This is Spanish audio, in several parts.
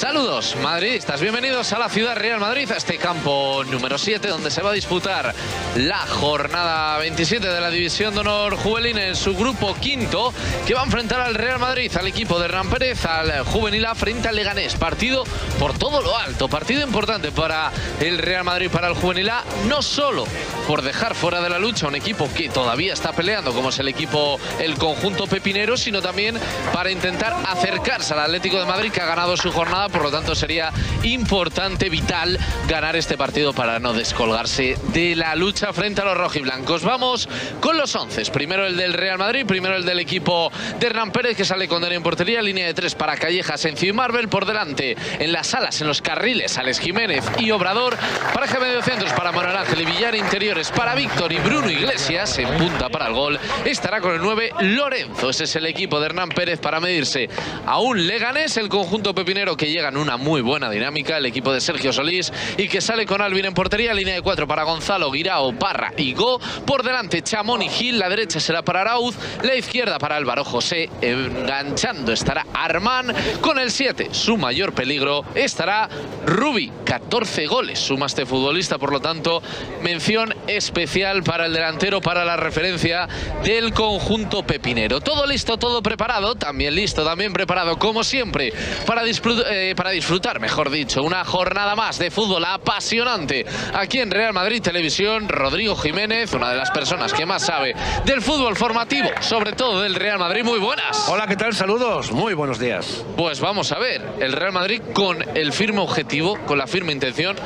Saludos madridistas, bienvenidos a la ciudad Real Madrid, a este campo número 7 donde se va a disputar la jornada 27 de la División de Honor Juvenil en su grupo quinto que va a enfrentar al Real Madrid, al equipo de Hernán Pérez, al Juvenil A frente al Leganés. Partido por todo lo alto, partido importante para el Real Madrid, para el Juvenil A, no solo por dejar fuera de la lucha un equipo que todavía está peleando como es el equipo, el conjunto pepinero, sino también para intentar acercarse al Atlético de Madrid que ha ganado su jornada por lo tanto sería importante, vital, ganar este partido para no descolgarse de la lucha frente a los rojiblancos. Vamos con los once. Primero el del Real Madrid, primero el del equipo de Hernán Pérez, que sale con en portería, línea de tres para Callejas, Encio y Marvel por delante, en las alas, en los carriles, Alex Jiménez y Obrador, pareja medio centros para Manuel Ángel y Villar, interiores para Víctor y Bruno Iglesias, en punta para el gol, estará con el 9 Lorenzo, ese es el equipo de Hernán Pérez para medirse a un Leganés, el conjunto pepinero que llega en una muy buena dinámica el equipo de Sergio Solís y que sale con Alvin en portería, línea de cuatro para Gonzalo, Guirao, Parra y Go. Por delante Chamón y Gil, la derecha será para Arauz, la izquierda para Álvaro José, enganchando estará Armán con el 7, su mayor peligro estará Rubi, 14 goles suma este futbolista, por lo tanto mención especial para el delantero, para la referencia del conjunto pepinero. Todo listo, todo preparado, también listo, también preparado como siempre para, eh, para disfrutar, mejor dicho, una jornada más de fútbol apasionante aquí en Real Madrid Televisión. Rodrigo Jiménez, una de las personas que más sabe del fútbol formativo, sobre todo del Real Madrid. Muy buenas. Hola, ¿qué tal? Saludos. Muy buenos días. Pues vamos a ver, el Real Madrid con el firme objetivo, con la firme intención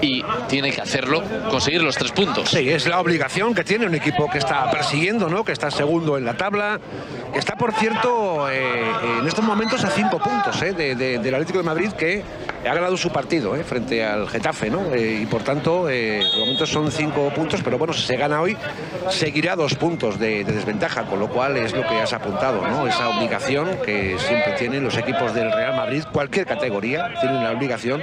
y tiene que hacerlo, conseguir los tres puntos. Sí, es la obligación que tiene un equipo que está persiguiendo, ¿no? que está segundo en la tabla, que está, por cierto, eh, en estos momentos a cinco puntos ¿eh? del Atlético de Madrid, que ha ganado su partido ¿eh? frente al Getafe, ¿no? y por tanto, de momento son cinco puntos, pero bueno, si se gana hoy, seguirá dos puntos de, desventaja, con lo cual es lo que has apuntado, ¿no? Esa obligación que siempre tienen los equipos del Real Madrid, cualquier categoría, tienen la obligación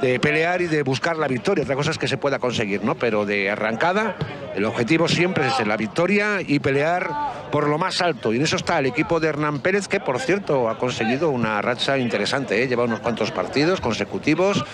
de pelear y de buscar la victoria. Otra cosa es que se pueda conseguir, ¿no? Pero de arrancada, el objetivo siempre es la victoria y pelear por lo más alto. Y en eso está el equipo de Hernán Pérez, que por cierto ha conseguido una racha interesante. ¿eh? Lleva unos cuantos partidos consecutivos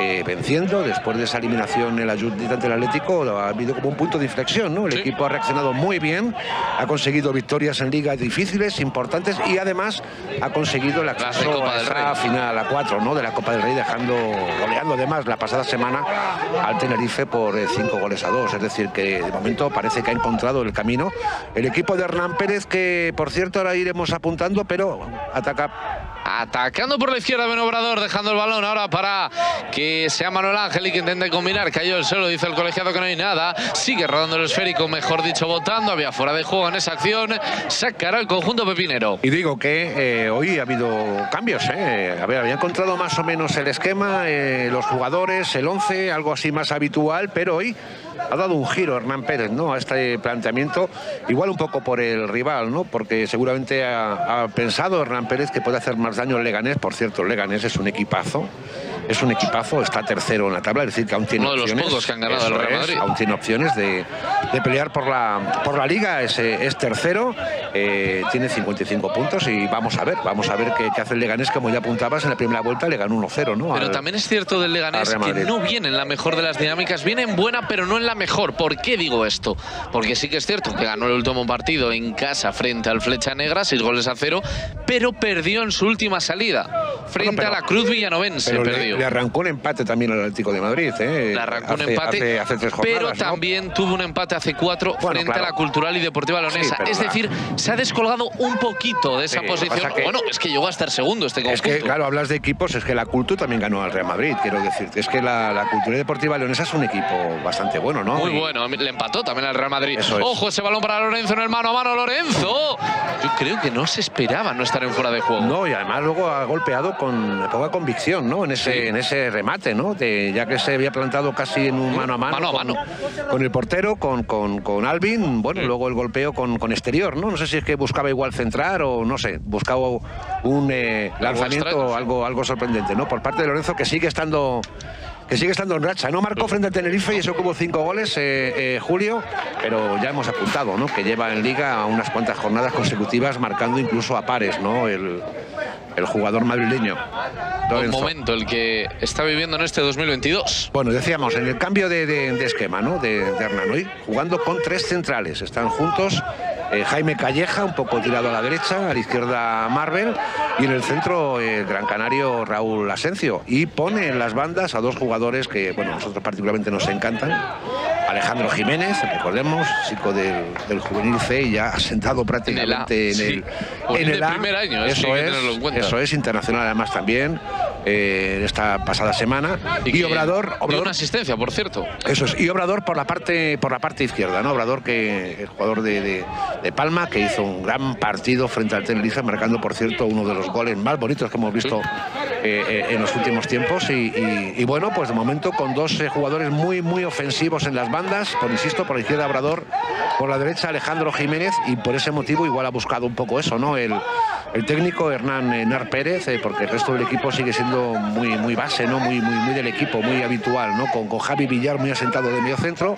eh, venciendo. Después de esa eliminación en la ante del Atlético, ha habido como un punto de inflexión. ¿no? El equipo ha reaccionado muy bien, ha conseguido victorias en ligas difíciles, importantes y además ha conseguido el acceso a esa final a cuatro ¿no? de la Copa del Rey, dejando, goleando además la pasada semana al Tenerife por eh, cinco goles a dos. Es decir, que de momento parece que ha encontrado el camino. El equipo de Hernán Pérez, que por cierto ahora iremos apuntando, pero ataca Atacando por la izquierda Ben Obrador, dejando el balón ahora para que sea Manuel Ángel y que intente combinar. Cayó el suelo, dice el colegiado que no hay nada. Sigue rodando el esférico, mejor dicho, votando. Había fuera de juego en esa acción. Sacará el conjunto pepinero. Y digo que eh, hoy ha habido cambios. Eh. A ver, había encontrado más o menos el esquema, eh, los jugadores, el 11, algo así más habitual, pero hoy ha dado un giro Hernán Pérez ¿no? a este planteamiento, igual un poco por el rival, ¿no? porque seguramente ha, pensado Hernán Pérez que puede hacer más daño al Leganés, por cierto, el Leganés es un equipazo, es un equipazo, está tercero en la tabla, es decir, que aún tiene Uno de opciones. los pocos que han ganado el Real Madrid. aún tiene opciones de, pelear por la, por la liga, es, es tercero, eh, tiene 55 puntos y vamos a ver, vamos a ver qué, hace el Leganés, como ya apuntabas en la primera vuelta, le ganó 1-0, ¿no? Pero también es cierto del Leganés que no viene en la mejor de las dinámicas, viene en buena, pero no en la mejor. ¿Por qué digo esto? Porque sí que es cierto que ganó el último partido en casa frente al Flecha Negra, seis goles a cero, pero perdió en su última salida frente a la Cruz Villanovense. Le, arrancó un empate también al Atlético de Madrid. ¿eh? Le arrancó un empate, pero también tuvo un empate hace cuatro frente a la Cultural y Deportiva Leonesa. es decir, se ha descolgado un poquito de esa posición. bueno, es que llegó a estar segundo este conjunto. Es que, claro, hablas de equipos, es que la Cultura también ganó al Real Madrid, quiero decirte. Es que la, la Cultura y Deportiva Leonesa es un equipo bastante bueno, ¿no? Muy bueno, le empató también al Real Madrid. Ojo, ese balón para Lorenzo en el mano a mano, Lorenzo. Yo creo que no se esperaba no estar en fuera de juego. No, y además luego ha golpeado con poca convicción, ¿no? En ese, en ese remate, ¿no? De, ya que se había plantado casi en un mano a mano. Mano a mano. Con, el portero, con, con, con Alvin, bueno, luego el golpeo con, con exterior, ¿no? No sé si es que buscaba igual centrar o no sé, buscaba un eh, lanzamiento algo, algo sorprendente, ¿no? Por parte de Lorenzo que sigue estando que sigue estando en racha. No marcó frente al Tenerife y eso que hubo cinco goles, eh, eh, Julio, pero ya hemos apuntado, ¿no? Que lleva en Liga unas cuantas jornadas consecutivas marcando incluso a pares, ¿no? El, el jugador madrileño. Un momento el que está viviendo en este 2022. Bueno, decíamos, en el cambio de, esquema, ¿no? De, de Hernán hoy, jugando con tres centrales. Están juntos eh, Jaime Calleja, un poco tirado a la derecha, a la izquierda Marvel, y en el centro el Gran Canario Raúl Asencio. Y pone en las bandas a dos jugadores que, bueno, nosotros particularmente nos encantan. Alejandro Jiménez, recordemos, chico del, juvenil C y ya asentado prácticamente en el, en el, primer año. Eso es, eso es, internacional además también. Eh, esta pasada semana. Y, Obrador, Obrador. una asistencia, por cierto. Eso es. Y Obrador por la parte, por la parte izquierda, ¿no? Obrador, que el jugador de, Palma, que hizo un gran partido frente al Tenerife, marcando, por cierto, uno de los goles más bonitos que hemos visto eh, eh, en los últimos tiempos. Y, bueno, pues de momento con dos jugadores muy, muy ofensivos en las bandas. Por insisto, por la izquierda Obrador, por la derecha Alejandro Jiménez. Y por ese motivo igual ha buscado un poco eso, ¿no? El, el técnico Hernán Nar Pérez, porque el resto del equipo sigue siendo muy, muy base, ¿no? Muy, muy, muy del equipo, muy habitual, ¿no? Con, con Javi Villar muy asentado de medio centro,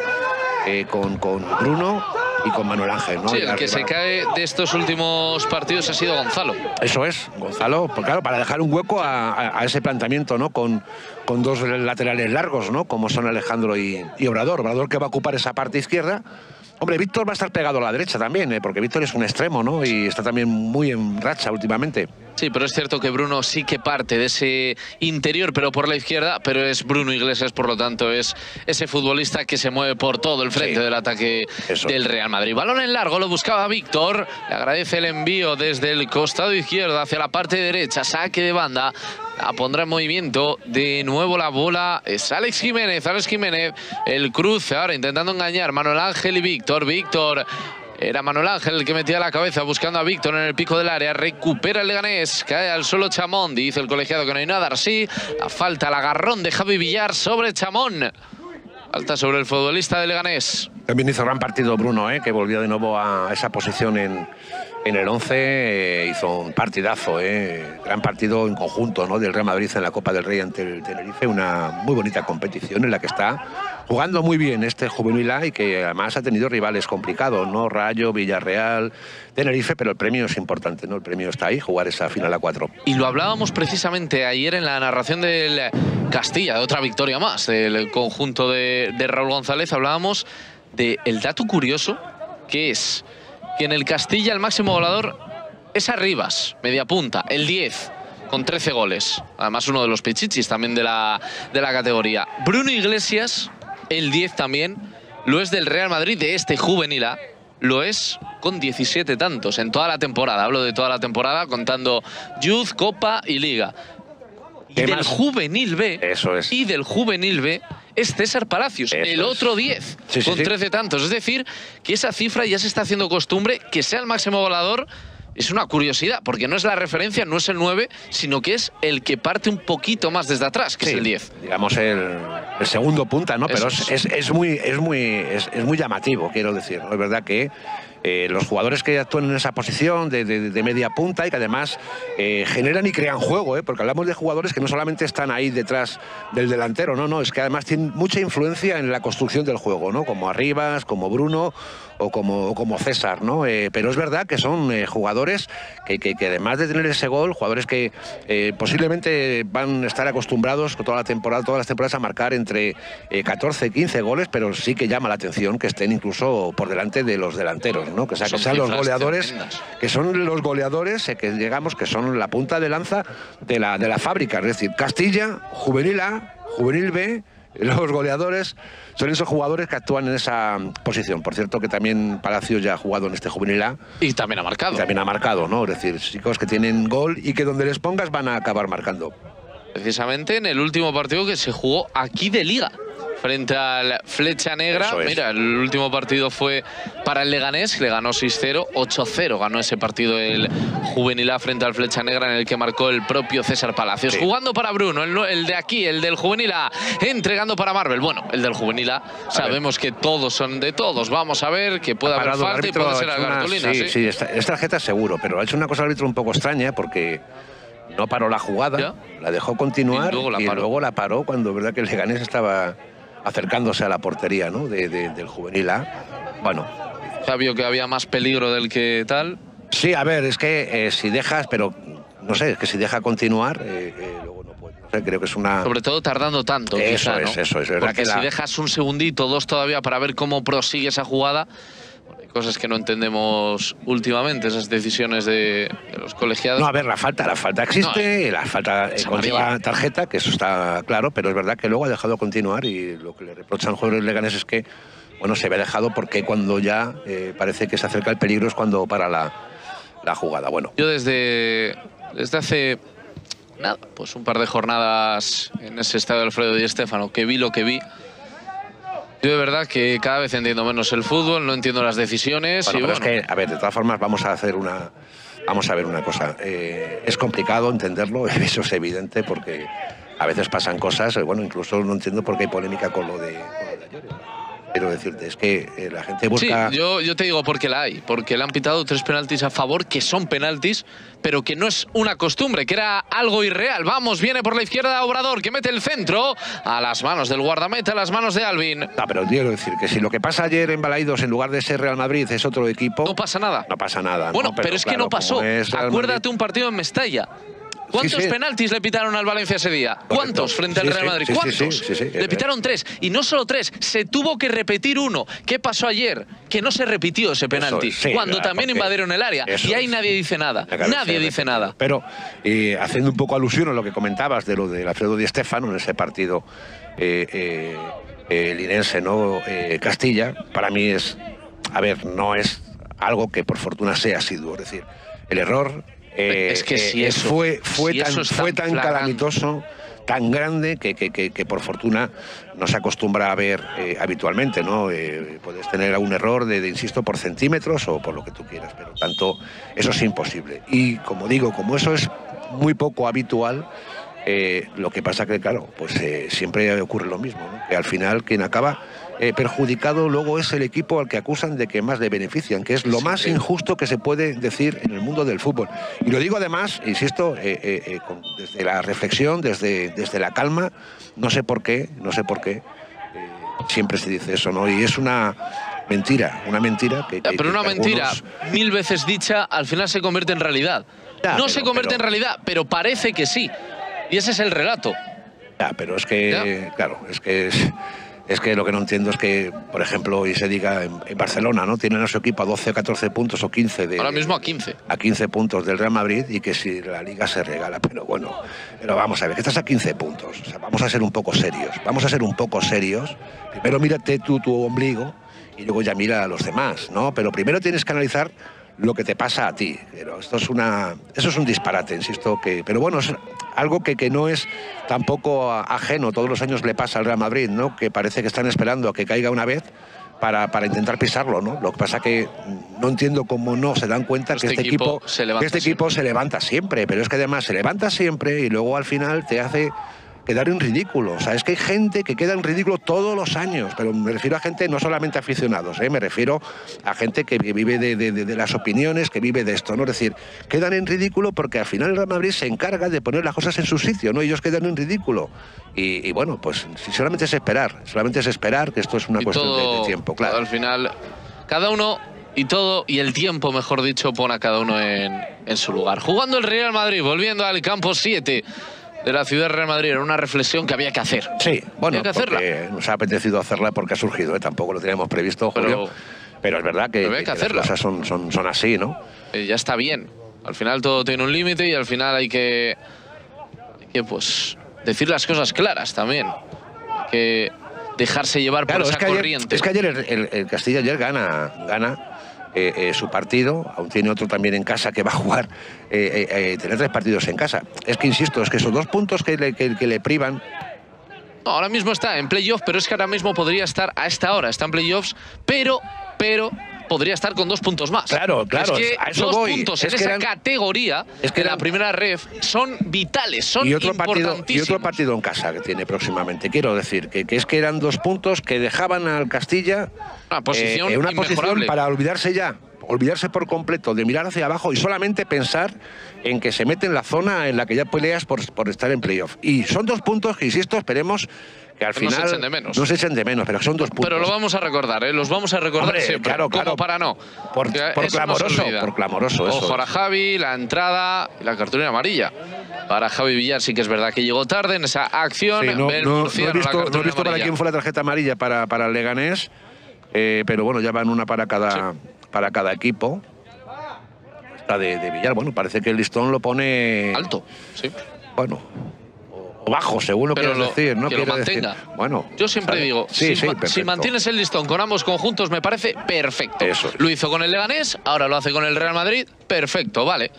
eh, con, con Bruno y con Manuel Ángel. ¿no? Sí, el que se cae de estos últimos partidos ha sido Gonzalo. Eso es, Gonzalo, pues claro, para dejar un hueco a, ese planteamiento, ¿no? Con, con dos laterales largos, ¿no? Como son Alejandro y, y Obrador. Obrador que va a ocupar esa parte izquierda. Hombre, Víctor va a estar pegado a la derecha también, ¿eh? porque Víctor es un extremo, ¿no? Y está también muy en racha últimamente. Sí, pero es cierto que Bruno sí que parte de ese interior, pero por la izquierda, pero es Bruno Iglesias, por lo tanto, es ese futbolista que se mueve por todo el frente del ataque del Real Madrid. Balón en largo, lo buscaba Víctor, le agradece el envío desde el costado izquierdo hacia la parte derecha, saque de banda, la pondrá en movimiento, de nuevo la bola, es Alex Jiménez, Alex Jiménez, el cruce ahora intentando engañar, Manuel Ángel y Víctor, Víctor era Manuel Ángel el que metía la cabeza buscando a Víctor en el pico del área. Recupera el Leganés. Cae al suelo Chamón. Dice el colegiado que no hay nada. Sí, la falta, el agarrón de Javi Villar sobre Chamón. Falta sobre el futbolista de Leganés. También hizo gran partido Bruno, ¿eh? que volvió de nuevo a esa posición en, en el 11 eh, hizo un partidazo, eh, gran partido en conjunto ¿no? del Real Madrid en la Copa del Rey ante el Tenerife, una muy bonita competición en la que está jugando muy bien este juvenil A y que además ha tenido rivales complicados, ¿no? Rayo, Villarreal, Tenerife, pero el premio es importante, ¿no? El premio está ahí, jugar esa final a cuatro. Y lo hablábamos precisamente ayer en la narración del Castilla, de otra victoria más del conjunto de, Raúl González, hablábamos del el dato curioso que es que en el Castilla el máximo volador es Arribas, media punta, el 10 con 13 goles. Además uno de los pichichis también de la, de la categoría. Bruno Iglesias, el 10 también, lo es del Real Madrid, de este juvenil A, lo es con 17 tantos en toda la temporada. Hablo de toda la temporada contando Youth, Copa y Liga. Y del juvenil B. Eso es. Y del juvenil B es César Palacios, el otro 10, con 13 tantos. Es decir, que esa cifra ya se está haciendo costumbre, que sea el máximo volador es una curiosidad, porque no es la referencia, no es el 9, sino que es el que parte un poquito más desde atrás, que es el 10. Digamos el, segundo punta, ¿no? Pero es, muy, es, muy, es, muy llamativo, quiero decir. Es verdad que eh, los jugadores que actúan en esa posición de, media punta y que además eh, generan y crean juego, ¿eh? porque hablamos de jugadores que no solamente están ahí detrás del delantero, no, no, es que además tienen mucha influencia en la construcción del juego, ¿no? como Arribas, como Bruno o como, como César, ¿no? pero es verdad que son jugadores que, que, además de tener ese gol, jugadores que posiblemente van a estar acostumbrados toda la temporada, todas las temporadas a marcar entre 14 y 15 goles, pero sí que llama la atención que estén incluso por delante de los delanteros. Que, sean los goleadores, que son los goleadores, eh, que digamos que son la punta de lanza de la, de la fábrica, es decir, Castilla, Juvenil A, Juvenil B, los goleadores son esos jugadores que actúan en esa posición. Por cierto, que también Palacios ya ha jugado en este juvenil A. Y también ha marcado. también ha marcado, ¿no? Es decir, chicos que tienen gol y que donde les pongas van a acabar marcando. Precisamente en el último partido que se jugó aquí de Liga frente al Flecha Negra. Mira, el último partido fue para el Leganés, le ganó 6-0, 8-0 ganó ese partido el Juvenil A frente al Flecha Negra en el que marcó el propio César Palacios. Jugando para Bruno, el, de aquí, el del Juvenil A, entregando para Marvel. Bueno, el del Juvenil A, sabemos que todos son de todos. Vamos a ver que puede haber falta y puede ser la cartulina. Sí, sí, esta, tarjeta seguro, pero ha hecho una cosa el árbitro un poco extraña porque no paró la jugada, la dejó continuar y, luego la, luego la paró cuando verdad que el Leganés estaba acercándose a la portería ¿no? del juvenil A. Bueno. Sabio que había más peligro del que tal. Sí, a ver, es que eh, si dejas, pero no sé, es que si deja continuar, eh, eh, luego no puede. No sé, creo que es una. Sobre todo tardando tanto. Eso quizá, es, ¿no? eso es, Porque que si dejas un segundito, dos todavía para ver cómo prosigue esa jugada, cosas que no entendemos últimamente, esas decisiones de, de los colegiados. No, a ver, la falta, la falta existe, la falta eh, conlleva tarjeta, que eso está claro, pero es verdad que luego ha dejado continuar y lo que le reprochan jugadores leganes es que, bueno, se ve dejado porque cuando ya eh, parece que se acerca el peligro es cuando para la, la jugada. Bueno, Yo desde, desde hace nada, pues un par de jornadas en ese estadio de Alfredo Di Stéfano, que vi lo que vi. Yo de verdad que cada vez entiendo menos el fútbol, no entiendo las decisiones. Bueno, y pero bueno, es que, a ver, de todas formas, vamos a hacer una. Vamos a ver una cosa. Eh, es complicado entenderlo, eso es evidente, porque a veces pasan cosas. Bueno, incluso no entiendo por qué hay polémica con lo de, con lo de ayer. Quiero decirte, es que eh, la gente Sí, busca. yo, yo te digo porque la hay, porque le han pitado tres penaltis a favor, que son penaltis, pero que no es una costumbre, que era algo irreal. Vamos, viene por la izquierda Obrador, que mete el centro a las manos del guardameta, a las manos de Alvin. No, pero quiero decir que si lo que pasa ayer en Balaidos, en lugar de ser Real Madrid, es otro equipo. No pasa nada. No pasa nada. Bueno, ¿no? pero, es que no pasó. Acuérdate Madrid- un partido en Mestalla. ¿Cuántos sí. penaltis le pitaron al Valencia ese día? ¿Cuántos frente al Real Madrid? ¿Cuántos? le pitaron tres. Y no solo tres, se tuvo que repetir uno. ¿Qué pasó ayer? Que no se repitió ese penalti. cuando claro, también invadieron el área. eso Y ahí nadie dice nada. Nadie dice nada. Pero eh, haciendo un poco alusión a lo que comentabas de lo del Alfredo Di Stéfano en ese partido eh, eh, eh, linense, ¿no? Eh, Castilla, para mí es, a ver, no es algo que por fortuna sea asiduo. Es decir, el error eh, Es que eh, si eh, eso- fue, fue si tan, eso fue calamitoso tan grande que, que- que- que por fortuna no se acostumbra a ver eh, habitualmente, ¿no? Eh, puedes tener un error de, de, insisto, por centímetros o por lo que tú quieras, pero tanto eso es imposible. Y como digo, como eso es muy poco habitual, eh, lo que pasa que, claro, pues siempre ocurre lo mismo, ¿no? que al final quien acaba eh, perjudicado luego es el equipo al que acusan de que más le benefician, que es lo más injusto que se puede decir en el mundo del fútbol. Y lo digo además, insisto, eh, eh, con- desde la reflexión, desde, desde la calma, no sé por qué, no sé por qué, siempre se dice eso, ¿no? Y es una mentira, una mentira que... Pero que una mentira algunos- mil veces dicha al final se convierte en realidad. Ya, no pero- se convierte pero- en realidad, pero parece que sí. Y ese es el relato. Ya, pero es que, claro, es que es, es que lo que no entiendo es que, por ejemplo, hoy se diga en, en Barcelona, ¿no? Tienen a su equipo a 12 o 14 puntos o 15 de. Ahora mismo a 15. A 15 puntos del Real Madrid y que si la liga se regala. Pero bueno, pero vamos a ver, que estás a 15 puntos. O sea, vamos a ser un poco serios. Vamos a ser un poco serios. Primero mírate tú tu ombligo y luego ya mira a los demás, ¿no? Pero primero tienes que analizar lo que te pasa a ti. Pero esto es una, eso es un disparate, insisto que, pero bueno, es algo que, que no es tampoco ajeno. Todos los años le pasa al Real Madrid, ¿no? Que parece que están esperando a que caiga una vez. Para, para intentar pisarlo, ¿no? Lo que pasa que no entiendo cómo no se dan cuenta Este que este equipo equipo, se levanta que este equipo se levanta siempre, pero es que además se levanta siempre y luego al final te hace quedar en ridículo. O sea, es que hay gente que queda en ridículo todos los años, pero me refiero a gente no solamente aficionados, ¿eh? me refiero a gente que vive de, de- de- de las opiniones, que vive de esto, ¿no? Es decir, quedan en ridículo porque al final el Real Madrid se encarga de poner las cosas en su sitio, ¿no? Ellos quedan en ridículo. Y, y bueno, pues si solamente es esperar, solamente es esperar que esto es una y cuestión de- todo, de, tiempo, claro. al final, cada uno y todo, y el tiempo, mejor dicho, pone a cada uno en, en su lugar. Jugando el Real Madrid, volviendo al campo 7 de la ciudad de Real Madrid, era una reflexión que había que hacer. Sí, bueno, que hacerla. nos ha apetecido hacerla porque ha surgido, ¿eh? tampoco lo teníamos previsto, Pero- Julio. Pero, es verdad que, que que las hacerla. cosas son, son, son así, ¿no? Eh, ya está bien. Al final todo tiene un límite y al final hay que, hay que pues, decir las cosas claras también. Hay que dejarse llevar Claro, por es esa ayer, corriente. es que ayer el, el- el Castilla ayer gana, gana eh, eh, su partido, aún tiene otro también en casa que va a jugar, eh, tener tres partidos en casa. Es que insisto, es que esos dos puntos que le, que- le privan, ahora mismo está en playoff, pero es que ahora mismo podría estar a esta hora, está en playoffs, pero, pero podría estar con dos puntos más. Claro, claro, Es que a eso dos voy. puntos Es en que esa eran- categoría es que la primera ref son vitales, son y otro partido y otro partido en casa que tiene próximamente. Quiero decir que, que es que eran dos puntos que dejaban al Castilla Una posición eh, una posición para olvidarse ya. olvidarse por completo de mirar hacia abajo y solamente pensar en que se mete en la zona en la que ya peleas por, por estar en playoff. Y son dos puntos que, insisto, esperemos que al final no se echen de menos. no se echen de menos, pero son dos puntos. Pero lo vamos a recordar, ¿eh? los vamos a recordar Hombre, siempre. claro, claro. Como para no. Por- por eso clamoroso, por clamoroso, eso Ojo es. a Javi, la entrada y la cartulina amarilla. Para Javi Villar sí que es verdad que llegó tarde en esa acción. Sí, no, no- no he visto, no he visto para quién fue la tarjeta amarilla para, para Leganés, eh, pero bueno, ya van una para cada, para cada equipo. La de, de Villar, bueno, parece que el listón lo pone Alto, sí. bueno, bajo, según lo Pero quieras lo- decir, ¿no? que lo decir, mantenga. Bueno, Yo siempre ¿sabes? digo, sí, si, sí, ma- si mantienes el listón con ambos conjuntos, me parece perfecto. Eso es. Lo hizo con el Leganés, ahora lo hace con el Real Madrid, perfecto, vale.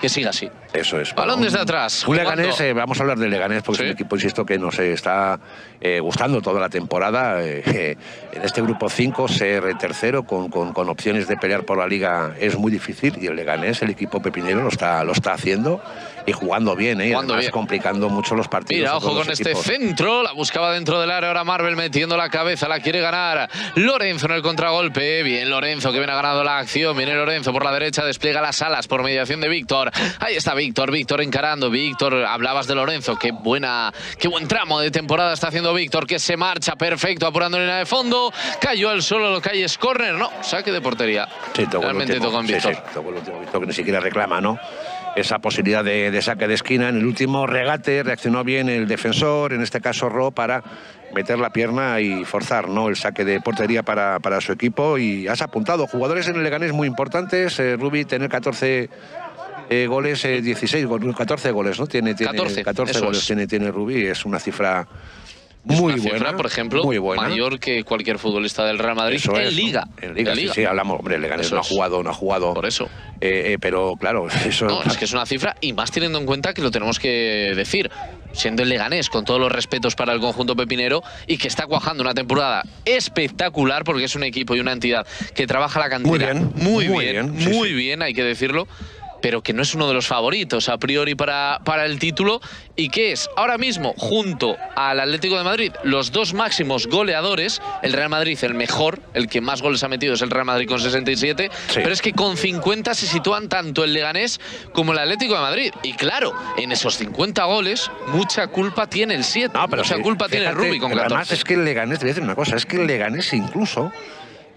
Que siga así. Eso es. Balón desde atrás, Un. Leganés, eh, vamos a hablar del Leganés, porque Sí. es un equipo, insisto, que nos está eh, gustando toda la temporada. eh, en este grupo 5, ser tercero con, con- con opciones de pelear por la liga es muy difícil y el Leganés, el equipo pepinero, lo está, lo está haciendo y jugando bien, eh, Jugando además bien. complicando mucho los partidos. Mira, ojo con este centro, la buscaba dentro del área, ahora Marvel metiendo la cabeza, la quiere ganar. Lorenzo en el contragolpe, bien Lorenzo que viene ha ganado la acción, viene Lorenzo por la derecha, despliega las alas por mediación de Víctor. Ahí está Víctor, Víctor encarando, Víctor, hablabas de Lorenzo, qué buena, qué buen tramo de temporada está haciendo Víctor, que se marcha perfecto apurando en línea de fondo, cayó al suelo, lo cae es córner, no, saque de portería. Sí, tocó Realmente tocó en Sí, Víctor. sí, tocó el último Víctor, que ni siquiera reclama, ¿no? Esa posibilidad de, de saque de esquina. En el último regate reaccionó bien el defensor, en este caso Ro, para meter la pierna y forzar ¿no? el saque de portería para, para su equipo. Y has apuntado jugadores en el Leganés muy importantes. Eh, Rubi, tener 14 eh, goles, eh, 16, gol- 14 goles, ¿no? Tiene, tiene 14, eso goles es. tiene, tiene Rubi. Es una cifra Es muy buena. cifra, por ejemplo, muy buena. mayor que cualquier futbolista del Real Madrid Eso en es. Liga. En Liga, sí, sí, hablamos. Hombre, Leganés no ha jugado, no ha jugado. Por eso. Eh, eh, pero claro, eso No, es que es una cifra y más teniendo en cuenta que lo tenemos que decir, siendo el Leganés, con todos los respetos para el conjunto pepinero y que está cuajando una temporada espectacular porque es un equipo y una entidad que trabaja la cantera Muy bien, muy muy bien, bien, sí, muy sí. bien, hay que decirlo. Pero que no es uno de los favoritos a priori para, para el título y que es ahora mismo, junto al Atlético de Madrid, los dos máximos goleadores. El Real Madrid, el mejor, el que más goles ha metido es el Real Madrid con 67. Sí. Pero es que con 50 se sitúan tanto el Leganés como el Atlético de Madrid. Y claro, en esos 50 goles, mucha culpa tiene el 7. No, pero mucha sí, culpa tiene fíjate, Rubi con pero 14. Además es que el Leganés, te voy a decir una cosa, es que el Leganés incluso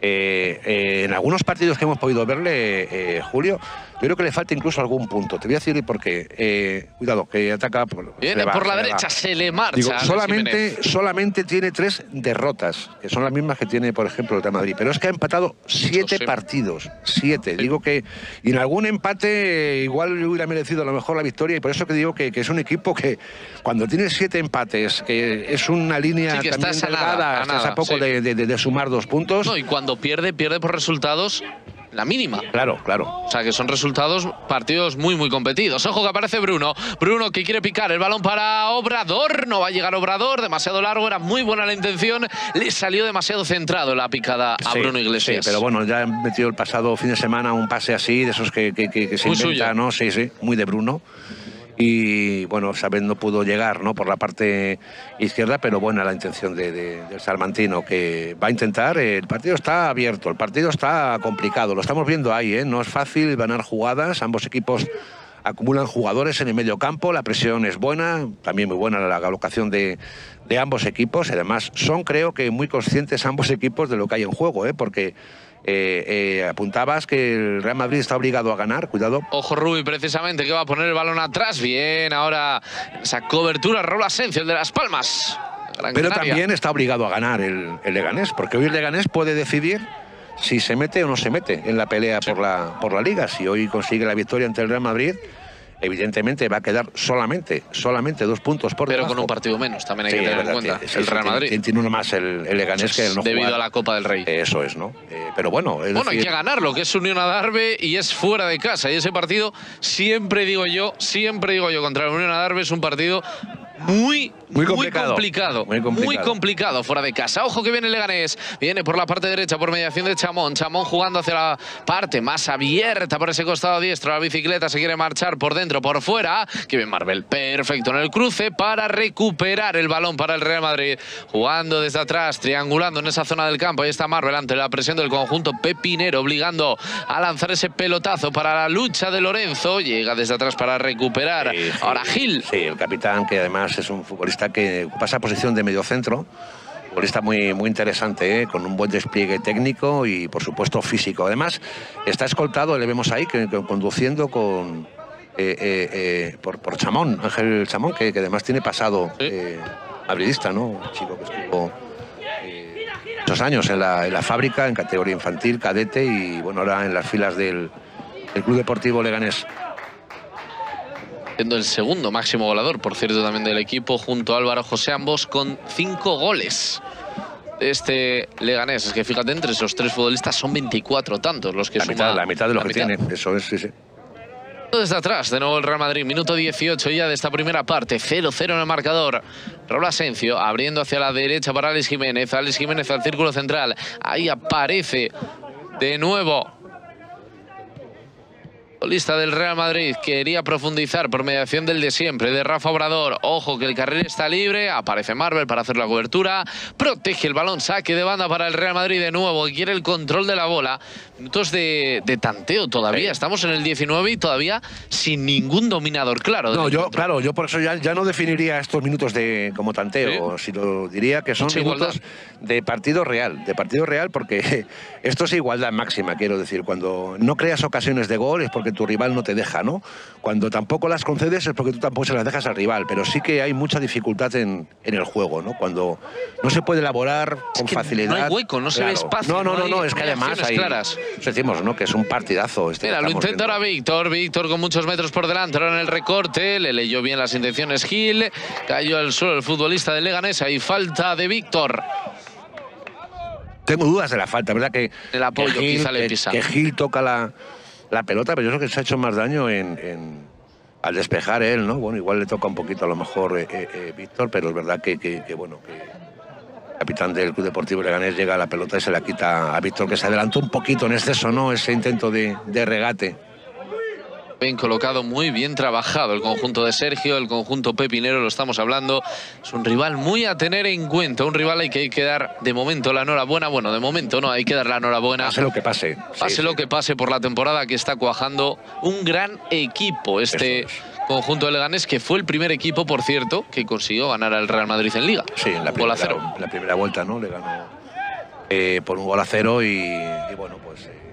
eh, eh, en algunos partidos que hemos podido verle, eh, Julio, yo creo que le falta incluso algún punto. Te voy a decir por qué. Eh, cuidado, que ataca por, Viene va, por la derecha, se le marcha. Digo, solamente, solamente tiene tres derrotas, que son las mismas que tiene, por ejemplo, el Real Madrid. Pero es que ha empatado siete sí. partidos. Siete. Digo que y en algún empate igual hubiera merecido a lo mejor la victoria. Y por eso que digo que, que es un equipo que cuando tiene siete empates, que es una línea Sí, que también estás a nada, delgada, a estás nada, a poco sí. de, de- de sumar dos puntos. No, y cuando pierde, pierde por resultados la mínima. Claro, claro. O sea que son resultados, partidos muy, muy competidos. Ojo que aparece Bruno. Bruno que quiere picar el balón para Obrador. No va a llegar Obrador, demasiado largo, era muy buena la intención. Le salió demasiado centrado la picada a Sí, Bruno Iglesias. sí, pero bueno, ya han metido el pasado fin de semana un pase así, de esos que, que- que- que se Muy inventa, suyo. ¿no? Sí, sí, muy de Bruno. Y bueno, Sabed no pudo llegar ¿no? por la parte izquierda, pero buena la intención de, de- salmantino, que va a intentar. El partido está abierto, el partido está complicado, lo estamos viendo ahí, ¿eh? no es fácil ganar jugadas, ambos equipos acumulan jugadores en el medio campo, la presión es buena, también muy buena la colocación de, de ambos equipos, además son creo que muy conscientes ambos equipos de lo que hay en juego, ¿eh? porque eh, eh, apuntabas que el Real Madrid está obligado a ganar, cuidado, Ojo Rubi precisamente que va a poner el balón atrás. Bien, ahora esa cobertura, Raúl Asencio, el de Las Palmas. Gran pero Canaria. también está obligado a ganar el, el Leganés, porque hoy el Leganés puede decidir si se mete o no se mete en la pelea por, la, por la liga. Si hoy consigue la victoria ante el Real Madrid, evidentemente va a quedar solamente, solamente dos puntos por Pero debajo. con un partido menos, también hay Sí, que tener en cuenta. tiene- el Real Madrid. Tiene, tiene uno más el, el Leganés que el no debido jugar. a la Copa del Rey. Eso es, ¿no? Eh, pero bueno, es Bueno, hay decir, que ganarlo, que es Unión Adarve y es fuera de casa. Y ese partido, siempre digo yo, siempre digo yo, contra la Unión Adarve es un partido muy, Muy muy complicado. complicado. Muy complicado. complicado fuera de casa. Ojo que viene Leganés. Viene por la parte derecha por mediación de Chamón. Chamón jugando hacia la parte más abierta por ese costado diestro. La bicicleta se quiere marchar por dentro, por fuera. Que bien Marvel. Perfecto en el cruce para recuperar el balón para el Real Madrid. Jugando desde atrás, triangulando en esa zona del campo. Ahí está Marvel ante la presión del conjunto pepinero, obligando a lanzar ese pelotazo para la lucha de Lorenzo. Llega desde atrás para recuperar. Sí, sí. Ahora Gil. Sí, el capitán, que además es un futbolista que ocupa esa posición de mediocentro. Futbolista muy, muy interesante, ¿eh? con un buen despliegue técnico y, por supuesto, físico. Además, está escoltado, le vemos ahí, que, que conduciendo con. eh, eh, eh, por, por Chamón, Ángel Chamón, que, que además tiene pasado Sí. madridista, ¿no? Un chico que estuvo muchos años en la, en la fábrica, en categoría infantil, cadete y, bueno, ahora en las filas del, del Club Deportivo Leganés. Siendo el segundo máximo goleador, por cierto, también del equipo, junto a Álvaro José, ambos con cinco goles. Este Leganés, es que fíjate, entre esos tres futbolistas son 24 tantos los que La mitad, la mitad de lo la que mitad. tiene, eso es, sí, sí. Desde atrás, de nuevo el Real Madrid, minuto 18 ya de esta primera parte, 0-0 en el marcador. Raúl Asencio abriendo hacia la derecha para Alex Jiménez, Alex Jiménez al círculo central, ahí aparece de nuevo. Lista del Real Madrid quería profundizar por mediación del de siempre, de Rafa Obrador. Ojo que el carril está libre, aparece Marvel para hacer la cobertura, protege el balón, saque de banda para el Real Madrid de nuevo, quiere el control de la bola. Minutos de, de tanteo todavía, estamos en el 19 y todavía sin ningún dominador claro. No, yo, claro, yo por eso ya, ya no definiría estos minutos de como tanteo, sino diría que son Mucha minutos igualdad. de partido real, de partido real, porque esto es igualdad máxima, quiero decir. Cuando no creas ocasiones de gol es porque tu rival no te deja, ¿no? Cuando tampoco las concedes es porque tú tampoco se las dejas al rival, pero sí que hay mucha dificultad en, en el juego, ¿no? Cuando no se puede elaborar con que facilidad. no hay hueco, no se ve espacio, No, no, no no, no, es que además hay. claras. Decimos, ¿no? Que es un partidazo. Este que Mira, lo intenta ahora Víctor. Víctor con muchos metros por delante. Ahora en el recorte. Le leyó bien las intenciones Gil. Cayó al suelo el futbolista de Leganés. Hay falta de Víctor. Tengo dudas de la falta, ¿verdad? Que El apoyo que Gil, quizá le que- pisa. Que Gil toca la, la pelota, pero yo creo que se ha hecho más daño en, en- al despejar él, ¿no? Bueno, igual le toca un poquito a lo mejor eh, eh, eh, Víctor, pero es verdad que, bueno, que el capitán del Club Deportivo Leganés llega a la pelota y se la quita a Víctor, que se adelantó un poquito en exceso, ¿no? Ese intento de regate. Bien colocado, muy bien trabajado el conjunto de Sergio, el conjunto pepinero, lo estamos hablando. Es un rival muy a tener en cuenta, un rival al que hay que dar de momento la enhorabuena. Bueno, de momento no, hay que dar la enhorabuena. Pase lo que pase. Sí, Pase sí. lo que pase por la temporada que está cuajando un gran equipo este conjunto de Leganés, que fue el primer equipo, por cierto, que consiguió ganar al Real Madrid en Liga. Sí, en la, primera, cero. en la primera vuelta, ¿no? Le ganó eh, por un gol a cero y, y bueno, pues. eh,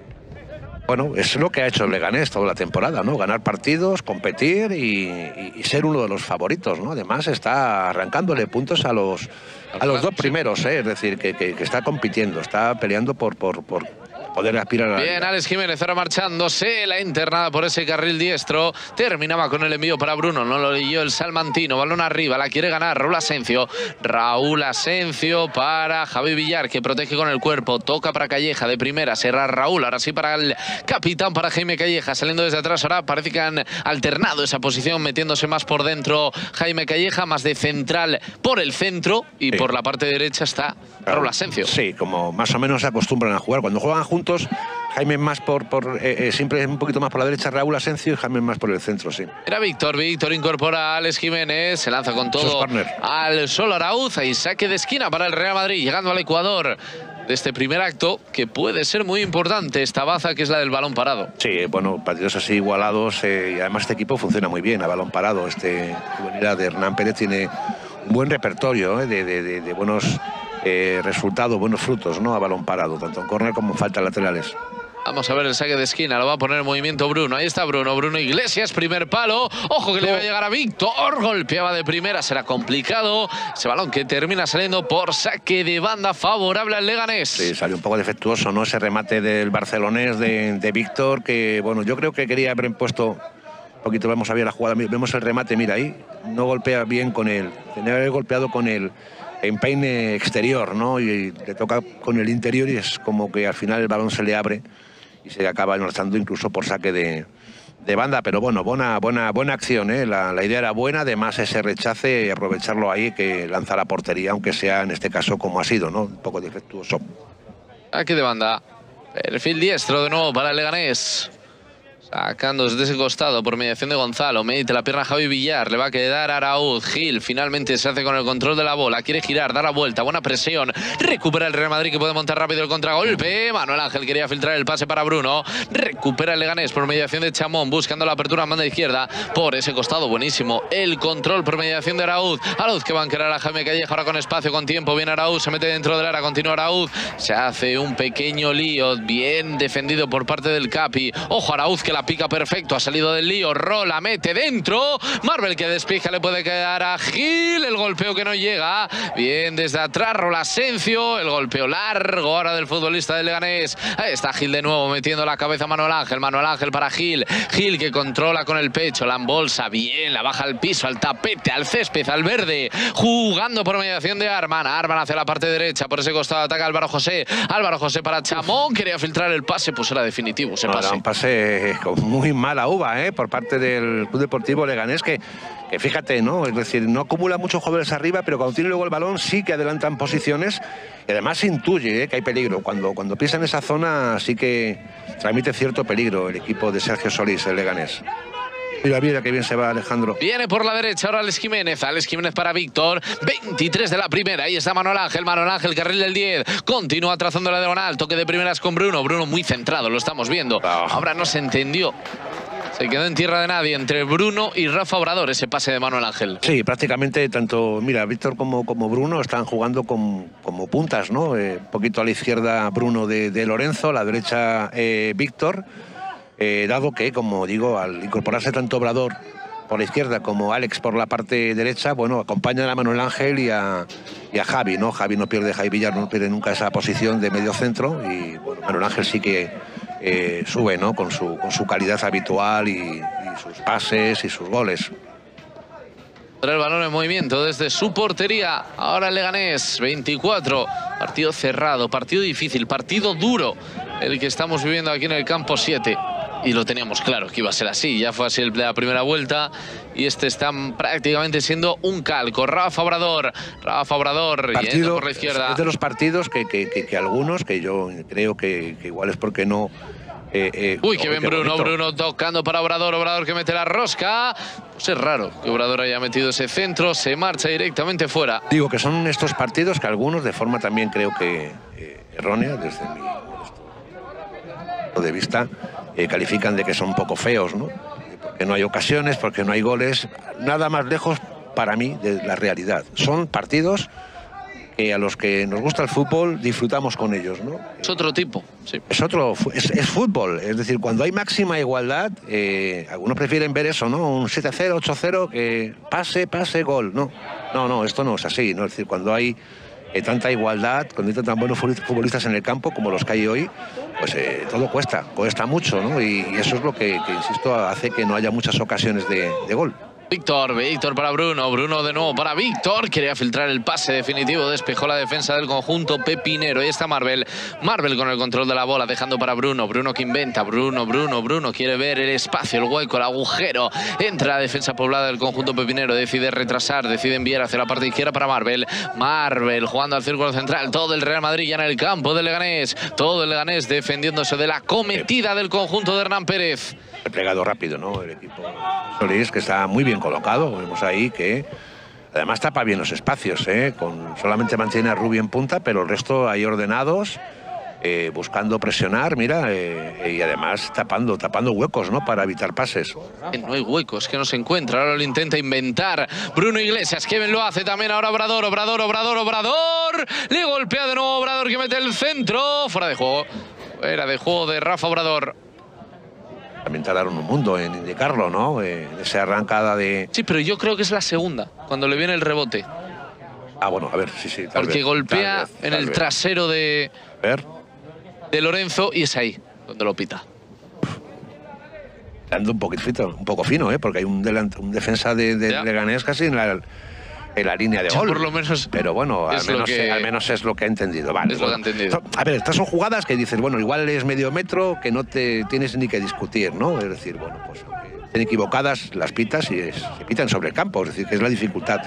bueno, es lo que ha hecho el Leganés toda la temporada, ¿no? Ganar partidos, competir y, y- y ser uno de los favoritos, ¿no? Además está arrancándole puntos a los a los dos primeros, ¿eh? Es decir, que, que- que está compitiendo, está peleando por, por, por poder aspirar a la Bien. Alex Jiménez ahora marchándose, la internada por ese carril diestro. Terminaba con el envío para Bruno, no lo leyó el salmantino. Balón arriba, la quiere ganar Raúl Asencio. Raúl Asencio para Javi Villar, que protege con el cuerpo. Toca para Calleja de primera, será Raúl. Ahora sí para el capitán, para Jaime Calleja, saliendo desde atrás. Ahora parece que han alternado esa posición, metiéndose más por dentro Jaime Calleja, más de central por el centro. Y Sí. por la parte derecha está Raúl Asencio. Sí, como más o menos se acostumbran a jugar. Cuando juegan juntos, Jaime más por, por eh, eh, siempre un poquito más por la derecha, Raúl Asencio y Jaime más por el centro, sí. Era Víctor, Víctor incorpora a Alex Jiménez, se lanza con todo al solo Arauz y saque de esquina para el Real Madrid, llegando al Ecuador de este primer acto, que puede ser muy importante, esta baza que es la del balón parado. Sí, bueno, partidos así igualados eh, y además este equipo funciona muy bien a balón parado. Este juvenil de Hernán Pérez tiene un buen repertorio eh, de, de- de- de buenos eh, resultados, buenos frutos ¿no? a balón parado, tanto en córner como en faltas laterales. Vamos a ver el saque de esquina, lo va a poner en movimiento Bruno. Ahí está Bruno, Bruno Iglesias, primer palo. Ojo que le va a llegar a Víctor. Golpeaba de primera, será complicado. Ese balón que termina saliendo por saque de banda favorable al Leganés. Sí, salió un poco defectuoso ¿no? ese remate del barcelonés de, de Víctor, que bueno, yo creo que quería haber puesto un poquito, vamos a ver la jugada, vemos el remate, mira ahí, no golpea bien con él, tenía que haber golpeado con el empeine exterior, ¿no? Y le toca con el interior y es como que al final el balón se le abre y se acaba lanzando incluso por saque de, de banda, pero bueno, buena, buena, buena acción, ¿eh? la, la, idea era buena, además ese rechace aprovecharlo ahí que lanzar la portería, aunque sea en este caso como ha sido, ¿no? Un poco defectuoso. Aquí de banda. Perfil diestro de nuevo para el Leganés. Sacando desde ese costado por mediación de Gonzalo. Medite la pierna Javi Villar. Le va a quedar Arauz. Gil finalmente se hace con el control de la bola. Quiere girar, dar la vuelta. Buena presión. Recupera el Real Madrid que puede montar rápido el contragolpe. Manuel Ángel quería filtrar el pase para Bruno. Recupera el Leganés por mediación de Chamón. Buscando la apertura en banda izquierda. Por ese costado. Buenísimo. El control por mediación de Arauz. Arauz que va a querer a Jaime Calleja ahora con espacio, con tiempo. Viene Arauz. Se mete dentro del área. Continúa Arauz. Se hace un pequeño lío. Bien defendido por parte del Capi. Ojo Arauz que la pica perfecto, ha salido del lío, rola, mete dentro, Marvel que despija, le puede quedar a Gil, el golpeo que no llega, bien desde atrás, rola Asencio, el golpeo largo ahora del futbolista del Leganés, ahí está Gil de nuevo metiendo la cabeza a Manuel Ángel, Manuel Ángel para Gil, Gil que controla con el pecho, la embolsa bien, la baja al piso, al tapete, al césped, al verde, jugando por mediación de Arman, Arman hacia la parte derecha, por ese costado ataca Álvaro José, Álvaro José para Chamón, quería filtrar el pase, pues era definitivo ese no, pase. un pase muy mala uva ¿eh? por parte del Club Deportivo Leganés, que, que, fíjate, ¿no? Es decir, no acumula muchos jugadores arriba, pero cuando tiene luego el balón sí que adelantan posiciones y además se intuye ¿eh? que hay peligro. Cuando, cuando pisan esa zona sí que transmite cierto peligro el equipo de Sergio Solís, el Leganés. Mira, mira que bien se va Alejandro. Viene por la derecha ahora Alex Jiménez. Alex Jiménez para Víctor. 23 de la primera. Ahí está Manuel Ángel. Manuel Ángel, carril del 10. Continúa trazando la diagonal. Toque de primeras con Bruno. Bruno muy centrado, lo estamos viendo. Ahora no se entendió. Se quedó en tierra de nadie entre Bruno y Rafa Obrador ese pase de Manuel Ángel. Sí, prácticamente tanto, mira, Víctor como, como Bruno están jugando con, como puntas, ¿no? Un eh, poquito a la izquierda Bruno de, de Lorenzo, a la derecha eh, Víctor. Eh, dado que, como digo, al incorporarse tanto Obrador por la izquierda como Alex por la parte derecha, bueno, acompañan a Manuel Ángel y a, y a Javi, ¿no? Javi no pierde, Javi Villar no pierde nunca esa posición de medio centro y bueno, Manuel Ángel sí que eh, sube, ¿no? Con su, con su calidad habitual y, sus pases y sus goles. El balón en movimiento desde su portería. Ahora Leganés, 24. Partido cerrado, partido difícil, partido duro. El que estamos viviendo aquí en el campo 7. Y lo teníamos claro que iba a ser así. Ya fue así el de la primera vuelta. Y este está prácticamente siendo un calco. Rafa Obrador. Rafa Obrador Partido, por la izquierda. Es de los partidos que, que, que, que algunos, que yo creo que, igual es porque no. Eh, eh, Uy, que bien Bruno, bonito. Bruno tocando para Obrador, Obrador que mete la rosca. Pues es raro que Obrador haya metido ese centro, se marcha directamente fuera. Digo que son estos partidos que algunos de forma también creo que eh, errónea, desde mi punto de vista, eh, califican de que son poco feos, ¿no? Porque no hay ocasiones, porque no hay goles, nada más lejos para mí de la realidad. Son partidos que a los que nos gusta el fútbol disfrutamos con ellos, ¿no? Es otro tipo, sí. Es otro, es, es fútbol, es decir, cuando hay máxima igualdad, eh, algunos prefieren ver eso, ¿no? Un 7-0, 8-0, que pase, pase, gol, no. No, no, esto no es así, ¿no? Es decir, cuando hay eh, tanta igualdad, cuando hay tan buenos futbolistas en el campo como los que hay hoy, pues eh, todo cuesta, cuesta mucho, ¿no? Y, eso es lo que, insisto, hace que no haya muchas ocasiones de gol. Víctor, Víctor para Bruno, Bruno de nuevo para Víctor, quería filtrar el pase definitivo, despejó la defensa del conjunto pepinero, ahí está Marvel, Marvel con el control de la bola, dejando para Bruno, Bruno que inventa, Bruno, Bruno, Bruno quiere ver el espacio, el hueco, el agujero, entra la defensa poblada del conjunto pepinero, decide retrasar, decide enviar hacia la parte izquierda para Marvel, Marvel jugando al círculo central, todo el Real Madrid ya en el campo del Leganés, todo el Leganés defendiéndose de la cometida del conjunto de Hernán Pérez. El plegado rápido, ¿no? El equipo Solís, que está muy bien colocado. Vemos ahí que además tapa bien los espacios, ¿eh? Con, solamente mantiene a Rubi en punta, pero el resto hay ordenados, eh, buscando presionar, mira, eh, y además tapando, tapando huecos, ¿no? Para evitar pases. No hay huecos, que no se encuentra. Ahora lo intenta inventar Bruno Iglesias. Kevin lo hace también ahora Obrador, Obrador, Obrador, Obrador. Le golpea de nuevo Obrador que mete el centro. Fuera de juego. Era de juego de Rafa Obrador también tardaron un mundo en indicarlo, ¿no? Eh, esa arrancada de... Sí, pero yo creo que es la segunda, cuando le viene el rebote. Ah, bueno, a ver, sí, sí. Porque vez, golpea vez, en el vez. trasero de, ver. de Lorenzo y es ahí donde lo pita. Ando un poquito, un poco fino, ¿eh? Porque hay un, delante, un defensa de, de Leganés casi en la, en la línea de gol. Por lo menos. Pero bueno, al menos, al menos, es lo que ha entendido. Vale, es lo que ha entendido. A ver, estas son jugadas que dices, bueno, igual es medio metro que no te tienes ni que discutir, ¿no? Es decir, bueno, pues estén equivocadas las pitas y se pitan sobre el campo, es decir, que es la dificultad.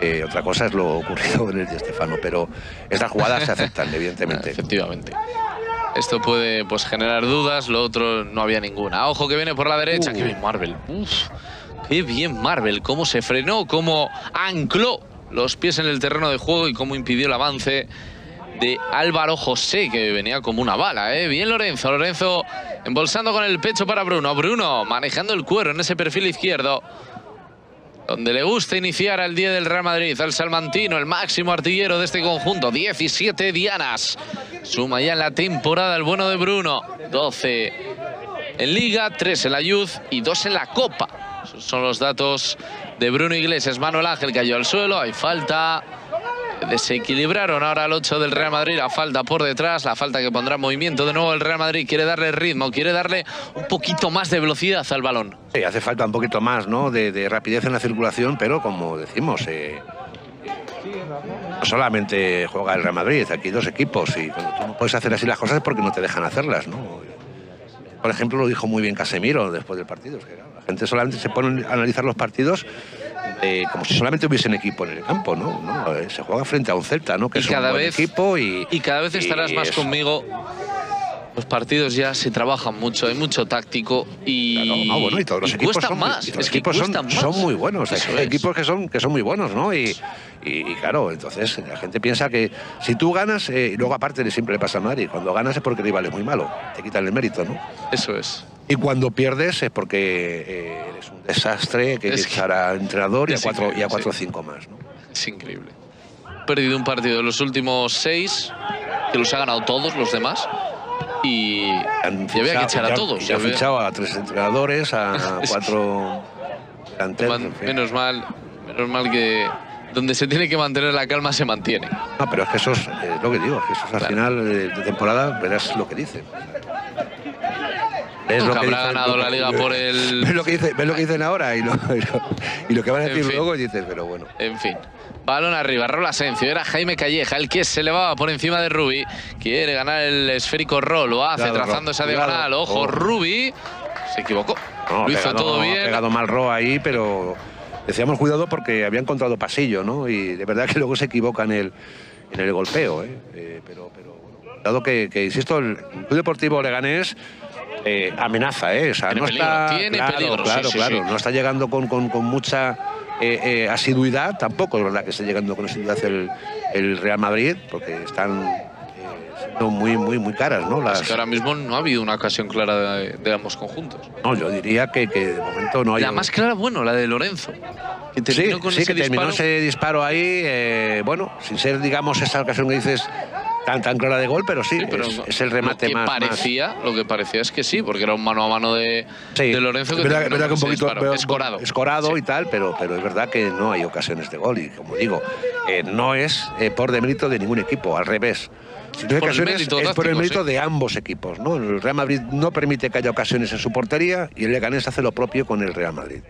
Eh, otra cosa es lo ocurrido en el de Estefano, pero estas jugadas se aceptan, evidentemente. Efectivamente. Esto puede pues, generar dudas, lo otro no había ninguna. Ojo que viene por la derecha. Qué bien Marvel. Qué bien Marvel. Cómo se frenó, cómo ancló los pies en el terreno de juego y cómo impidió el avance de Álvaro José, que venía como una bala. ¿eh? Bien Lorenzo. Lorenzo embolsando con el pecho para Bruno. Bruno manejando el cuero en ese perfil izquierdo donde le gusta iniciar al día del Real Madrid, al salmantino, el máximo artillero de este conjunto, 17 dianas. Suma ya en la temporada el bueno de Bruno, 12 en Liga, 3 en la Youth y 2 en la Copa. Son los datos de Bruno Iglesias. Manuel Ángel cayó al suelo, hay falta. Desequilibraron ahora al 8 del Real Madrid, la falta por detrás, la falta que pondrá movimiento de nuevo el Real Madrid, quiere darle ritmo, quiere darle un poquito más de velocidad al balón. Sí, hace falta un poquito más ¿no? de, rapidez en la circulación, pero como decimos, eh, solamente juega el Real Madrid, aquí dos equipos y cuando tú no puedes hacer así las cosas es porque no te dejan hacerlas. ¿no? Por ejemplo, lo dijo muy bien Casemiro después del partido. la gente solamente se pone a analizar los partidos como si solamente hubiese un equipo en el campo, ¿no? Eh, se juega frente a un Celta, ¿no? Que es cada un vez, equipo y... Y cada vez estarás más conmigo los partidos ya se trabajan mucho, hay mucho táctico y, bueno, y todos los equipos son, más. Los equipos son, muy buenos, hay equipos que son, que son muy buenos, ¿no? Y, claro, entonces la gente piensa que si tú ganas, eh, y luego aparte siempre le pasa a Madrid, cuando ganas es porque el rival es muy malo, te quitan el mérito, ¿no? Eso es. Y cuando pierdes es porque eh, eres un desastre que es a entrenador y a cuatro, y a cuatro o cinco más. ¿no? Es increíble. perdido un partido de los últimos seis, que los ha ganado todos los demás. Y, había que echar a todos. Ya, ha fichado a tres entrenadores, a cuatro delanteros. Menos mal, menos mal que donde se tiene que mantener la calma se mantiene. No, pero es que eso es, lo que digo, es que eso es al final de temporada verás lo que dicen. ¿Ves lo que habrá ganado la liga por el. ¿Ves lo que, dice, ves lo que dicen ahora y lo, y lo, que van a decir luego y dices, pero bueno. En fin. Balón arriba, Rol Asencio. Era Jaime Calleja el que se elevaba por encima de Rubi. Quiere ganar el esférico Rol. Lo hace trazando esa diagonal. Ojo, Rubi. Se equivocó. lo hizo todo bien. Ha pegado mal Ro ahí, pero decíamos cuidado porque había encontrado pasillo, ¿no? Y de verdad que luego se equivoca en el, en el golpeo, ¿eh? eh pero, pero dado que, que, insisto, el Club Deportivo Leganés eh, amenaza, ¿eh? no está, tiene claro, claro, claro, no está llegando con, mucha eh, eh, asiduidad, tampoco es verdad que esté llegando con asiduidad el, el Real Madrid, porque están siendo muy, muy, muy caras, ¿no? Las... Es que ahora mismo no ha habido una ocasión clara de, ambos conjuntos. No, yo diría que, que, de momento no hay. La más clara, bueno, la de Lorenzo. Que sí, sí, que terminó ese disparo ahí, bueno, sin ser, digamos, esa ocasión que dices tan, tan clara de gol, pero sí, es, el remate lo que Parecía, Lo que parecía es que sí, porque era un mano a mano de, de Lorenzo que, verdad, que un poquito escorado, escorado y tal, pero, pero es verdad que no hay ocasiones de gol. Y como digo, eh, no es eh, por demérito de ningún equipo, al revés. Si no hay ocasiones, es por el mérito de ambos equipos. ¿no? El Real Madrid no permite que haya ocasiones en su portería y el Leganés hace lo propio con el Real Madrid.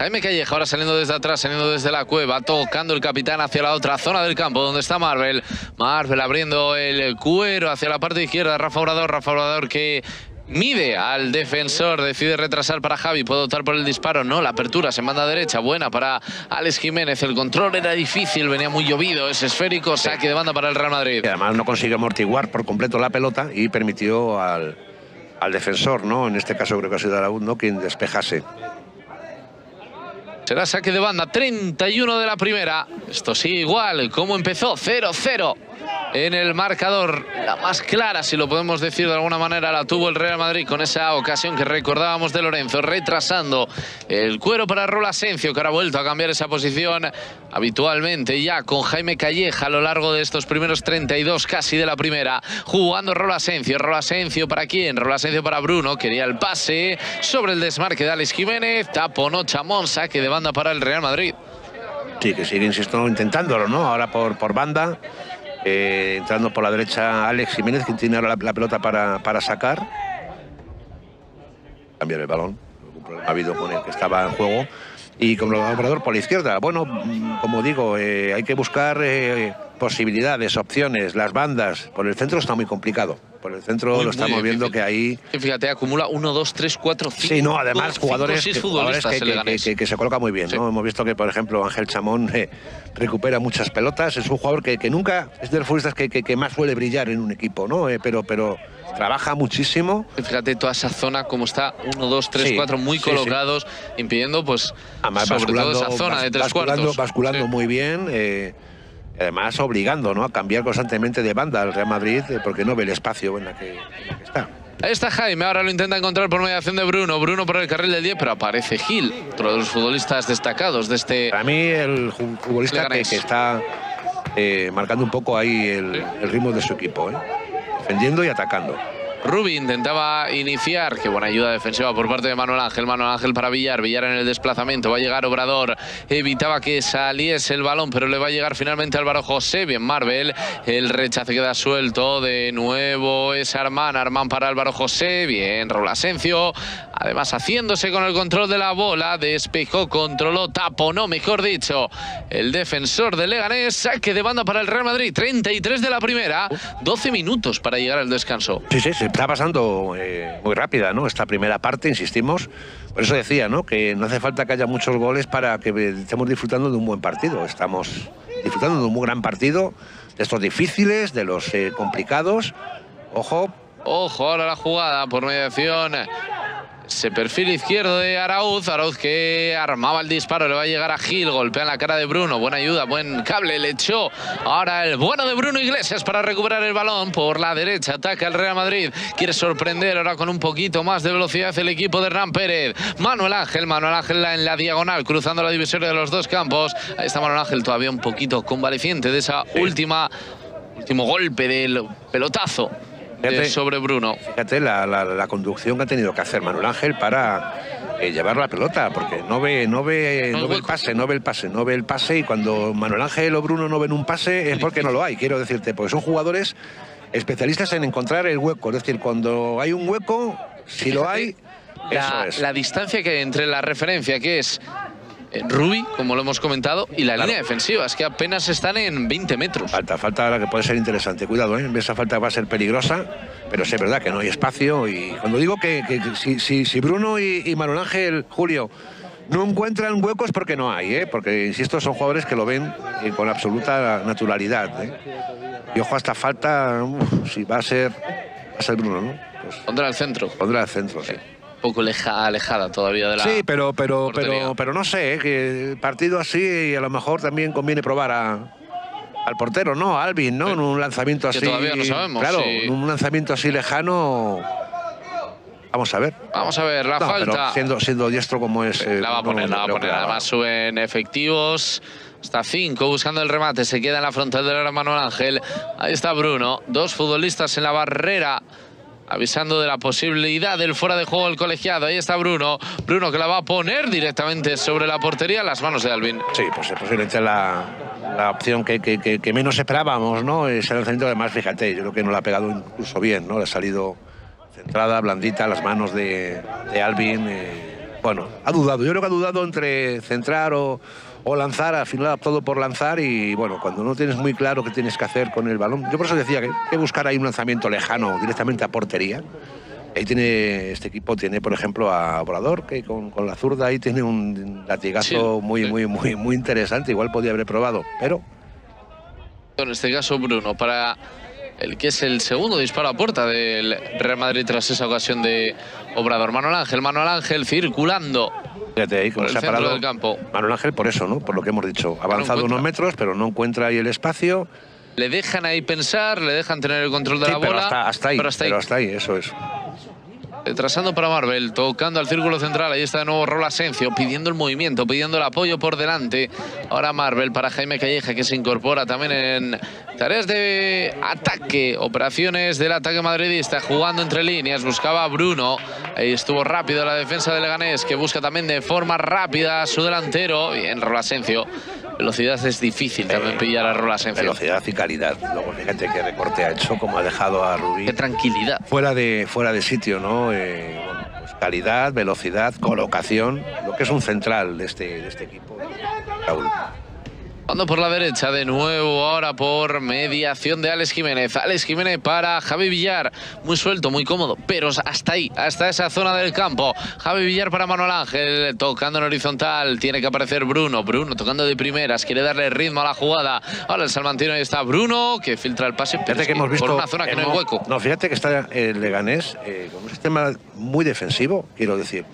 Jaime Calleja ahora saliendo desde atrás, saliendo desde la cueva, tocando el capitán hacia la otra zona del campo donde está Marvel. Marvel abriendo el cuero hacia la parte izquierda. Rafa Obrador, Rafa Obrador que mide al defensor, decide retrasar para Javi, puede optar por el disparo, no, la apertura se manda a derecha, buena para Alex Jiménez, el control era difícil, venía muy llovido, es esférico, saque de banda para el Real Madrid. Y además no consigue amortiguar por completo la pelota y permitió al, al defensor, ¿no? En este caso creo que ha sido Araújo, quien despejase. Será saque de banda, 31 de la primera. Esto sigue igual, como empezó, 0-0 en el marcador. La más clara, si lo podemos decir de alguna manera, la tuvo el Real Madrid con esa ocasión que recordábamos de Lorenzo, retrasando el cuero para Rola Asencio, que ahora ha vuelto a cambiar esa posición habitualmente ya con Jaime Calleja a lo largo de estos primeros 32 casi de la primera, jugando Rola Asencio. Rola Asencio para quién? Rola Asencio para Bruno, quería el pase sobre el desmarque de Alex Jiménez, tapo Chamón, saque de banda para el Real Madrid. Sí, que sigue, insisto, intentándolo, ¿no? Ahora por, por banda. Eh, entrando por la derecha Alex Jiménez, quien tiene ahora la, pelota para, para, sacar. Cambiar el balón. Ha habido con el que estaba en juego. y como operador por la izquierda. Bueno, como digo, eh, hay que buscar eh, posibilidades, opciones, las bandas. Por el centro está muy complicado. Por el centro lo estamos viendo que ahí. fíjate, acumula 1, 2, 3, 4, 5. Sí, no, además jugadores, que, que, se coloca muy bien. ¿no? Hemos visto que, por ejemplo, Ángel Chamón eh, recupera muchas pelotas. Es un jugador que, nunca es de los futbolistas que, más suele brillar en un equipo, ¿no? pero, pero trabaja muchísimo. Fíjate toda esa zona como está, 1, 2, 3, 4 muy colocados, impidiendo pues sobre todo esa zona de tres cuartos. Basculando muy bien. Eh, además obligando ¿no? a cambiar constantemente de banda al Real Madrid eh, porque no ve el espacio en la que, está. Ahí está Jaime, ahora lo intenta encontrar por mediación de Bruno. Bruno por el carril del 10, pero aparece Gil, otro de los futbolistas destacados de este. Para mí, el futbolista que, está eh, marcando un poco ahí el, ritmo de su equipo, ¿eh? defendiendo y atacando. Rubi intentaba iniciar, qué buena ayuda defensiva por parte de Manuel Ángel, Manuel Ángel para Villar, Villar en el desplazamiento, va a llegar Obrador, evitaba que saliese el balón, pero le va a llegar finalmente Álvaro José, bien Marvel, el rechace queda suelto, de nuevo es Armán, Armán para Álvaro José, bien Raúl Asencio, además haciéndose con el control de la bola, despejó, controló, taponó, mejor dicho, el defensor de Leganés, saque de banda para el Real Madrid, 33 de la primera, 12 minutos para llegar al descanso. Sí, sí, sí está pasando eh, muy rápida, ¿no? Esta primera parte, insistimos. Por eso decía, ¿no? Que no hace falta que haya muchos goles para que estemos disfrutando de un buen partido. Estamos disfrutando de un muy gran partido, de estos difíciles, de los eh, complicados. Ojo. Ojo, ahora la jugada por mediación ese perfil izquierdo de Arauz. Arauz que armaba el disparo. Le va a llegar a Gil. Golpea en la cara de Bruno. Buena ayuda, buen cable. Le echó. Ahora el bueno de Bruno Iglesias para recuperar el balón. Por la derecha ataca el Real Madrid. Quiere sorprender ahora con un poquito más de velocidad el equipo de Hernán Pérez. Manuel Ángel. Manuel Ángel en la diagonal. Cruzando la división de los dos campos. Ahí está Manuel Ángel todavía un poquito convaleciente de esa última último golpe del pelotazo sobre Bruno. Fíjate la, conducción que ha tenido que hacer Manuel Ángel para eh, llevar la pelota, porque no ve, no ve, no, ve el pase, no ve el pase, no ve el pase y cuando Manuel Ángel o Bruno no ven un pase es porque no lo hay, quiero decirte, porque son jugadores especialistas en encontrar el hueco, es decir, cuando hay un hueco, si lo hay, la, eso es. la distancia que hay entre la referencia que es Rubi, como lo hemos comentado, y la línea defensiva, es que apenas están en 20 metros. Falta, falta ahora que puede ser interesante. Cuidado, ¿eh? esa falta va a ser peligrosa, pero es verdad que no hay espacio. Y cuando digo que, si, Bruno y, Manuel Ángel, Julio, no encuentran huecos porque no hay, ¿eh? porque, insisto, son jugadores que lo ven eh, con absoluta naturalidad. ¿eh? Y ojo, esta falta, si va a ser, va a ser Bruno, ¿no? Pues, pondrá al centro. Pondrá al centro, sí poco alejada todavía de la. Sí, pero, pero, pero, pero no sé, ¿eh? que partido así a lo mejor también conviene probar a, al portero, ¿no? A Alvin, ¿no? En un lanzamiento así. todavía no sabemos. Claro, en un lanzamiento así lejano. Vamos a ver. Vamos a ver, la falta. siendo, siendo diestro como es. la va a poner, la va a poner. Además suben efectivos. Hasta cinco buscando el remate. Se queda en la frontal del Manuel Ángel. Ahí está Bruno. Dos futbolistas en la barrera avisando de la posibilidad del fuera de juego del colegiado. Ahí está Bruno. Bruno que la va a poner directamente sobre la portería, las manos de Alvin. Sí, pues posiblemente la, la opción que, que, menos esperábamos, ¿no? Ese lanzamiento, además, fíjate, yo creo que no la ha pegado incluso bien, ¿no? Le ha salido centrada, blandita, las manos de, de Alvin. Eh, bueno, ha dudado. Yo creo que ha dudado entre centrar o o lanzar, al final todo por lanzar y bueno, cuando no tienes muy claro qué tienes que hacer con el balón, yo por eso decía que, que buscar ahí un lanzamiento lejano directamente a portería. Ahí tiene, este equipo tiene, por ejemplo, a Volador, que con, la zurda ahí tiene un latigazo muy, muy, muy, muy interesante. Igual podía haber probado, pero... En este caso, Bruno, para el que es el segundo disparo a puerta del Real Madrid tras esa ocasión de Obrador. Manuel Ángel, Manuel Ángel circulando Fíjate ahí, el centro del campo. Manuel Ángel, por eso, ¿no? Por lo que hemos dicho. Ha avanzado unos metros, pero no encuentra ahí el espacio. Le dejan ahí pensar, le dejan tener el control de la bola. Hasta, hasta, ahí, pero hasta ahí, eso es. Retrasando para Marvel, tocando al círculo central. Ahí está de nuevo Rola Asencio, pidiendo el movimiento, pidiendo el apoyo por delante. Ahora Marvel para Jaime Calleja, que se incorpora también en tareas de ataque, operaciones del ataque madridista, jugando entre líneas. Buscaba a Bruno. Ahí estuvo rápido la defensa de Leganés, que busca también de forma rápida a su delantero. Bien, Rola Asencio. Velocidad es difícil también pillar a Rola Asencio. Velocidad y calidad. Luego fíjate qué recorte ha hecho, como ha dejado a Rubí. Qué tranquilidad. Fuera de, fuera de sitio, ¿no? Eh, pues calidad, velocidad, colocación, lo que es un central de este, de este equipo. Raúl. Cuando por la derecha de nuevo, ahora por mediación de Alex Jiménez. Alex Jiménez para Javi Villar. Muy suelto, muy cómodo, pero hasta ahí, hasta esa zona del campo. Javi Villar para Manuel Ángel, tocando en horizontal. Tiene que aparecer Bruno. Bruno tocando de primeras, quiere darle ritmo a la jugada. Ahora el Salmantino ahí está Bruno, que filtra el pase. Fíjate que hemos visto. Por una zona que no hay hueco. No, fíjate que está el Leganés eh, con un sistema muy defensivo, quiero decir.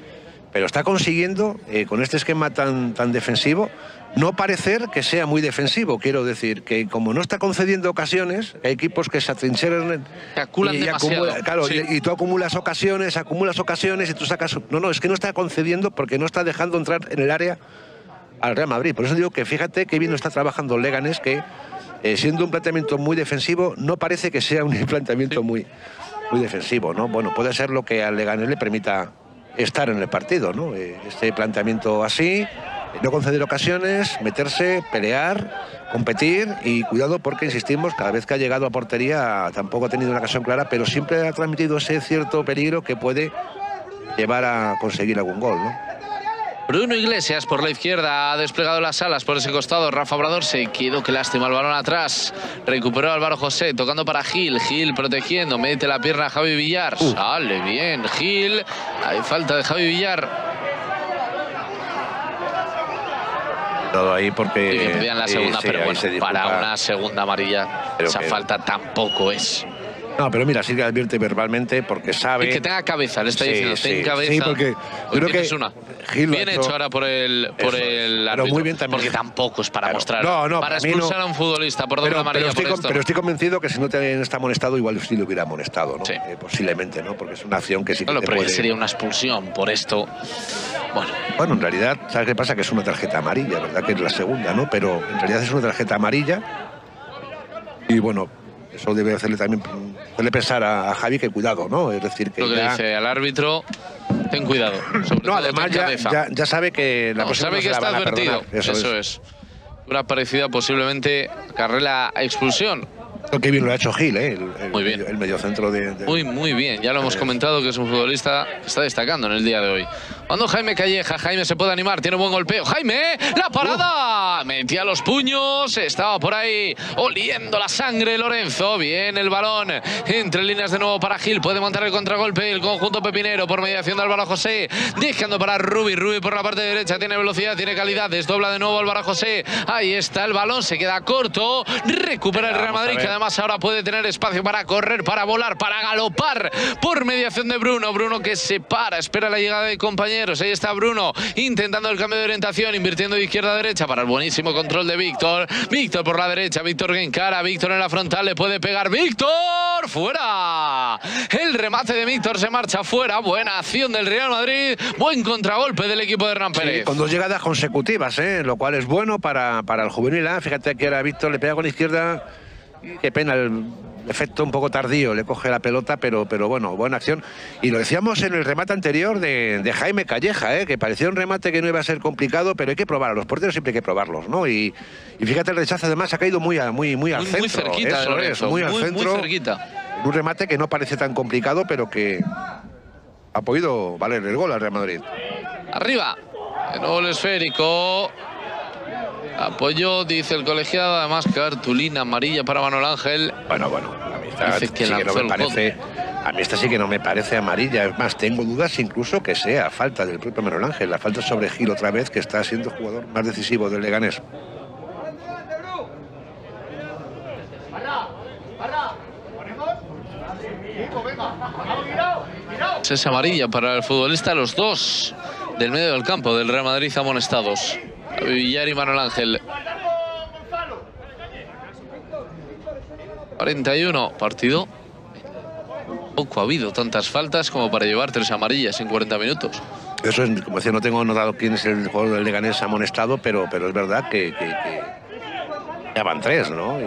Pero está consiguiendo, eh, con este esquema tan, tan defensivo, no parecer que sea muy defensivo. Quiero decir que como no está concediendo ocasiones, hay equipos que se atrincheran aculan y, acumula- claro, sí. y, y tú acumulas ocasiones, acumulas ocasiones y tú sacas. No, no, es que no está concediendo porque no está dejando entrar en el área al Real Madrid. Por eso digo que fíjate que bien está trabajando Leganés, que eh, siendo un planteamiento muy defensivo, no parece que sea un planteamiento muy, muy defensivo, ¿no? Bueno, puede ser lo que al Leganés le permita estar en el partido, ¿no? Eh, Este planteamiento así, no conceder ocasiones, meterse, pelear, competir y cuidado porque, insistimos, cada vez que ha llegado a portería tampoco ha tenido una ocasión clara, pero siempre ha transmitido ese cierto peligro que puede llevar a conseguir algún gol, ¿no? Bruno Iglesias por la izquierda ha desplegado las alas por ese costado. Rafa Obrador se quedó, qué lástima, el balón atrás. Recuperó Álvaro José, tocando para Gil. Gil protegiendo, mete la pierna a Javi Villar. Sale bien, Gil. Hay falta de Javi Villar. Todo ahí porque... Y que pedían la eh, segunda, pero bueno, para una segunda amarilla, Pero esa que- falta tampoco es. No, pero mira, sí que advierte verbalmente porque sabe... Y que tenga cabeza, le está Sí, diciendo, ten cabeza. sí, porque yo Hoy creo que una. Gil bien hecho- hecho ahora por el, por Eso el Pero muy bien también. Porque tampoco es para Claro. mostrar. No, no, para para mí no. expulsar a un futbolista por Pero, amarilla pero estoy por con- esto. pero estoy convencido que si no te está amonestado, igual sí lo hubiera amonestado, ¿no? Sí. Eh, posiblemente, ¿no? Porque es una acción que sí que Bueno, te pero puede- sería una expulsión por esto. Bueno, Bueno, en realidad, ¿sabes qué pasa? Que es una tarjeta amarilla, ¿verdad? Que es la segunda, ¿no? Pero en realidad es una tarjeta amarilla. Y bueno, eso debe hacerle también hacerle pensar a, a Javi que cuidado, ¿no? Es decir, que lo que ya- dice al árbitro, ten cuidado. Sobre No, todo además ya, ya, ya sabe que la No, sabe no que está advertido. Eso, Eso, es. Una parecida posiblemente carrera expulsión. Lo que bien lo ha hecho Gil, ¿eh? El, el Muy bien. medio- el mediocentro de, de- Muy, muy bien. Ya lo hemos comentado que es un futbolista que está destacando en el día de hoy. Cuando Jaime Calleja, Jaime se puede animar, tiene buen golpeo. ¡Jaime! ¡La parada! Metía los puños, estaba por ahí oliendo la sangre Lorenzo. Bien el balón. Entre líneas de nuevo para Gil. Puede montar el contragolpe el conjunto pepinero por mediación de Álvaro José. Dejando para Rubi. Rubi por la parte derecha. Tiene velocidad, tiene calidad. Desdobla de nuevo Álvaro José. Ahí está el balón. Se queda corto. Recupera el Real Madrid. Además ahora puede tener espacio para correr, para volar, para galopar por mediación de Bruno. Bruno que se para, espera la llegada de compañeros. Ahí está Bruno intentando el cambio de orientación, invirtiendo de izquierda a derecha para el buenísimo control de Víctor. Víctor por la derecha, Víctor que encara, Víctor en la frontal, le puede pegar. ¡Víctor! ¡Fuera! El remate de Víctor se marcha fuera. Buena acción del Real Madrid. Buen contragolpe del equipo de Hernán Sí, con dos llegadas consecutivas, ¿eh? lo cual es bueno para, para el juvenil. ¿eh? Fíjate que ahora Víctor le pega con la izquierda. Qué pena el efecto un poco tardío, le coge la pelota, pero, pero bueno, buena acción. Y lo decíamos en el remate anterior de, de Jaime Calleja, ¿eh? que parecía un remate que no iba a ser complicado, pero hay que probar. A los porteros siempre hay que probarlos, ¿no? Y, y fíjate, el rechazo además ha caído muy, muy, muy al Muy, centro. muy cerquita de es, muy al muy, muy centro. cerquita. Un remate que no parece tan complicado, pero que ha podido valer el gol al Real Madrid. Arriba. De nuevo el esférico. Apoyo, dice el colegiado. Además, cartulina amarilla para Manuel Ángel. Bueno, bueno, a mí esta Dice sí que que no me parece. A mí esta sí que no me parece amarilla. Es más, tengo dudas incluso que sea falta del propio Manuel Ángel. La falta sobre Gil otra vez, que está siendo el jugador más decisivo del Leganés. Es amarilla para el futbolista. Los dos del medio del campo del Real Madrid amonestados. Villar y Manuel Ángel. 41 partido. Poco ha habido tantas faltas como para llevar tres amarillas en 40 minutos. Eso es, como decía, no tengo notado quién es el jugador del Leganés amonestado, pero, pero es verdad que, que- que ya van tres, ¿no? Y,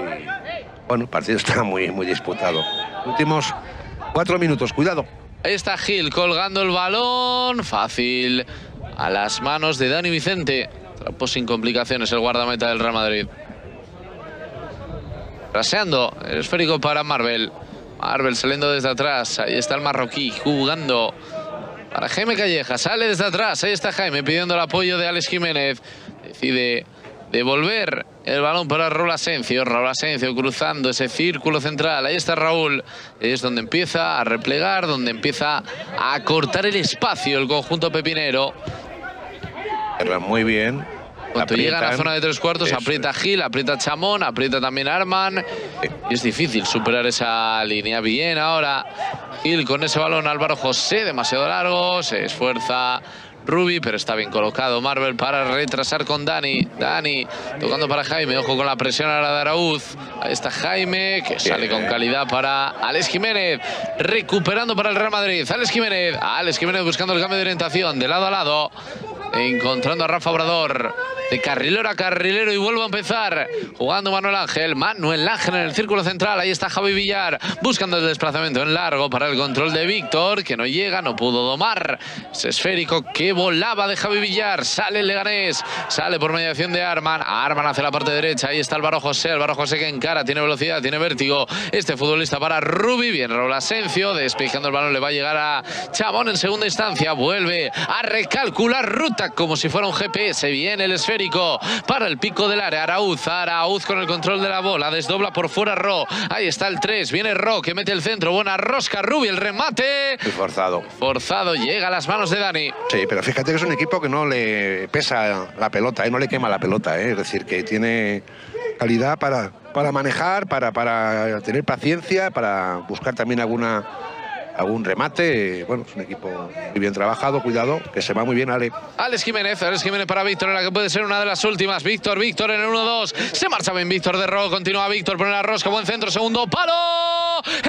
bueno, el partido está muy, muy disputado. Últimos cuatro minutos, cuidado. Ahí está Gil colgando el balón. Fácil. A las manos de Dani Vicente. Trapo sin complicaciones el guardameta del Real Madrid. Raseando el esférico para Marvel. Marvel saliendo desde atrás. Ahí está el marroquí jugando para Jaime Calleja. Sale desde atrás. Ahí está Jaime pidiendo el apoyo de Alex Jiménez. Decide devolver el balón para Raúl Asencio. Raúl Asencio cruzando ese círculo central. Ahí está Raúl. Es donde empieza a replegar, donde empieza a cortar el espacio el conjunto pepinero. Muy bien. Cuando llega a la zona de tres cuartos, aprieta Gil, aprieta Chamón, aprieta también Arman. Y es difícil superar esa línea. Bien, ahora Gil con ese balón, Álvaro José, demasiado largo, se esfuerza. Rubi, pero está bien colocado Marvel para retrasar con Dani. Dani tocando para Jaime, ojo con la presión ahora de Arauz. Ahí está Jaime, que sale con calidad para Alex Jiménez. Recuperando para el Real Madrid. Alex Jiménez. Alex Jiménez buscando el cambio de orientación de lado a lado. Encontrando a Rafa Obrador de carrilero a carrilero y vuelvo a empezar. Jugando Manuel Ángel, Manuel Ángel en el círculo central, ahí está Javi Villar buscando el desplazamiento en largo para el control de Víctor, que no llega, no pudo domar. Ese esférico que volaba de Javi Villar, sale el Leganés, sale por mediación de Arman, Arman hacia la parte derecha, ahí está Álvaro José, Álvaro José que encara, tiene velocidad, tiene vértigo, este futbolista para Rubi, bien Raúl Asencio, despejando el balón le va a llegar a Chabón en segunda instancia, vuelve a recalcular ruta como si fuera un GPS, viene el esférico para el pico del área. Arauz, Arauz con el control de la bola. Desdobla por fuera Ro. Ahí está el 3. Viene Ro que mete el centro. Buena rosca. Rubi el remate. Muy forzado. Forzado. Llega a las manos de Dani. Sí, pero fíjate que es un equipo que no le pesa la pelota, ¿eh? no le quema la pelota. ¿eh? Es decir, que tiene calidad para, para manejar, para, para tener paciencia, para buscar también alguna algún remate. Bueno, es un equipo muy bien trabajado, cuidado, que se va muy bien, Ale. Alex Jiménez, Alex Jiménez para Víctor, en la que puede ser una de las últimas. Víctor, Víctor en el 1-2. Se marcha bien Víctor de Ro, continúa Víctor, pone la rosca, buen centro, segundo palo.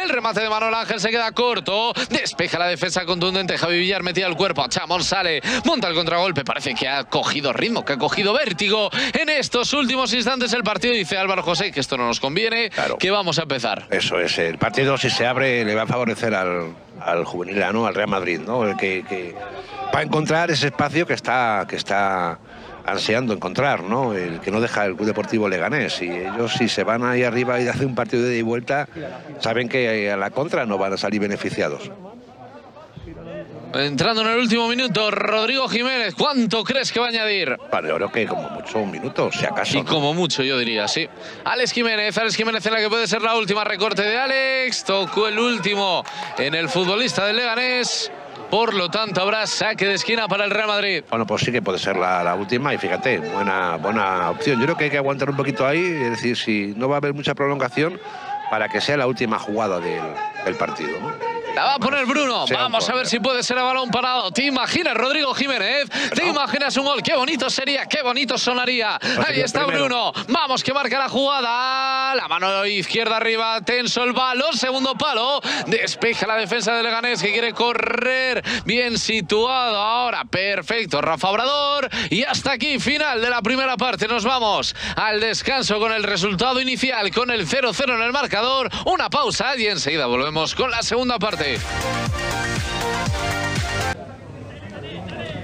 El remate de Manuel Ángel se queda corto. Despeja la defensa contundente. Javi Villar metía el cuerpo. Chamón sale, monta el contragolpe. Parece que ha cogido ritmo, que ha cogido vértigo. En estos últimos instantes el partido dice Álvaro José que esto no nos conviene, que vamos a empezar. Eso es, el partido si se abre le va a favorecer al, al juvenil, al Real Madrid, ¿no? El que, que va a encontrar ese espacio que está, que está ansiando encontrar, ¿no? El que no deja el Club Deportivo Leganés. Y ellos si se van ahí arriba y hacen un partido de ida y vuelta, saben que a la contra no van a salir beneficiados. Entrando en el último minuto, Rodrigo Jiménez, ¿cuánto crees que va a añadir? Vale, yo creo que como mucho un minuto, si acaso. Y como mucho, yo diría, sí. Alex Jiménez, Alex Jiménez en la que puede ser la última recorte de Alex. Tocó el último en el futbolista del Leganés. Por lo tanto, habrá saque de esquina para el Real Madrid. Bueno, pues sí que puede ser la, última y fíjate, buena, buena opción. Yo creo que hay que aguantar un poquito ahí, es decir, si no va a haber mucha prolongación para que sea la última jugada del, del partido. ¿no? La va a poner Bruno. Vamos a ver si puede ser a balón parado. ¿Te imaginas, Rodrigo Jiménez? ¿Te imaginas un gol? Qué bonito sería, qué bonito sonaría. Ahí está Bruno. Vamos, que marca la jugada. La mano izquierda arriba, tenso el balón. Segundo palo. Despeja la defensa de Leganés que quiere correr. Bien situado ahora. Perfecto, Rafa Obrador. Y hasta aquí, final de la primera parte. Nos vamos al descanso con el resultado inicial, con el 0-0 en el marcador. Una pausa y enseguida volvemos con la segunda parte. aí.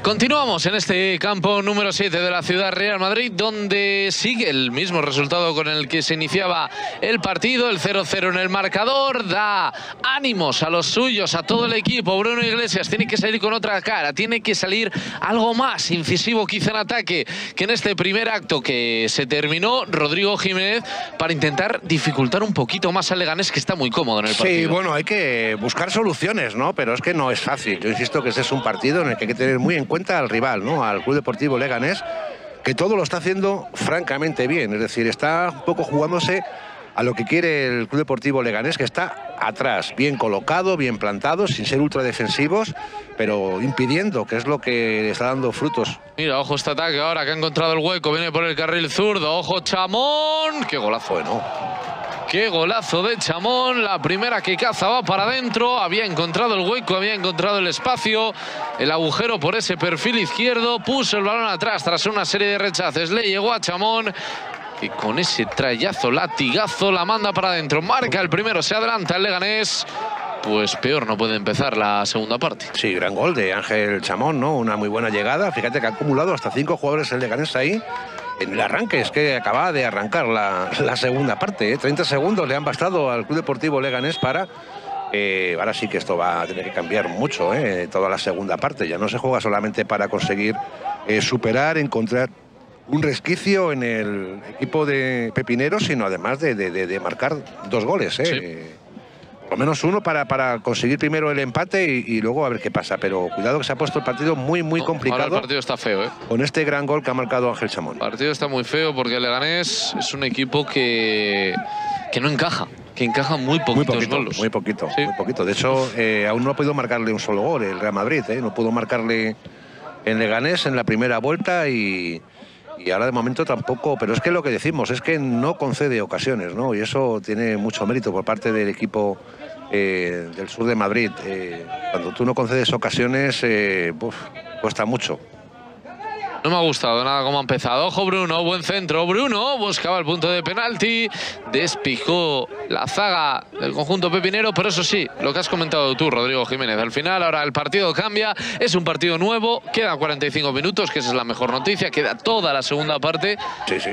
Continuamos en este campo número 7 de la ciudad Real Madrid, donde sigue el mismo resultado con el que se iniciaba el partido, el 0-0 en el marcador, da ánimos a los suyos, a todo el equipo. Bruno Iglesias tiene que salir con otra cara, tiene que salir algo más incisivo quizá en ataque que en este primer acto que se terminó Rodrigo Jiménez para intentar dificultar un poquito más al Leganés que está muy cómodo en el partido. Sí, bueno, hay que buscar soluciones, ¿no? Pero es que no es fácil. Yo insisto que ese es un partido en el que hay que tener muy en cuenta cuenta al rival, ¿no? al Club Deportivo Leganés, que todo lo está haciendo francamente bien. Es decir, está un poco jugándose a lo que quiere el Club Deportivo Leganés, que está atrás, bien colocado, bien plantado, sin ser ultradefensivos, pero impidiendo, que es lo que le está dando frutos. Mira, ojo este ataque ahora que ha encontrado el hueco, viene por el carril zurdo, ojo Chamón, qué golazo, bueno. Qué golazo de Chamón. La primera que caza va para adentro. Había encontrado el hueco, había encontrado el espacio. El agujero por ese perfil izquierdo. Puso el balón atrás tras una serie de rechaces. Le llegó a Chamón. Que con ese trayazo, latigazo, la manda para adentro. Marca el primero, se adelanta el Leganés pues peor no puede empezar la segunda parte. Sí, gran gol de Ángel Chamón, ¿no? Una muy buena llegada. Fíjate que ha acumulado hasta cinco jugadores el Leganés ahí en el arranque. Es que acaba de arrancar la, segunda parte. 30 ¿eh? segundos le han bastado al Club Deportivo Leganés para Eh, ahora sí que esto va a tener que cambiar mucho, ¿eh? toda la segunda parte. Ya no se juega solamente para conseguir eh, superar, encontrar un resquicio en el equipo de Pepinero, sino además de, marcar dos goles. ¿eh? Por lo menos uno para, para conseguir primero el empate y, luego a ver qué pasa. Pero cuidado que se ha puesto el partido muy, muy complicado. Ahora el partido está feo, ¿eh? Con este gran gol que ha marcado Ángel Chamón. El partido está muy feo porque el Leganés es un equipo que, que no encaja que encaja muy poquitos muy poquito, goles. Muy poquito, muy poquito. De hecho, eh, aún no ha podido marcarle un solo gol el Real Madrid. ¿eh? No pudo marcarle en Leganés en la primera vuelta y, y ahora de momento tampoco, pero es que lo que decimos es que no concede ocasiones, ¿no? Y eso tiene mucho mérito por parte del equipo eh, del sur de Madrid. Eh, cuando tú no concedes ocasiones, eh, cuesta mucho. No me ha gustado nada cómo ha empezado. Ojo Bruno, buen centro. Bruno buscaba el punto de penalti. Despijó la zaga del conjunto pepinero. Pero eso sí, lo que has comentado tú, Rodrigo Jiménez. Al final ahora el partido cambia. Es un partido nuevo. Quedan 45 minutos, que esa es la mejor noticia. Queda toda la segunda parte. Sí, sí.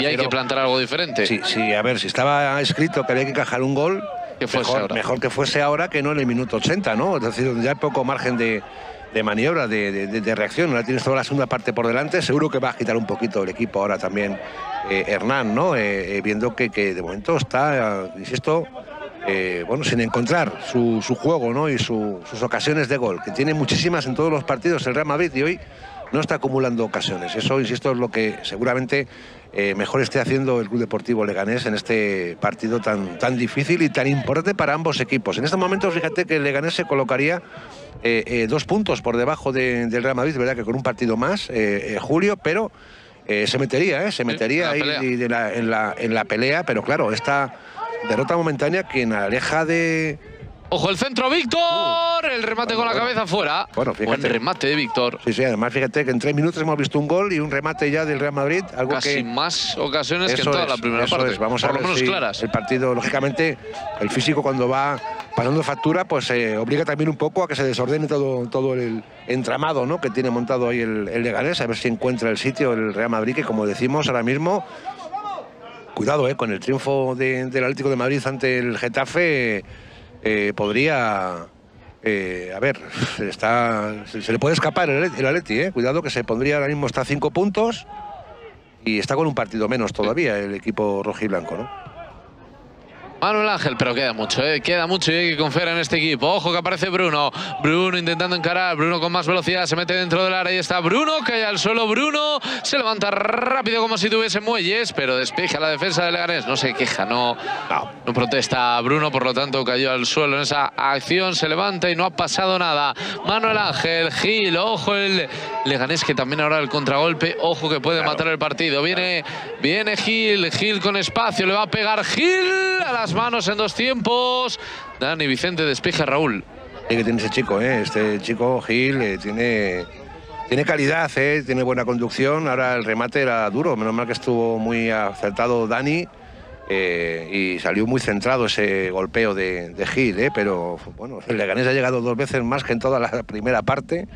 Y hay que plantar algo diferente. Sí, sí. A ver, si estaba escrito que había que encajar un gol, que mejor, mejor, que fuese ahora que no en el minuto 80, ¿no? Es decir, ya hay poco margen de, de maniobra, de, reacción. Ahora tienes toda la segunda parte por delante. Seguro que va a agitar un poquito el equipo ahora también eh, Hernán, ¿no? Eh, eh, viendo que, de momento está, insisto, bueno, sin encontrar su, juego ¿no? y sus ocasiones de gol, que tiene muchísimas en todos los partidos el Real Madrid y hoy no está acumulando ocasiones. Eso, insisto, es lo que seguramente mejor esté haciendo el Club Deportivo Leganés en este partido tan, tan difícil y tan importante para ambos equipos. En este momento, fíjate que el Leganés se colocaría eh, eh, dos puntos por debajo del Real Madrid, verdad que con un partido más, eh, Julio, pero se metería, se metería ahí en, la, en la pelea, pero claro, esta derrota momentánea quien aleja de, Ojo el centro, Víctor. el remate con la cabeza fuera. Bueno, fíjate. Buen remate de Víctor. Sí, sí, además fíjate que en tres minutos hemos visto un gol y un remate ya del Real Madrid. Algo Casi más ocasiones que en toda la primera parte. Vamos a ver lo claras. El partido, lógicamente, el físico cuando va pasando factura, pues eh, obliga también un poco a que se desordene todo, todo el entramado ¿no? que tiene montado ahí el, el Leganés, a ver si encuentra el sitio el Real Madrid, que como decimos ahora mismo, cuidado eh, con el triunfo del Atlético de Madrid ante el Getafe. Eh, podría... Eh, a ver, está, se, le puede escapar el, el Atleti, eh. cuidado que se pondría ahora mismo está a cinco puntos y está con un partido menos todavía el equipo rojiblanco, ¿no? Manuel Ángel, pero queda mucho, ¿eh? queda mucho y hay que confiar en este equipo. Ojo que aparece Bruno. Bruno intentando encarar, Bruno con más velocidad, se mete dentro del área y está Bruno, cae al suelo Bruno, se levanta rápido como si tuviese muelles, pero despeja la defensa de Leganés. No se queja, no, no, protesta Bruno, por lo tanto cayó al suelo en esa acción, se levanta y no ha pasado nada. Manuel Ángel, Gil, ojo el Leganés que también ahora el contragolpe, ojo que puede matar el partido. Viene, viene Gil, Gil con espacio, le va a pegar Gil a las manos en dos tiempos. Dani Vicente despeja Raúl. que tiene ese chico, ¿eh? este chico Gil eh, tiene, tiene calidad, ¿eh? tiene buena conducción. Ahora el remate era duro, menos mal que estuvo muy acertado Dani. y salió muy centrado ese golpeo de, Gil, pero bueno, el Leganés ha llegado dos veces más que en toda la primera parte.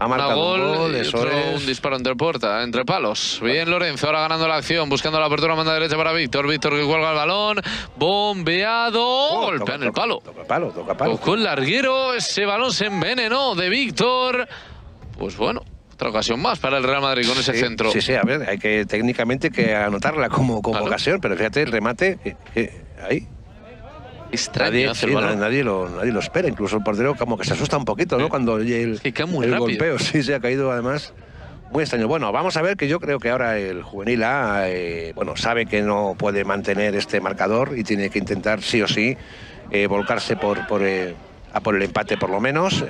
Ha marcado gol, un gol, un disparo entre puerta, entre palos. Bien Lorenzo, ahora ganando la acción, buscando la apertura, manda derecha para Víctor. Víctor que cuelga el balón, bombeado, oh, golpea en el palo. Toca palo, toca palo. Con larguero, ese balón se envenenó de Víctor. Pues bueno, otra ocasión más para el Real Madrid con ese centro. Sí, sí, a ver, hay que técnicamente que anotarla como, como ocasión, pero fíjate el remate, ahí, Extraño nadie, lo, nadie lo espera, incluso el portero como que se asusta un poquito, ¿no? Cuando el, el golpeo sí se ha caído además. Muy extraño. Bueno, vamos a ver que yo creo que ahora el juvenil A, eh, bueno, sabe que no puede mantener este marcador y tiene que intentar sí o sí eh, volcarse por, por, eh, a por el empate por lo menos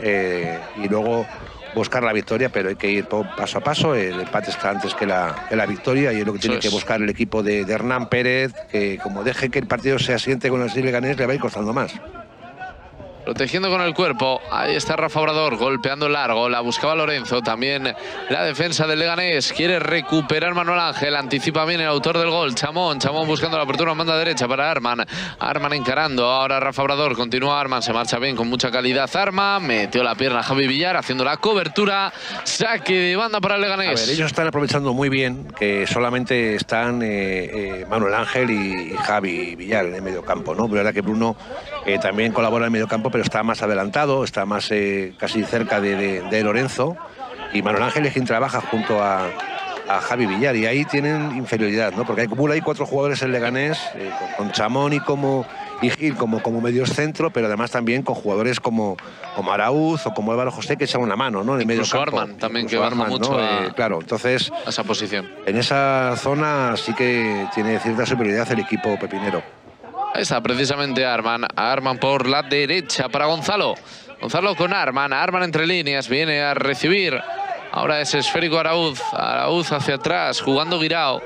y luego buscar la victoria, pero hay que ir paso a paso. El empate está antes que la, la victoria y es lo que tiene que buscar el equipo de, Hernán Pérez, que como deje que el partido se asiente con el Leganés, le va a ir costando más. Protegiendo con el cuerpo. Ahí está Rafa Obrador, golpeando largo. La buscaba Lorenzo. También la defensa del Leganés. Quiere recuperar Manuel Ángel. Anticipa bien el autor del gol. Chamón. Chamón buscando la apertura en banda derecha para Arman. Arman encarando. Ahora Rafa Obrador. Continúa Arman. Se marcha bien con mucha calidad. Arman. Metió la pierna Javi Villar haciendo la cobertura. Saque de banda para el Leganés. ellos están aprovechando muy bien que solamente están eh, eh, Manuel Ángel y, Javi Villar en el medio campo. ¿no? Pero verdad que Bruno eh, también colabora en el medio campo, está más adelantado, está más eh, casi cerca de, Lorenzo. Y Manuel Ángel es quien trabaja junto a, Javi Villar. Y ahí tienen inferioridad, ¿no? Porque hay, como hay cuatro jugadores en Leganés, eh, con, Chamón y como y Gil como, como medios centro, pero además también con jugadores como, como Arauz o como Álvaro José que echan una mano ¿no? en el medio. Arman también que baja mucho eh, claro, entonces a esa posición. En esa zona sí que tiene cierta superioridad el equipo pepinero. Ahí está precisamente Arman. Arman por la derecha para Gonzalo. Gonzalo con Arman. Arman entre líneas. Viene a recibir. Ahora es esférico Arauz. Arauz hacia atrás. Jugando Guirao.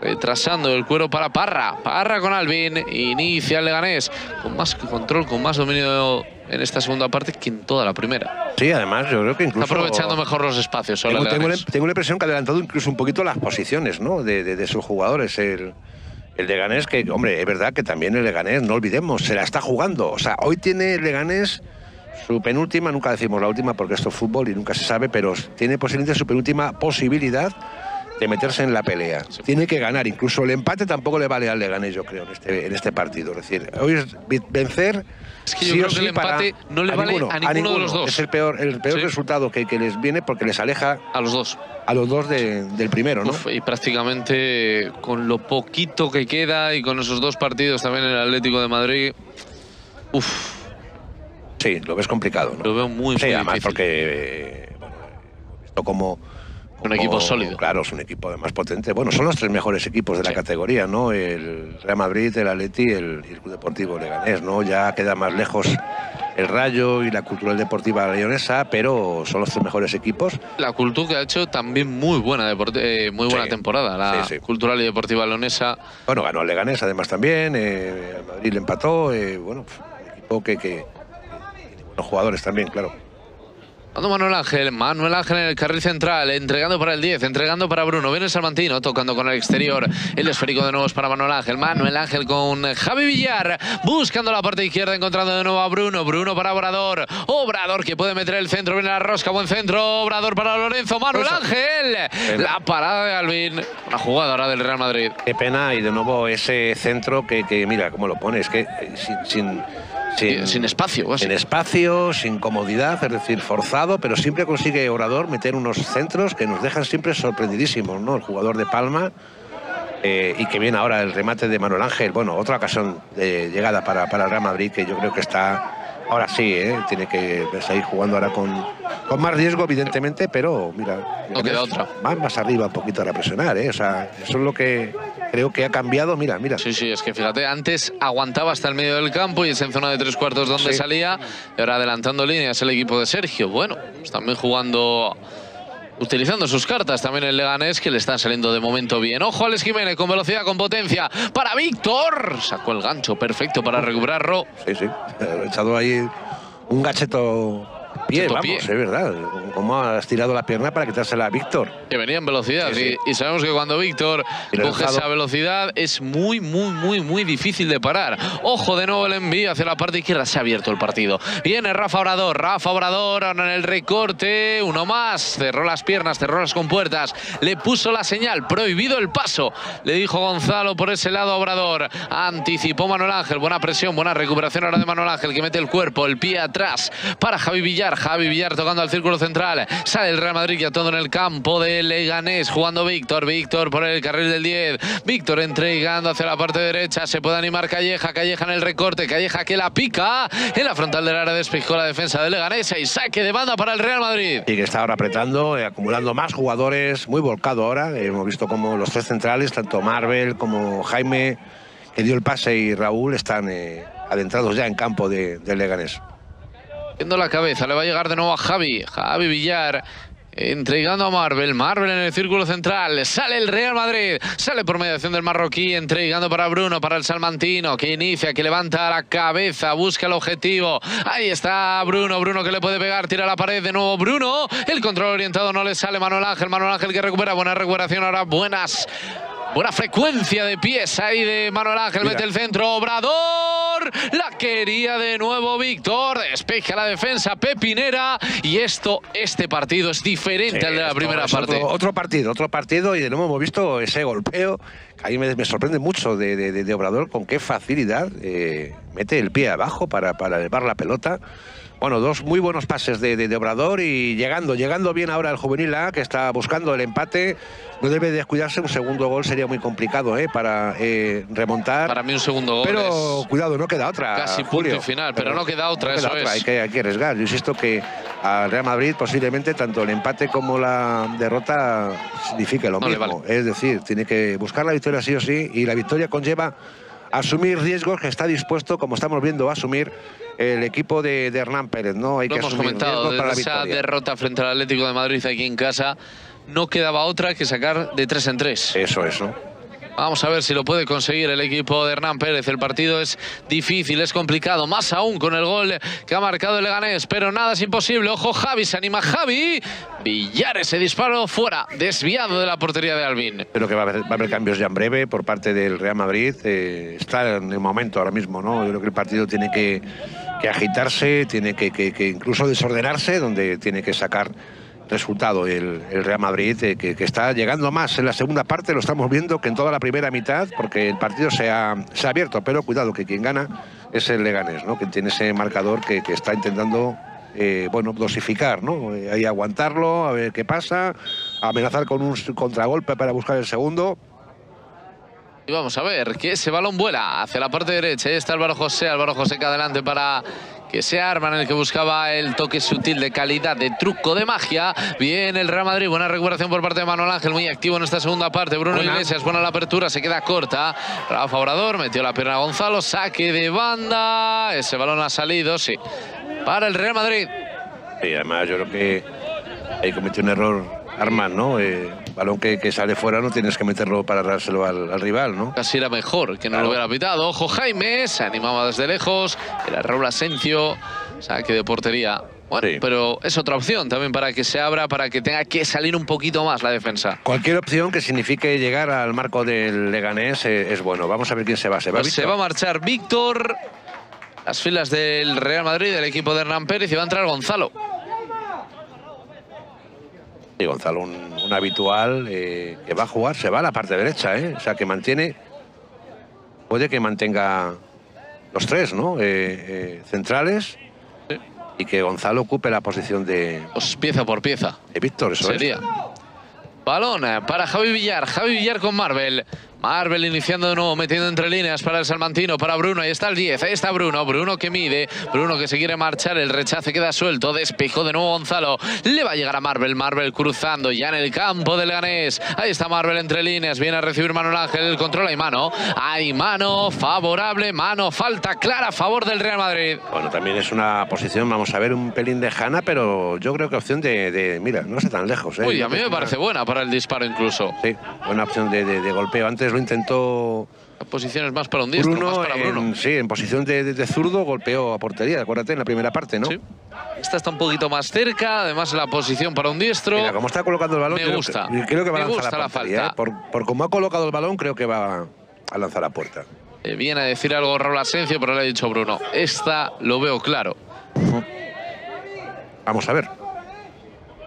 Retrasando el cuero para Parra. Parra con Alvin. Inicia el Leganés. Con más control, con más dominio en esta segunda parte que en toda la primera. Sí, además yo creo que incluso... Está aprovechando mejor los espacios. Tengo, tengo, la, tengo, la, impresión que ha adelantado incluso un poquito las posiciones ¿no? de, de, de sus jugadores. El, el Leganés, que, hombre, es verdad que también el Leganés, no olvidemos, se la está jugando. O sea, hoy tiene el Leganés su penúltima, nunca decimos la última porque esto es fútbol y nunca se sabe, pero tiene posiblemente su penúltima posibilidad de meterse en la pelea. Tiene que ganar, incluso el empate tampoco le vale al Leganés, yo creo, en este, en este partido. Es decir, hoy es vencer. Es que yo creo que el empate no le vale a ninguno, de los dos. Es el peor, el peor resultado que, que, les viene porque les aleja a los dos. A los dos del primero, ¿no? y prácticamente con lo poquito que queda y con esos dos partidos también en el Atlético de Madrid. Uf. Sí, lo ves complicado, ¿no? Lo veo muy, sí, además porque eh, visto como un equipo sólido. Claro, es un equipo además potente. Bueno, son los tres mejores equipos de la categoría, ¿no? El Real Madrid, el Atleti y el, Club Deportivo Leganés, ¿no? Ya queda más lejos el Rayo y la Cultural Deportiva Leonesa, pero son los tres mejores equipos. La Cultura que ha hecho también muy buena eh, muy buena temporada, la Cultural y Deportiva Leonesa. Bueno, ganó el Leganés además también, eh, el Madrid le empató, eh, bueno, un equipo que, que tiene buenos jugadores también, claro. Manuel Ángel, Manuel Ángel en el carril central, entregando para el 10, entregando para Bruno, viene Salmantino, tocando con el exterior, el esférico de nuevo es para Manuel Ángel, Manuel Ángel con Javi Villar, buscando la parte izquierda, encontrando de nuevo a Bruno, Bruno para Obrador, Obrador que puede meter el centro, viene la rosca, buen centro, Obrador para Lorenzo, Manuel Ángel, la parada de Alvin, una jugadora del Real Madrid. Qué pena y de nuevo ese centro que, mira cómo lo pone, es que eh, sin sin, espacio. Sin espacio, sin comodidad, es decir, forzado, pero siempre consigue Orador meter unos centros que nos dejan siempre sorprendidísimos, ¿no? El jugador de Palma eh, y que viene ahora el remate de Manuel Ángel. Bueno, otra ocasión de llegada para, para el Real Madrid que yo creo que está Ahora sí, ¿eh? tiene que seguir jugando ahora con, con más riesgo, evidentemente, pero mira. No queda otra. Más, más arriba un poquito a presionar, ¿eh? O sea, eso es lo que creo que ha cambiado. Mira, mira. Sí, sí, es que fíjate, antes aguantaba hasta el medio del campo y es en zona de tres cuartos donde salía, y ahora adelantando líneas el equipo de Sergio. Bueno, pues también jugando utilizando sus cartas también el Leganés, que le están saliendo de momento bien. Ojo al Jiménez con velocidad, con potencia. Para Víctor. Sacó el gancho perfecto para recuperarlo. Sí, sí. Ha echado ahí un gacheto pie, vamos, es verdad. Cómo ha estirado la pierna para quitársela a Víctor. Que venía en velocidad. Y, sabemos que cuando Víctor coge esa velocidad es muy, muy, muy, muy difícil de parar. Ojo de nuevo el envío hacia la parte izquierda. Se ha abierto el partido. Viene Rafa Obrador. Rafa Obrador ahora en el recorte. Uno más. Cerró las piernas, cerró las compuertas. Le puso la señal. Prohibido el paso. Le dijo Gonzalo por ese lado Obrador. Anticipó Manuel Ángel. Buena presión, buena recuperación ahora de Manuel Ángel que mete el cuerpo, el pie atrás para Javi Villar. Javi Villar tocando al círculo central. Sale el Real Madrid ya todo en el campo de Leganés. Jugando Víctor. Víctor por el carril del 10. Víctor entregando hacia la parte derecha. Se puede animar Calleja. Calleja en el recorte. Calleja que la pica. En la frontal del área despejó la defensa de Leganés. Y saque de banda para el Real Madrid. Y que está ahora apretando, eh, acumulando más jugadores. Muy volcado ahora. hemos visto como los tres centrales, tanto Marvel como Jaime, que dio el pase, y Raúl, están eh, adentrados ya en campo de Leganés. Viendo la cabeza, le va a llegar de nuevo a Javi. Javi Villar Entregando a Marvel, Marvel en el círculo central, sale el Real Madrid, sale por mediación del marroquí, entregando para Bruno, para el salmantino, que inicia, que levanta la cabeza, busca el objetivo, ahí está Bruno, Bruno que le puede pegar, tira la pared de nuevo. Bruno, el control orientado no le sale, Manuel Ángel, Manuel Ángel que recupera, buena recuperación ahora, buenas Buena frecuencia de pies ahí de Manuel Ángel, mete el centro, Obrador, la quería de nuevo Víctor, despeja la defensa Pepinera y esto, este partido es diferente al de la primera parte. Otro, partido, otro partido y de nuevo hemos visto ese golpeo, a mí me, sorprende mucho de, Obrador con qué facilidad eh, mete el pie abajo para, para elevar la pelota. Bueno, dos muy buenos pases de, Obrador y llegando, llegando bien ahora el juvenil A, que está buscando el empate. No debe descuidarse, un segundo gol sería muy complicado ¿eh? para eh, remontar. Para mí un segundo gol Pero cuidado, no queda otra. Casi punto y final, pero, no queda otra, eso es. Hay, que, hay que arriesgar. Yo insisto que al Real Madrid posiblemente tanto el empate como la derrota signifique lo mismo. Es decir, tiene que buscar la victoria sí o sí y la victoria conlleva asumir riesgos que está dispuesto, como estamos viendo, a asumir el equipo de, Hernán Pérez. ¿no? Hay que hemos comentado, para esa derrota frente al Atlético de Madrid aquí en casa, no quedaba otra que sacar de tres en tres. Eso, eso. Vamos a ver si lo puede conseguir el equipo de Hernán Pérez. El partido es difícil, es complicado, más aún con el gol que ha marcado el Leganés, pero nada es imposible. Ojo, Javi, se anima Javi. Villar ese disparo fuera, desviado de la portería de Albín. Pero que va a haber, cambios ya en breve por parte del Real Madrid. Eh, está en el momento ahora mismo, ¿no? Yo creo que el partido tiene que, agitarse, tiene que incluso desordenarse, donde tiene que sacar resultado el, Real Madrid, eh, que, está llegando más en la segunda parte, lo estamos viendo, que en toda la primera mitad, porque el partido se ha, se ha abierto, pero cuidado que quien gana es el Leganés, ¿no? que tiene ese marcador que, está intentando eh, bueno, dosificar, ¿no? Eh, ahí aguantarlo, a ver qué pasa, amenazar con un contragolpe para buscar el segundo. Y vamos a ver que ese balón vuela hacia la parte derecha. Ahí está Álvaro José. Álvaro José que adelante para que se arma en el que buscaba el toque sutil de calidad, de truco, de magia. Bien el Real Madrid, buena recuperación por parte de Manuel Ángel, muy activo en esta segunda parte. Bruno Iglesias, buena la apertura, se queda corta. Rafa Obrador, metió la pierna a Gonzalo, saque de banda. Ese balón ha salido, sí, para el Real Madrid. Y además yo creo que ahí cometió un error Arman, ¿no? Eh, balón que, sale fuera no tienes que meterlo para dárselo al, rival, ¿no? Casi era mejor que no lo hubiera pitado. Ojo, Jaime se animaba desde lejos. Era Raúl Asencio, saque de portería. Bueno, pero es otra opción también para que se abra, para que tenga que salir un poquito más la defensa. Cualquier opción que signifique llegar al marco del Leganés eh, es bueno. Vamos a ver quién se va. ¿Se va, pues se va a marchar Víctor. Las filas del Real Madrid, del equipo de Hernán Pérez, y va a entrar Gonzalo. Y Gonzalo, un, habitual eh, que va a jugar, se va a la parte derecha, ¿eh? o sea que mantiene, puede que mantenga los tres, ¿no? Eh, eh, centrales y que Gonzalo ocupe la posición de. Pues pieza por pieza. De Víctor, eso Sería. Balón para Javi Villar, Javi Villar con Marvel. Marvel iniciando de nuevo, metiendo entre líneas para el Salmantino, para Bruno. Ahí está el 10, ahí está Bruno. Bruno que mide, Bruno que se quiere marchar. El rechace queda suelto. Despejó de nuevo Gonzalo. Le va a llegar a Marvel. Marvel cruzando ya en el campo del Ganés. Ahí está Marvel entre líneas. Viene a recibir Manuel Ángel. El control hay mano. Hay mano favorable, mano. Falta clara a favor del Real Madrid. Bueno, también es una posición, vamos a ver, un pelín de Jana, pero yo creo que opción de. mira, no sé tan lejos. ¿eh? Uy, a mí me parece buena para el disparo incluso. Sí, buena opción de, de golpeo. Antes lo intentó posiciones más para un diestro, más para Bruno. sí, en posición de, zurdo golpeó a portería, acuérdate, en la primera parte, ¿no? Sí. Esta está un poquito más cerca, además la posición para un diestro. Mira, como está colocando el balón, me gusta. creo que va a lanzar la, falta. ¿eh? Por, por cómo ha colocado el balón, creo que va a lanzar a puerta. Eh, viene a decir algo Raúl Asencio, pero le ha dicho Bruno. Esta lo veo claro. Vamos a ver.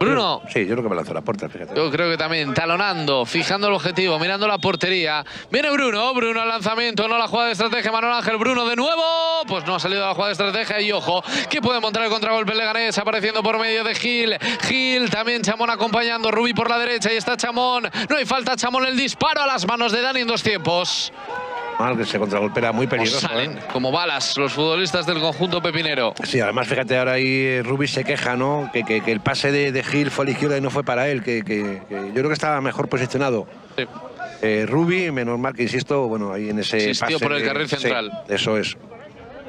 Bruno. Sí, yo creo que me lanzó la puerta, fíjate. Yo creo que también, talonando, fijando el objetivo, mirando la portería. Viene Bruno, Bruno al lanzamiento, no la jugada de estrategia, Manuel Ángel, Bruno de nuevo. Pues no ha salido la jugada de estrategia y ojo, que puede montar el contragolpe Leganés apareciendo por medio de Gil. Gil, también Chamón acompañando, Rubí por la derecha y está Chamón. No hay falta, Chamón el disparo a las manos de Dani en dos tiempos. Mal, que se contragolpera muy peligroso. Salen ¿eh? como balas los futbolistas del conjunto pepinero. Sí, además fíjate ahora ahí eh, Rubí se queja, ¿no? Que, que, el pase de, de, Gil fue a la izquierda y no fue para él, que, que yo creo que estaba mejor posicionado. Sí. Eh, Rubí, menos mal que insisto, bueno, ahí en ese Insistió por el carril central. eso es.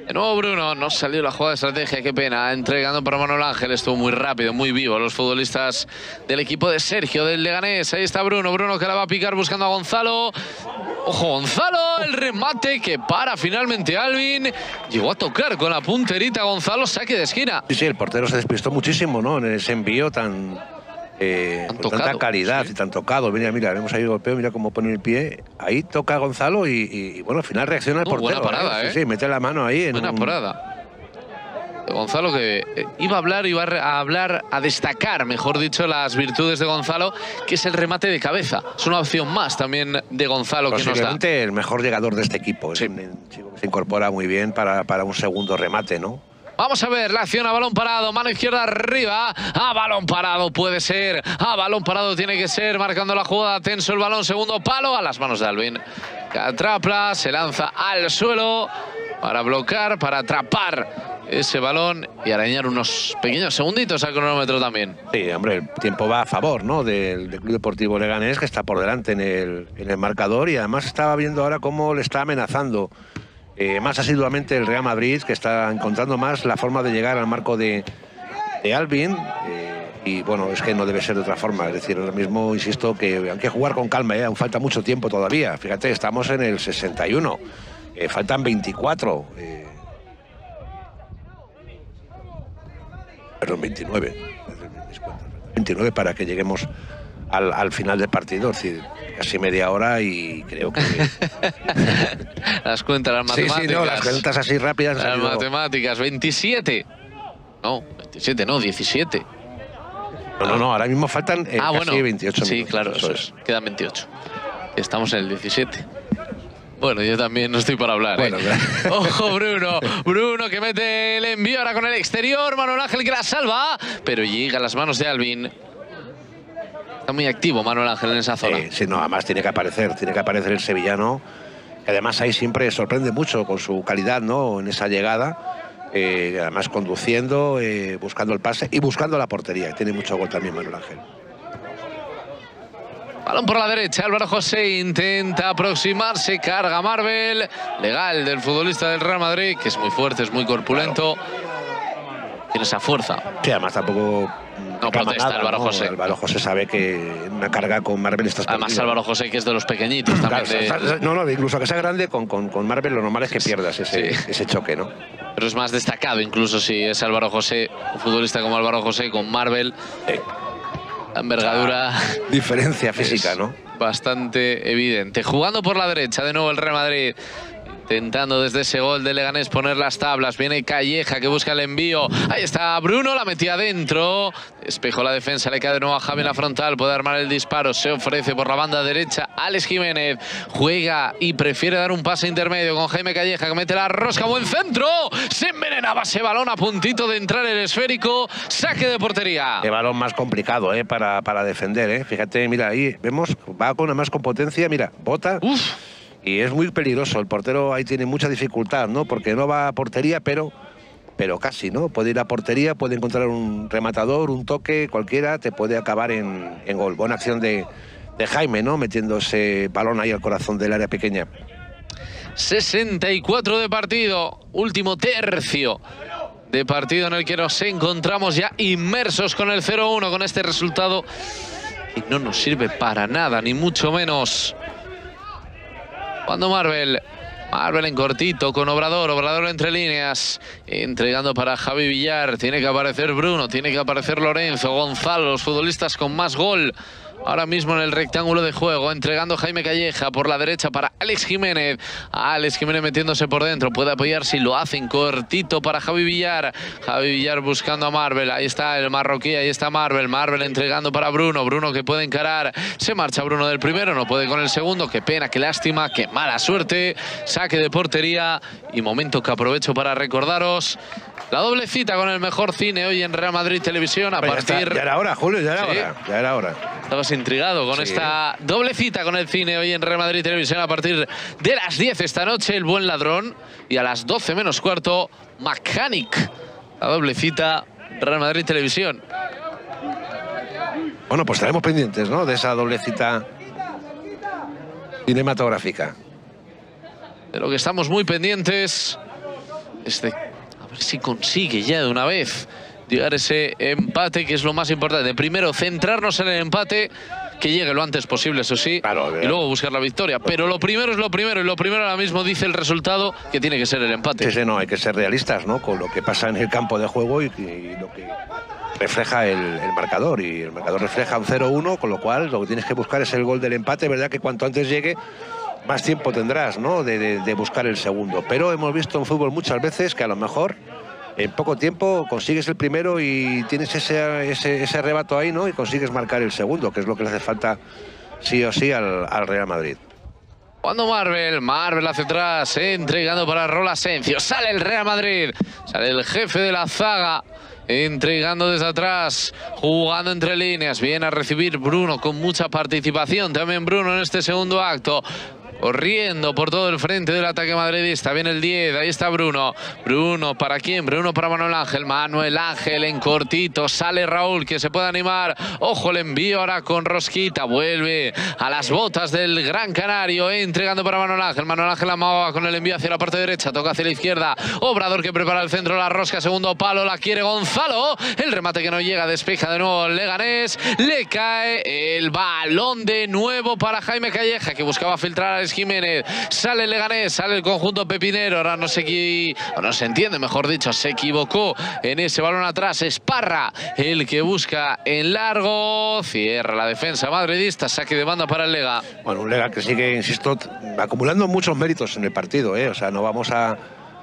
De nuevo Bruno, no salió la jugada de estrategia, qué pena. Entregando para Manuel Ángel, estuvo muy rápido, muy vivo. Los futbolistas del equipo de Sergio, del Leganés. Ahí está Bruno, Bruno que la va a picar buscando a Gonzalo. Ojo, Gonzalo, el remate que para finalmente Alvin. Llegó a tocar con la punterita Gonzalo, saque de esquina. Sí, sí, el portero se despistó muchísimo, ¿no? En ese envío tan, eh, con tanta calidad y tan tocado. Mira, mira, vemos ahí el golpeo, mira cómo pone el pie. Ahí toca Gonzalo y, bueno, al final reacciona el portero. Buena parada, ¿eh? Sí, sí, mete la mano ahí. En buena parada. Gonzalo que eh, iba a hablar, iba a hablar, a destacar, mejor dicho, las virtudes de Gonzalo, que es el remate de cabeza. Es una opción más también de Gonzalo que nos da. el mejor llegador de este equipo. Es un chico que se incorpora muy bien para, para un segundo remate, ¿no? Vamos a ver la acción a balón parado, mano izquierda arriba, a balón parado puede ser, a balón parado tiene que ser, marcando la jugada, tenso el balón, segundo palo, a las manos de Alvin. Que se lanza al suelo para bloquear, para atrapar ese balón y arañar unos pequeños segunditos al cronómetro también. Sí, hombre, el tiempo va a favor ¿no? del, Club Deportivo Leganés, que está por delante en el, en el marcador y además estaba viendo ahora cómo le está amenazando eh, más asiduamente el Real Madrid, que está encontrando más la forma de llegar al marco de, de Alvin. Eh, y bueno, es que no debe ser de otra forma. Es decir, ahora mismo insisto que hay que jugar con calma, ¿eh? aún falta mucho tiempo todavía. Fíjate, estamos en el 61, faltan 24. perdón, 29. 29 para que lleguemos al, al final del partido. Es decir, casi media hora y creo que... las cuentas, las matemáticas. Sí, sí, no, las cuentas así rápidas. Las matemáticas, 27. No, 27 no, 17. No, no, no, ahora mismo faltan eh, ah, casi bueno, 28 Sí, claro, eso es. Quedan 28. Estamos en el 17. Bueno, yo también no estoy para hablar. ¿eh? Ojo, Bruno. Bruno que mete el envío ahora con el exterior. Manuel Ángel que la salva. Pero llega a las manos de Alvin. Está muy activo Manuel Ángel en esa zona. Sí, no, además tiene que aparecer, tiene que aparecer el sevillano. además ahí siempre sorprende mucho con su calidad, ¿no? En esa llegada. Eh, además conduciendo, eh, buscando el pase y buscando la portería. Tiene mucho gol también Manuel Ángel. Balón por la derecha, Álvaro José intenta aproximarse, carga Marvel, legal del futbolista del Real Madrid, que es muy fuerte, es muy corpulento, tiene esa fuerza. Sí, además tampoco no protesta Álvaro José. Álvaro José sabe que una carga con Marvel está Además Álvaro José que es de los pequeñitos también. No, no, incluso que sea grande con, con, Marvel lo normal es que pierdas ese, ese choque, ¿no? Pero es más destacado incluso si es Álvaro José, un futbolista como Álvaro José con Marvel. La envergadura... diferencia física, ¿no? Bastante evidente. Jugando por la derecha de nuevo el Real Madrid. Intentando desde ese gol de Leganés poner las tablas. Viene Calleja que busca el envío. Ahí está Bruno, la metía adentro. Espejo la defensa, le cae de nuevo a Javi en la frontal. Puede armar el disparo. Se ofrece por la banda derecha. Alex Jiménez juega y prefiere dar un pase intermedio con Jaime Calleja que mete la rosca. Buen centro. Se envenenaba ese balón a puntito de entrar el esférico. Saque de portería. El balón más complicado eh, para, para defender. Eh. Fíjate, mira, ahí vemos, va con una más con potencia. Mira, bota. Uf y es muy peligroso. El portero ahí tiene mucha dificultad, ¿no? Porque no va a portería, pero, pero casi, ¿no? Puede ir a portería, puede encontrar un rematador, un toque, cualquiera, te puede acabar en, gol. Buena acción de, de Jaime, ¿no? Metiendo ese balón ahí al corazón del área pequeña. 64 de partido, último tercio de partido en el que nos encontramos ya inmersos con el 0-1, con este resultado y no nos sirve para nada, ni mucho menos cuando Marvel Marvel en cortito con Obrador, Obrador entre líneas, entregando para Javi Villar, tiene que aparecer Bruno, tiene que aparecer Lorenzo, Gonzalo, los futbolistas con más gol ahora mismo en el rectángulo de juego, entregando Jaime Calleja por la derecha para Alex Jiménez. Alex Jiménez metiéndose por dentro, puede apoyar si lo hacen cortito para Javi Villar. Javi Villar buscando a Marvel, ahí está el marroquí, ahí está Marvel. Marvel entregando para Bruno, Bruno que puede encarar. Se marcha Bruno del primero, no puede con el segundo. Qué pena, qué lástima, qué mala suerte. Saque de portería y momento que aprovecho para recordaros la doble cita con el mejor cine hoy en Real Madrid Televisión a partir... Ya, era hora, Julio, ya era hora. Ya era hora. Estabas intrigado con esta doble cita con el cine hoy en Real Madrid Televisión a parir de las 10 esta noche, El Buen Ladrón. Y a las 12 menos cuarto, Mechanic. La doble cita, Real Madrid Televisión. Bueno, pues estaremos pendientes, ¿no? De esa doble cita cinematográfica. De lo que estamos muy pendientes este, a ver si consigue ya de una vez llegar ese empate, que es lo más importante. Primero, centrarnos en el empate, que llegue lo antes posible, eso sí, y luego buscar la victoria. Pero lo primero es lo primero, y lo primero ahora mismo dice el resultado que tiene que ser el empate. Sí, sí, no, hay que ser realistas, ¿no? Con lo que pasa en el campo de juego y, lo que refleja el, marcador. Y el marcador refleja un 0-1, con lo cual lo que tienes que buscar es el gol del empate, ¿verdad? Que cuanto antes llegue, más tiempo tendrás, ¿no? De, buscar el segundo. Pero hemos visto en fútbol muchas veces que a lo mejor en poco tiempo consigues el primero y tienes ese, ese, arrebato ahí, ¿no? Y consigues marcar el segundo, que es lo que le hace falta sí o sí al, Real Madrid. Cuando Marvel, Marvel hacia atrás, entregando para Rola Asencio. Sale el Real Madrid, sale el jefe de la zaga, entregando desde atrás, jugando entre líneas. Viene a recibir Bruno con mucha participación. También Bruno en este segundo acto corriendo por todo el frente del ataque madridista. Viene el 10, ahí está Bruno. Bruno, ¿para quién? Bruno para Manuel Ángel. Manuel Ángel en cortito. Sale Raúl, que se puede animar. Ojo, el envío ahora con Rosquita. Vuelve a las botas del Gran Canario, entregando para Manuel Ángel. Manuel Ángel amaba con el envío hacia la parte derecha. Toca hacia la izquierda. Obrador que prepara el centro. La rosca, segundo palo. La quiere Gonzalo. El remate que no llega. Despeja de nuevo Leganés. Le cae el balón de nuevo para Jaime Calleja, que buscaba filtrar a Jiménez. Sale Leganés, sale el conjunto pepinero. Ahora no se, no se entiende, mejor dicho, se equivocó en ese balón atrás. Esparra, el que busca en largo. Cierra la defensa madridista. Saque de banda para el Lega. Bueno, un Lega que sigue, insisto, acumulando muchos méritos en el partido. ¿eh? O sea, no vamos a,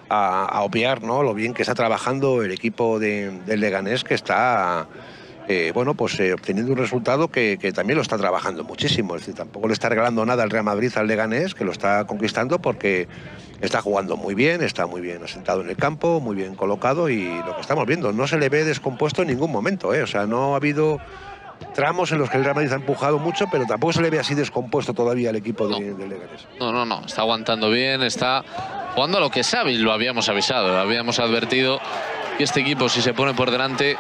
a, obviar ¿no? lo bien que está trabajando el equipo del Leganés, que está eh, bueno, pues eh, obteniendo un resultado que, también lo está trabajando muchísimo. Es decir, tampoco le está regalando nada al Real Madrid al Leganés, que lo está conquistando porque está jugando muy bien, está muy bien asentado en el campo, muy bien colocado y lo que estamos viendo, no se le ve descompuesto en ningún momento. ¿eh? O sea, no ha habido tramos en los que el Real Madrid ha empujado mucho, pero tampoco se le ve así descompuesto todavía al equipo de, Leganés. No, no, no, está aguantando bien, está jugando a lo que sabe y lo habíamos avisado, lo habíamos advertido que este equipo si se pone por delante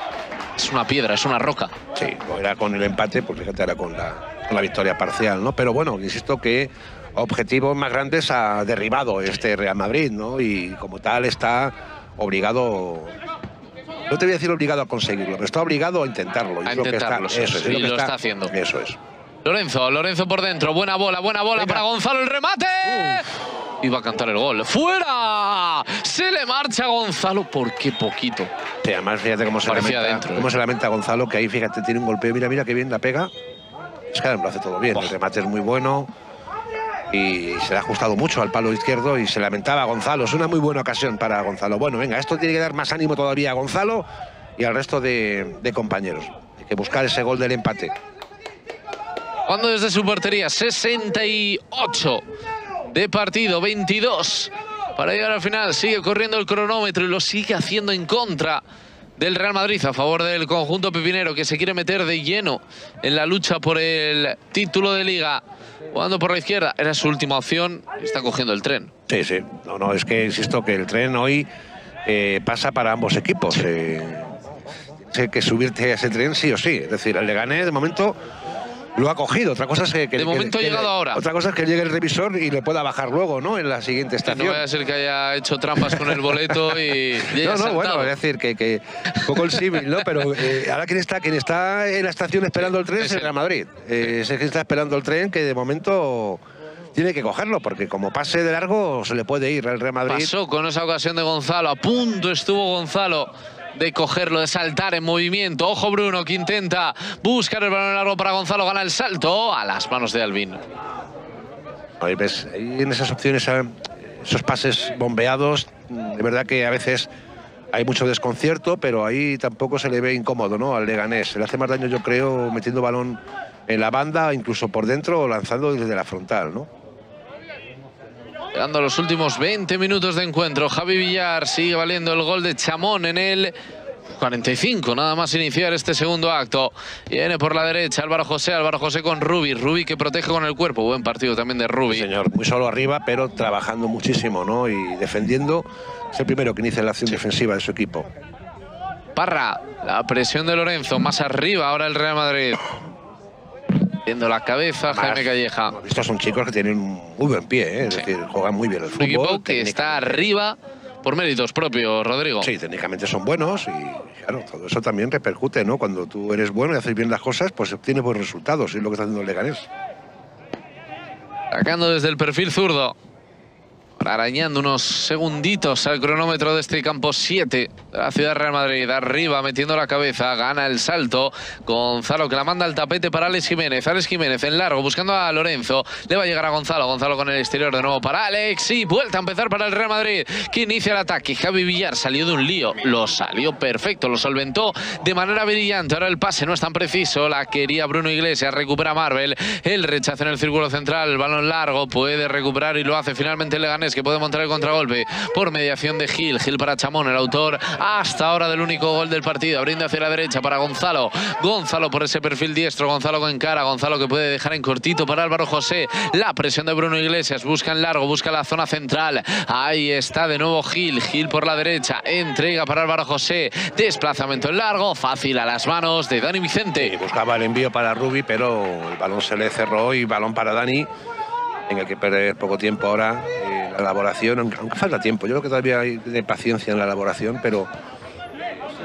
es una piedra, es una roca. Sí, era con el empate, pues fíjate, era con la, con la victoria parcial, ¿no? Pero bueno, insisto que objetivos más grandes ha derribado este Real Madrid, ¿no? Y como tal está obligado no te voy a decir obligado a conseguirlo, pero está obligado a intentarlo. A intentarlo, eso es, y lo, está, haciendo. Eso es. Lorenzo, Lorenzo por dentro, buena bola, buena bola para Gonzalo, el remate. Iba a cantar el gol. ¡Fuera! Se le marcha a Gonzalo. ¿Por qué poquito? Sí, además fíjate cómo, se lamenta, cómo ¿eh? se lamenta Gonzalo, que ahí fíjate, tiene un golpeo. Mira, mira qué bien la pega. Es que lo hace todo bien. El remate es muy bueno. Y se le ha ajustado mucho al palo izquierdo y se lamentaba a Gonzalo. Es una muy buena ocasión para Gonzalo. Bueno, venga, esto tiene que dar más ánimo todavía a Gonzalo y al resto de, de compañeros. Hay que buscar ese gol del empate. Cuando desde su portería, 68 de partido, 22 para llegar al final. Sigue corriendo el cronómetro y lo sigue haciendo en contra del Real Madrid a favor del conjunto pepinero que se quiere meter de lleno en la lucha por el título de liga. Jugando por la izquierda, era su última opción está cogiendo el tren. Sí, sí. No, no, es que insisto que el tren hoy eh, pasa para ambos equipos. Eh, que subirte a ese tren sí o sí. Es decir, el Leganés de momento lo ha cogido. Otra cosa es que, de momento ha llegado ahora. Otra cosa es que llegue el revisor y le pueda bajar luego, ¿no? En la siguiente estación. no vaya a ser que haya hecho trampas con el boleto y, no, no, bueno, es decir que, que un poco el símil, ¿no? Pero eh, ahora quien está, quien está en la estación esperando el tren es, el Real Madrid. Eh, es el que está esperando el tren que de momento tiene que cogerlo, porque como pase de largo se le puede ir al Real Madrid. Pasó con esa ocasión de Gonzalo, a punto estuvo Gonzalo de cogerlo, de saltar en movimiento. Ojo Bruno que intenta buscar el balón largo para Gonzalo, gana el salto a las manos de Alvin. Ahí ves, en esas opciones, eh, esos pases bombeados, de verdad que a veces hay mucho desconcierto, pero ahí tampoco se le ve incómodo ¿no? al Leganés. Se le hace más daño, yo creo, metiendo balón en la banda, incluso por dentro o lanzando desde la frontal, ¿no? Llegando los últimos 20 minutos de encuentro, Javi Villar sigue valiendo el gol de Chamón en el 45, nada más iniciar este segundo acto. Viene por la derecha Álvaro José, Álvaro José con Rubi, Rubi que protege con el cuerpo, buen partido también de Rubi. señor, muy solo arriba, pero trabajando muchísimo, ¿no? Y defendiendo, es el primero que inicia la acción defensiva de su equipo. Parra, la presión de Lorenzo, más arriba ahora el Real Madrid. Viendo la cabeza, Jaime Calleja. Estos son chicos que tienen muy buen pie, ¿eh? es decir, juegan muy bien el fútbol. Equipo que está arriba por méritos propios, Rodrigo. Sí, técnicamente son buenos y claro, todo eso también repercute, ¿no? Cuando tú eres bueno y haces bien las cosas, pues obtienes buenos resultados, y es lo que está haciendo el Leganés. Sacando desde el perfil zurdo arañando unos segunditos al cronómetro de este campo 7 de la Ciudad Real Madrid. Arriba, metiendo la cabeza, gana el salto. Gonzalo que la manda al tapete para Alex Jiménez. Alex Jiménez en largo, buscando a Lorenzo. Le va a llegar a Gonzalo. Gonzalo con el exterior de nuevo para Alex. Y vuelta a empezar para el Real Madrid, que inicia el ataque. Javi Villar salió de un lío. Lo salió perfecto, lo solventó de manera brillante. Ahora el pase no es tan preciso. La quería Bruno Iglesias. Recupera Marvel. El rechazo en el círculo central. El balón largo. Puede recuperar y lo hace finalmente Que puede montar el contragolpe por mediación de Gil. Gil para Chamón, el autor hasta ahora del único gol del partido. Abriendo hacia la derecha para Gonzalo. Gonzalo por ese perfil diestro. Gonzalo con cara. Gonzalo que puede dejar en cortito para Álvaro José. La presión de Bruno Iglesias. Busca en largo, busca la zona central. Ahí está de nuevo Gil. Gil por la derecha. Entrega para Álvaro José. Desplazamiento en largo. Fácil a las manos de Dani Vicente. buscaba el envío para Rubi, pero el balón se le cerró y balón para Dani en el que perder poco tiempo ahora elaboración, aunque, falta tiempo. Yo creo que todavía hay de paciencia en la elaboración, pero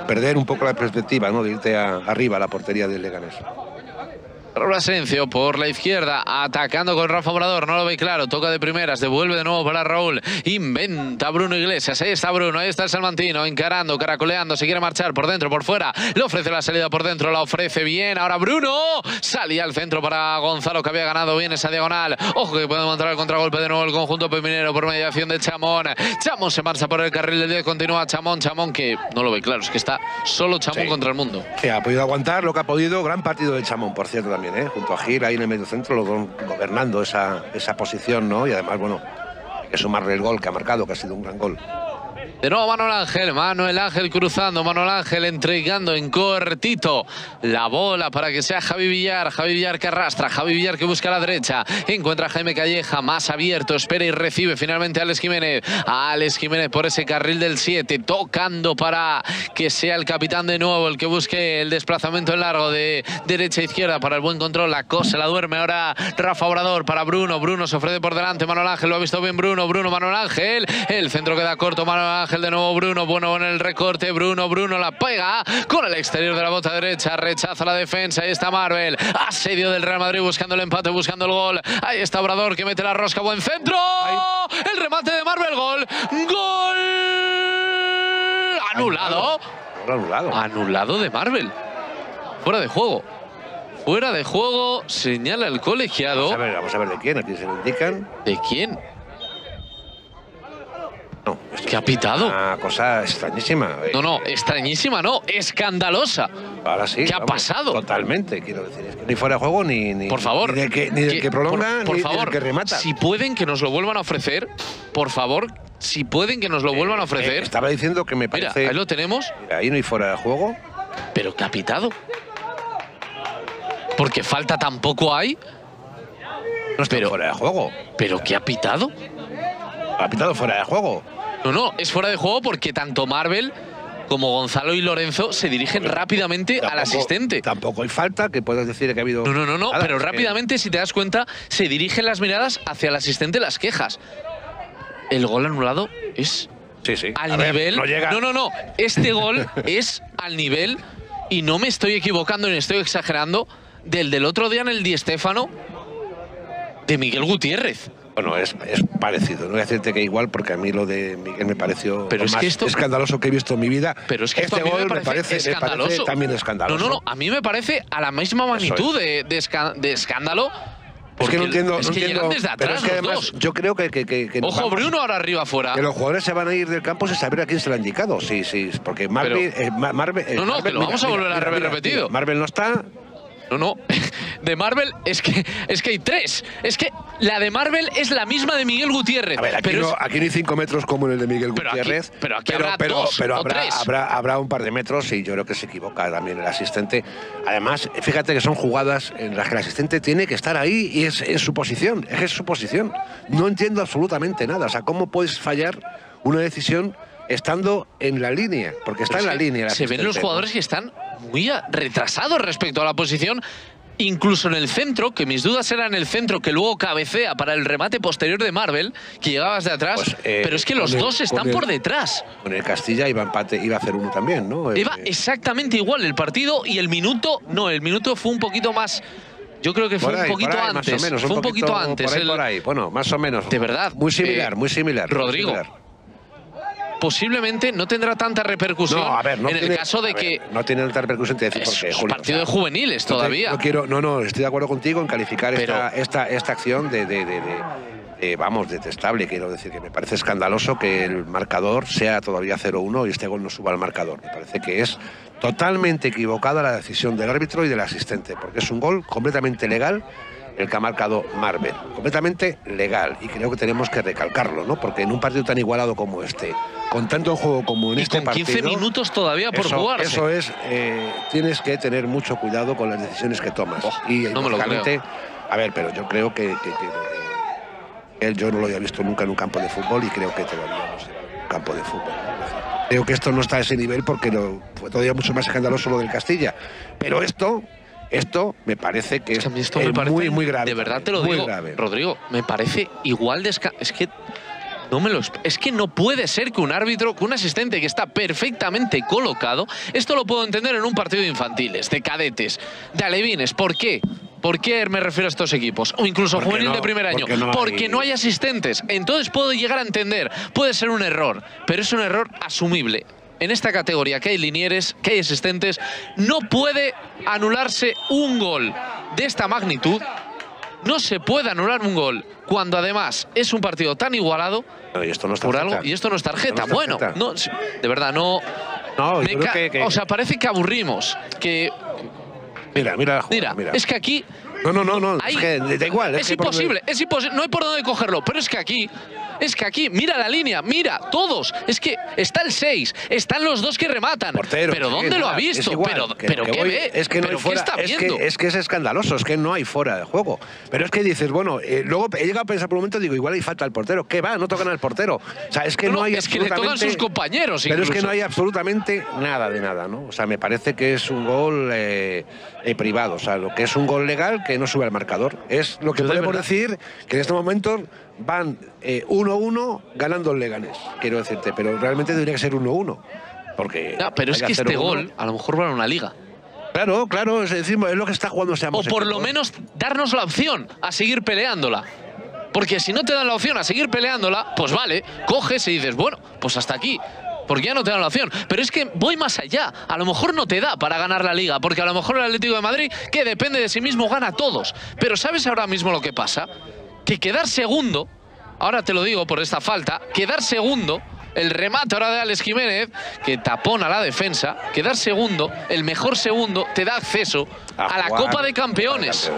perder un poco la perspectiva, ¿no? De irte arriba a la portería del Leganés. Raúl Asencio por la izquierda, atacando con Rafa Obrador, no lo ve claro, toca de primeras, devuelve de nuevo para Raúl, inventa Bruno Iglesias, ahí está Bruno, ahí está el Salmantino, encarando, caracoleando, se quiere marchar por dentro, por fuera, le ofrece la salida por dentro, la ofrece bien, ahora Bruno, salía al centro para Gonzalo que había ganado bien esa diagonal, ojo que puede montar el contragolpe de nuevo el conjunto peminero por mediación de Chamón, Chamón se marcha por el carril del 10, continúa Chamón, Chamón que no lo ve claro, es que está solo Chamón contra el mundo. Sí, ha podido aguantar lo que ha podido, gran partido de Chamón, por cierto también. ¿Eh? junto a Gil ahí en el medio centro, los dos gobernando esa, esa posición, ¿no? Y además, bueno, que sumarle el gol que ha marcado, que ha sido un gran gol. De nuevo Manuel Ángel, Manuel Ángel cruzando, Manuel Ángel entregando en cortito la bola para que sea Javi Villar, Javi Villar que arrastra, Javi Villar que busca la derecha, encuentra a Jaime Calleja, más abierto, espera y recibe finalmente a Alex Jiménez, a Alex Jiménez por ese carril del 7, tocando para que sea el capitán de nuevo el que busque el desplazamiento en largo de derecha a izquierda para el buen control, la cosa la duerme ahora Rafa Obrador para Bruno, Bruno se ofrece por delante, Manuel Ángel lo ha visto bien Bruno, Bruno, Manuel Ángel, el centro queda corto, Manuel Ángel Ángel de nuevo Bruno, bueno en el recorte, Bruno, Bruno la pega con el exterior de la bota derecha, rechaza la defensa, ahí está Marvel, asedio del Real Madrid buscando el empate, buscando el gol, ahí está Obrador que mete la rosca, buen centro, el remate de Marvel, gol, gol, anulado, anulado, anulado de Marvel, fuera de juego. Fuera de juego, señala el colegiado. Vamos a ver, vamos a ver de quién, aquí se lo indican. ¿De quién? No, ¿Qué ha pitado? Una cosa extrañísima. No, no, extrañísima no, escandalosa. Ahora sí. ¿Qué ha pasado? Totalmente, quiero decir. Es que ni fuera de juego ni, ni, por favor, ni, que, ni del que prolonga por, ni favor, del que remata. Si pueden que nos lo vuelvan a ofrecer, por favor, si pueden que nos lo vuelvan a Eh, ofrecer. eh, estaba diciendo que me parece. Mira, ahí lo tenemos. Mira, ahí no hay fuera de juego. Pero ¿qué ha pitado? Porque falta tampoco hay. No está Pero- fuera de juego. ¿Pero qué ha pitado? Ha pitado fuera de juego. No, no, es fuera de juego porque tanto Marvel como Gonzalo y Lorenzo se dirigen rápidamente al asistente. Tampoco hay falta que puedas decir que ha habido. No, no, no, no, nada, pero que- rápidamente, si te das cuenta, se dirigen las miradas hacia el asistente las quejas. El gol anulado es Sí, sí. al A ver, nivel. no llega. no, no, Este gol es al nivel, y no me estoy equivocando ni estoy exagerando, del del otro día en el Di Stéfano de Miguel Gutiérrez. Bueno, es, es parecido. No voy a decirte que igual, porque a mí lo de Miguel me pareció Pero lo es más que esto- escandaloso que he visto en mi vida. Pero es que este esto a mí gol me parece, me escandaloso. parece también escandaloso. No, no, no. A mí me parece a la misma magnitud de, de esca- de escándalo. Es que porque no entiendo. Es no que entiendo, llegan desde pero es que además, dos. yo creo que. que, que- que nos Ojo, vamos- Bruno ahora arriba afuera. Que los jugadores se van a ir del campo sin saber a quién se lo ha indicado. Sí, sí, porque Marvel. eh, Ma- Marvel eh, No, no, Marvel- que lo vamos a volver a ver repetido. Marvel no está. No, no. De Marvel es que, es que hay tres. Es que la de Marvel es la misma de Miguel Gutiérrez. A ver, aquí, pero no, es- aquí no hay cinco metros como en el de Miguel Pero aquí- Gutiérrez. pero aquí habrá dos pero o habrá, tres. Habrá, habrá un par de metros y yo creo que se equivoca también el asistente. Además, fíjate que son jugadas en las que el asistente tiene que estar ahí y es, es su posición. Es es su posición. No entiendo absolutamente nada. O sea, ¿cómo puedes fallar una decisión estando en la línea? Porque está pero en la línea. el Se ven los jugadores que están muy retrasados respecto a la posición. incluso en el centro, que mis dudas eran el centro que luego cabecea para el remate posterior de Marvel, que llegabas de atrás, Pues, eh, pero es que los el- dos están el- por detrás. Con el Castilla iba a empate, iba a hacer uno también, ¿no? Iba Eh, exactamente igual el partido y el minuto, no, el minuto fue un poquito más, yo creo que fue ahí, un poquito ahí, antes, Más o menos, fue un poquito, poquito antes. Por ahí, el- por ahí. Bueno, más o menos. De verdad, Muy similar, eh, muy similar. muy Rodrigo, similar. Posiblemente no tendrá tanta repercusión No, a ver, no en tiene, el caso de ver, que no tiene tanta repercusión, te decir es por qué, un Julio, partido o de juveniles no te- todavía. No, quiero, no, no, estoy de acuerdo contigo en calificar Pero- esta, esta, esta acción de, de- de- de- de, vamos, detestable. Quiero decir que me parece escandaloso que el marcador sea todavía 0-1 y este gol no suba al marcador. Me parece que es totalmente equivocada la decisión del árbitro y del asistente, porque es un gol completamente legal el que ha marcado Marvel. Completamente legal. Y creo que tenemos que recalcarlo, ¿no? Porque en un partido tan igualado como este, con tanto en juego como en y este con 15 partido. minutos todavía por eso, jugarse. Eso es, eh, tienes que tener mucho cuidado con las decisiones que tomas. Oh, y no me lo lógicamente, a ver, pero yo creo que, que- que, él yo no lo había visto nunca en un campo de fútbol y creo que todavía no será un campo de fútbol. Creo que esto no está a ese nivel porque lo, fue todavía mucho más escandaloso lo del Castilla. Pero esto, esto me parece que Es esto me parece, muy, muy grave. De verdad te lo muy digo, grave. Rodrigo, me parece igual de Es que no me lo es que no puede ser que un árbitro, que un asistente que está perfectamente colocado, esto lo puedo entender en un partido de infantiles, de cadetes, de alevines. ¿Por qué? ¿Por qué me refiero a estos equipos? O incluso Porque juvenil no- de primer año. porque no hay- no hay asistentes. Entonces puedo llegar a entender. Puede ser un error, pero es un error asumible. En esta categoría que hay linieres, que hay asistentes, no puede anularse un gol de esta magnitud. No se puede anular un gol cuando además es un partido tan igualado No, y esto no es por algo y esto no es tarjeta. No bueno, no, de verdad no. No, yo creo que- que- O sea, parece que aburrimos. Que mira, mira la jugada, mira, es que aquí No, no, no, no. Es que da igual. Es, que por donde- imposible, es imposible, no hay por dónde cogerlo, pero es que aquí, es que aquí, mira la línea, mira, todos, es que está el 6, están los dos que rematan. Portero, pero ¿dónde lo ha visto? igual, pero que pero lo que ¿qué voy ve? Es que no ¿Pero hay fuera, está es que, es que es escandaloso, es que no hay fuera de juego. Pero es que dices, bueno, eh, luego he llegado a pensar por un momento, digo, igual hay falta al portero. ¿Qué va? No tocan al portero. O sea, es que No, hay es que le tocan absolutamente- sus compañeros Pero es que no hay absolutamente nada de nada, ¿no? O sea, me parece que es un gol eh, eh, privado. O sea, lo que es un gol legal que no sube al marcador. Es lo que Yo podemos decir que en este momento van eh, 1-1 ganando el Leganés, quiero decirte. Pero realmente debería que ser 1-1. Porque pero es que este 0-1. gol a lo mejor va a una liga. Claro, claro, es, decir, es lo que está jugando O seamos por lo menos darnos la opción a seguir peleándola. Porque si no te dan la opción a seguir peleándola, pues vale, coges y dices, bueno, pues hasta aquí. Porque ya no te dan la opción. Pero es que voy más allá. A lo mejor no te da para ganar la liga. Porque a lo mejor el Atlético de Madrid, que depende de sí mismo, gana a todos. Pero ¿sabes ahora mismo lo que pasa? Que quedar segundo, ahora te lo digo por esta falta, quedar segundo, el remate ahora de Alex Jiménez, que tapona la defensa, quedar segundo, el mejor segundo, te da acceso A a, la. Copa de Campeones.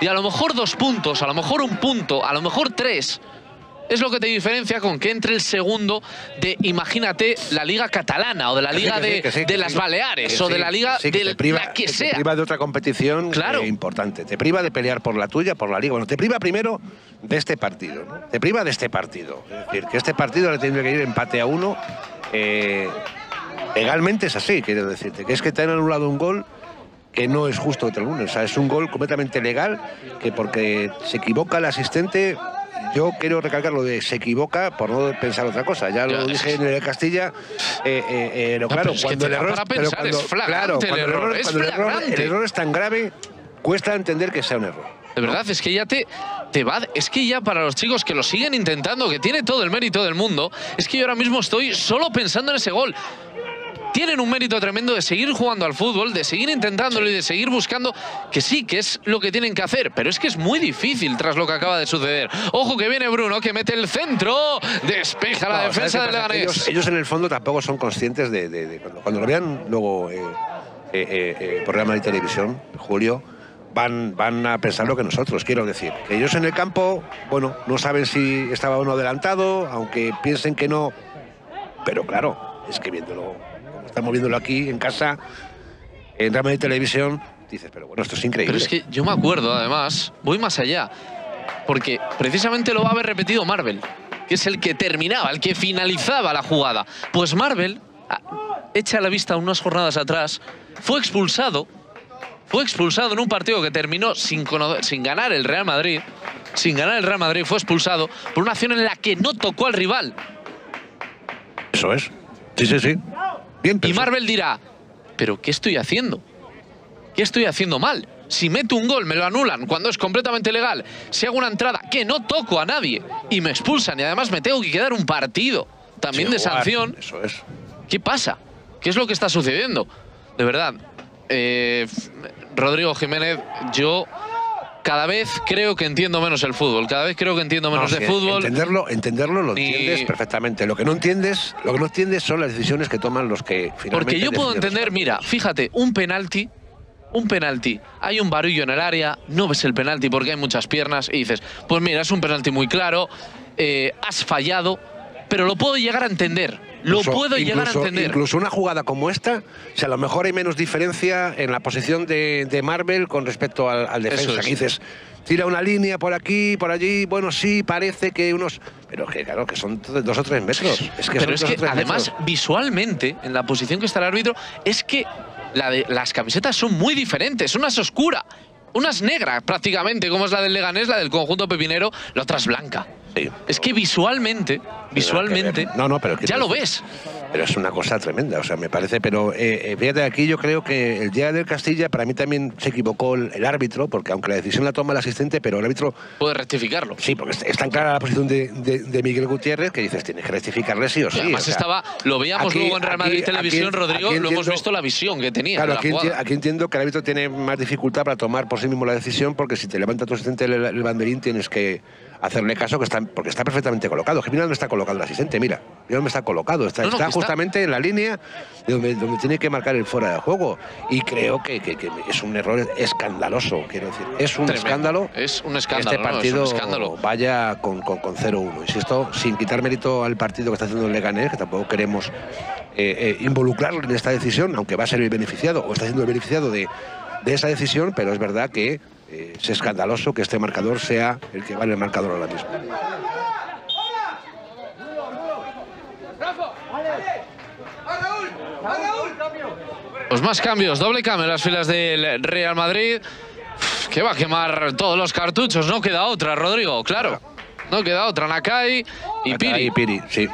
Y a lo mejor dos puntos, a lo mejor un punto, a lo mejor tres. Es lo que te diferencia con que entre el segundo de, imagínate, la Liga Catalana o de la Liga de, de las. Baleares o de la Liga de te la que te sea. priva de otra competición Claro. eh, importante. Te priva de pelear por la tuya, por la liga. Bueno, te priva primero de este partido. ¿no? Te priva de este partido. Es decir, que este partido le tiene que ir empate a uno. eh, legalmente es así, quiero decirte. Que es que te han anulado un gol que no es justo te lo anulen. O sea, es un gol completamente legal que porque se equivoca el asistente. Yo quiero recalcar lo de se equivoca por no pensar otra cosa. Ya lo Ya, dije en el Castilla. eh, eh, eh, pero No, claro, pero que cuando el error pero cuando- es claro, el cuando el error, es cuando el error- flagrante. el error es tan grave, cuesta entender que sea un error. De verdad, es que ya te, te va. Es que ya para los chicos que lo siguen intentando, que tiene todo el mérito del mundo, es que yo ahora mismo estoy solo pensando en ese gol. Tienen un mérito tremendo de seguir jugando al fútbol, de seguir intentándolo y de seguir buscando, que sí, que es lo que tienen que hacer, pero es que es muy difícil tras lo que acaba de suceder. Ojo que viene Bruno, que mete el centro, despeja la No, ¿sabes defensa del Leganés. Ellos, ellos en el fondo tampoco son conscientes de, de- de- cuando, cuando lo vean luego eh, eh, eh, eh, Real Madrid Televisión, Julio, van, van a pensar lo que nosotros, quiero decir. Que ellos en el campo, bueno, no saben si estaba uno adelantado, aunque piensen que no, pero claro, es que viéndolo, estamos viéndolo aquí en casa, en Real Madrid Televisión, dices, pero bueno, esto es increíble. Pero es que yo me acuerdo, además, voy más allá. Porque precisamente lo va a haber repetido Marvel, que es el que terminaba, el que finalizaba la jugada. Pues Marvel, a- echa la vista unas jornadas atrás, fue expulsado. fue expulsado en un partido que terminó sin, sin ganar el Real Madrid. Sin ganar el Real Madrid, fue expulsado por una acción en la que no tocó al rival. Eso es. Sí, sí, sí. Bien y Marvel dirá, ¿pero qué estoy haciendo? ¿Qué estoy haciendo mal? Si meto un gol me lo anulan cuando es completamente legal. Si hago una entrada que no toco a nadie y me expulsan y además me tengo que quedar un partido también de sanción. Eso es. ¿Qué pasa? ¿Qué es lo que está sucediendo? De verdad, eh, Rodrigo Jiménez, yo cada vez creo que entiendo menos el fútbol, cada vez creo que entiendo menos de fútbol. Entenderlo, entenderlo lo entiendes perfectamente. Lo que no entiendes, lo que no entiendes son las decisiones que toman los que finalmente Porque yo puedo entender, mira, fíjate, un penalti, un penalti, hay un barullo en el área, no ves el penalti porque hay muchas piernas y dices, pues mira, es un penalti muy claro, eh, has fallado, pero lo puedo llegar a entender lo puedo llegar a entender. Incluso una jugada como esta, si a lo mejor hay menos diferencia en la posición de, Marvel con respecto al, defensa. dices, tira una línea por aquí, por allí, bueno, sí, parece que unos... Pero que claro, que son dos o tres metros. Es que Pero es que además, visualmente, en la posición que está el árbitro, es que la de, las camisetas son muy diferentes. Una es oscura, una es negra prácticamente, como es la del Leganés, la del conjunto pepinero, la otra es blanca. Es que visualmente, visualmente, no, no, pero ya lo ves. Pero es una cosa tremenda, o sea, me parece. Pero eh, eh, fíjate, aquí yo creo que el día del Castilla, para mí también se equivocó el, árbitro, porque aunque la decisión la toma el asistente, pero el árbitro. Puede rectificarlo. Sí, porque es tan clara la posición de, Miguel Gutiérrez que dices, tienes que rectificarle sí o sí. además, estaba, lo veíamos luego en Real Madrid Televisión, Rodrigo, lo hemos visto la visión que tenía. Claro, aquí, entiendo que el árbitro tiene más dificultad para tomar por sí mismo la decisión, porque si te levanta tu asistente el banderín, tienes que hacerle caso que está, porque está perfectamente colocado. Mira dónde está colocado el asistente, mira. Dónde está colocado. Está, está justamente en la línea donde, donde, tiene que marcar el fuera de juego. Y creo que, que, es un error escandaloso, quiero decir. Es un escándalo. Es un escándalo. Este partido vaya con, con, con 0-1. Insisto, sin quitar mérito al partido que está haciendo el Leganés, que tampoco queremos eh, eh, involucrarlo en esta decisión, aunque va a ser el beneficiado o está siendo el beneficiado de, de esa decisión, pero es verdad que es escandaloso que este marcador sea el que vale el marcador ahora mismo. Pues más cambios, doble cambio en las filas del Real Madrid. Que va a quemar todos los cartuchos, no queda otra, Rodrigo, claro. No queda otra, Nakai y Piri. y Piri, sí.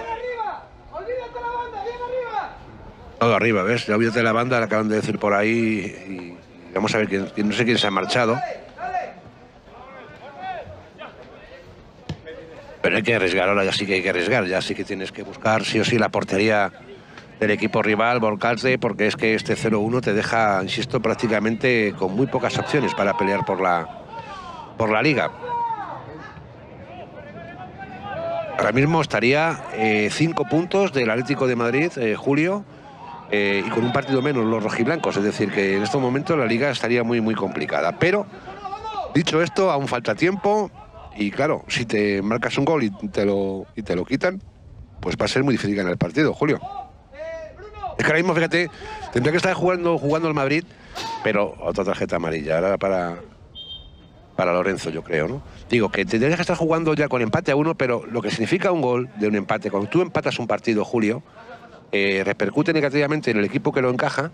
Todo arriba, ¿ves? Ya olvídate la banda, la acaban de decir por ahí. Y vamos a ver, quién, no sé quién se ha marchado. Pero hay que arriesgar, ahora ya sí que hay que arriesgar, ya sí que tienes que buscar sí o sí la portería del equipo rival, volcarte, porque es que este 0-1 te deja, insisto, prácticamente con muy pocas opciones para pelear por la, por la liga. Ahora mismo estaría eh, cinco puntos del Atlético de Madrid, eh, Julio, eh, y con un partido menos los rojiblancos. Es decir, que en estos momentos la liga estaría muy, muy complicada. Pero, dicho esto, aún falta tiempo. Y claro, si te marcas un gol y te lo, y te lo quitan, pues va a ser muy difícil ganar el partido, Julio. Es que ahora mismo, fíjate, tendría que estar jugando, jugando el Madrid, pero otra tarjeta amarilla. Ahora para, para Lorenzo, yo creo, ¿no? Digo, que tendrías que estar jugando ya con empate a uno, pero lo que significa un gol de un empate, cuando tú empatas un partido, Julio, eh, repercute negativamente en el equipo que lo encaja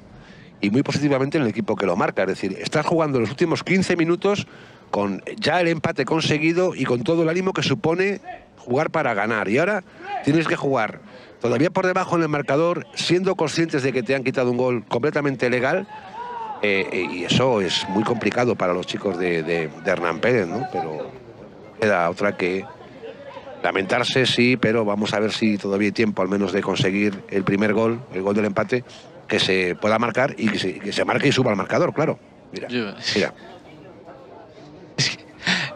y muy positivamente en el equipo que lo marca. Es decir, estás jugando los últimos 15 minutos con ya el empate conseguido y con todo el ánimo que supone jugar para ganar. Y ahora tienes que jugar todavía por debajo en el marcador, siendo conscientes de que te han quitado un gol completamente legal. Eh, y eso es muy complicado para los chicos de, Hernán Pérez, ¿no? Pero queda otra que lamentarse, sí, pero vamos a ver si todavía hay tiempo al menos de conseguir el primer gol, el gol del empate, que se pueda marcar y que se, que se marque y suba al marcador, claro. Mira, mira.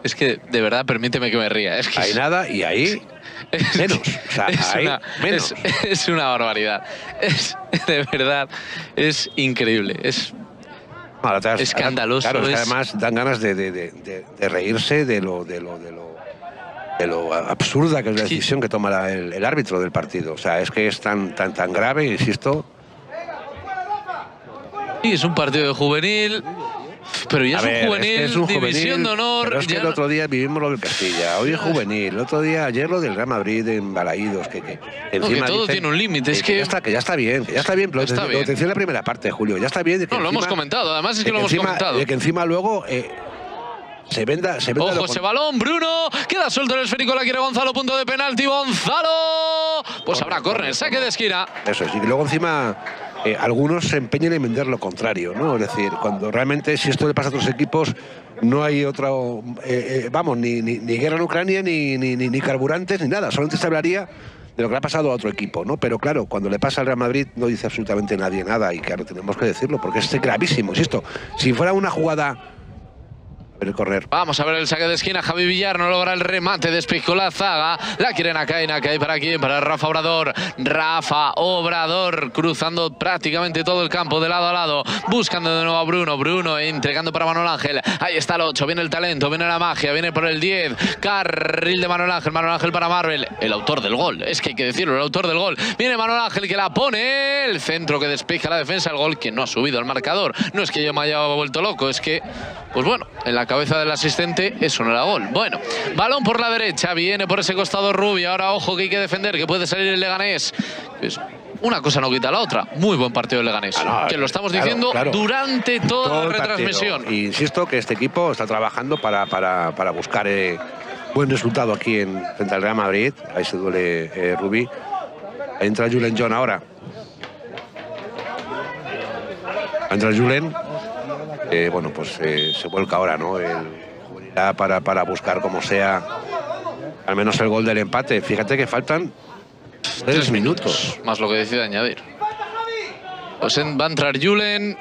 Es que, de verdad, permíteme que me ría. Es que hay nada y ahí menos. O sea, es, una, menos. Es, una barbaridad. Es, de verdad, es increíble. Es escandaloso. Claro, además dan ganas de, de, de, reírse de lo, de lo, de lo, de lo absurda que es la decisión que toma el, el, árbitro del partido. O sea, es que es tan, tan, tan grave, insisto. Sí, es un partido de juvenil Pero ya es un ver, juvenil, es que es un división juvenil, de honor. pero es que ya el no- otro día vivimos lo del Castilla, hoy es juvenil, el otro día, ayer lo del Real Madrid en Balaídos, que, que encima todo dicen tiene un límite, es que, que- ya está, que ya está bien, que ya está bien, pero Está lo, bien. te decía en la primera parte, Julio, ya está bien. de que No, lo hemos comentado, además es que lo hemos encima- comentado. de que encima luego eh, se venda, se venda Ojo ese con- balón, Bruno. Queda suelto el esférico, la quiere Gonzalo, punto de penalti. Gonzalo. Pues habrá córner, saque de esquina. Eso es, y que luego encima eh, algunos se empeñan en vender lo contrario, ¿no? Es decir, cuando realmente si esto le pasa a otros equipos, no hay otra, eh, eh, vamos, ni, ni, ni guerra en Ucrania, ni, ni, ni, carburantes, ni nada, solamente se hablaría de lo que le ha pasado a otro equipo, ¿no? Pero claro, cuando le pasa al Real Madrid no dice absolutamente nadie nada y claro, tenemos que decirlo, porque es gravísimo, insisto, si fuera una jugada... Vamos a ver el saque de esquina. Javi Villar no logra el remate. Despejó la zaga. La quieren acá y Nakai para quién? Para Rafa Obrador. Rafa Obrador cruzando prácticamente todo el campo de lado a lado. Buscando de nuevo a Bruno. Bruno entregando para Manuel Ángel. Ahí está el 8. Viene el talento. Viene la magia. Viene por el 10. Carril de Manuel Ángel. Manuel Ángel para Marvel. El autor del gol. Es que hay que decirlo. El autor del gol. Viene Manuel Ángel que la pone. El centro que despeja la defensa. El gol que no ha subido al marcador. No es que yo me haya vuelto loco. Es que, pues bueno, en la cabeza del asistente eso no era gol. Bueno, balón por la derecha, viene por ese costado Rubio. Ahora ojo que hay que defender, que puede salir el Leganés. Es- una cosa no quita la otra. Muy buen partido del Leganés. Ah, no, que lo estamos claro, diciendo claro. durante toda Todo la el retransmisión. Y insisto que este equipo está trabajando para, para, para buscar eh, buen resultado aquí en, frente al Real Madrid. Ahí se duele eh, Rubí. Entra Julen John ahora. Entra Julen. Eh, bueno, pues eh, se vuelca ahora, ¿no? El para, para buscar como sea al menos el gol del empate. Fíjate que faltan tres minutos. Más lo que decide añadir. Pues va a entrar Julen.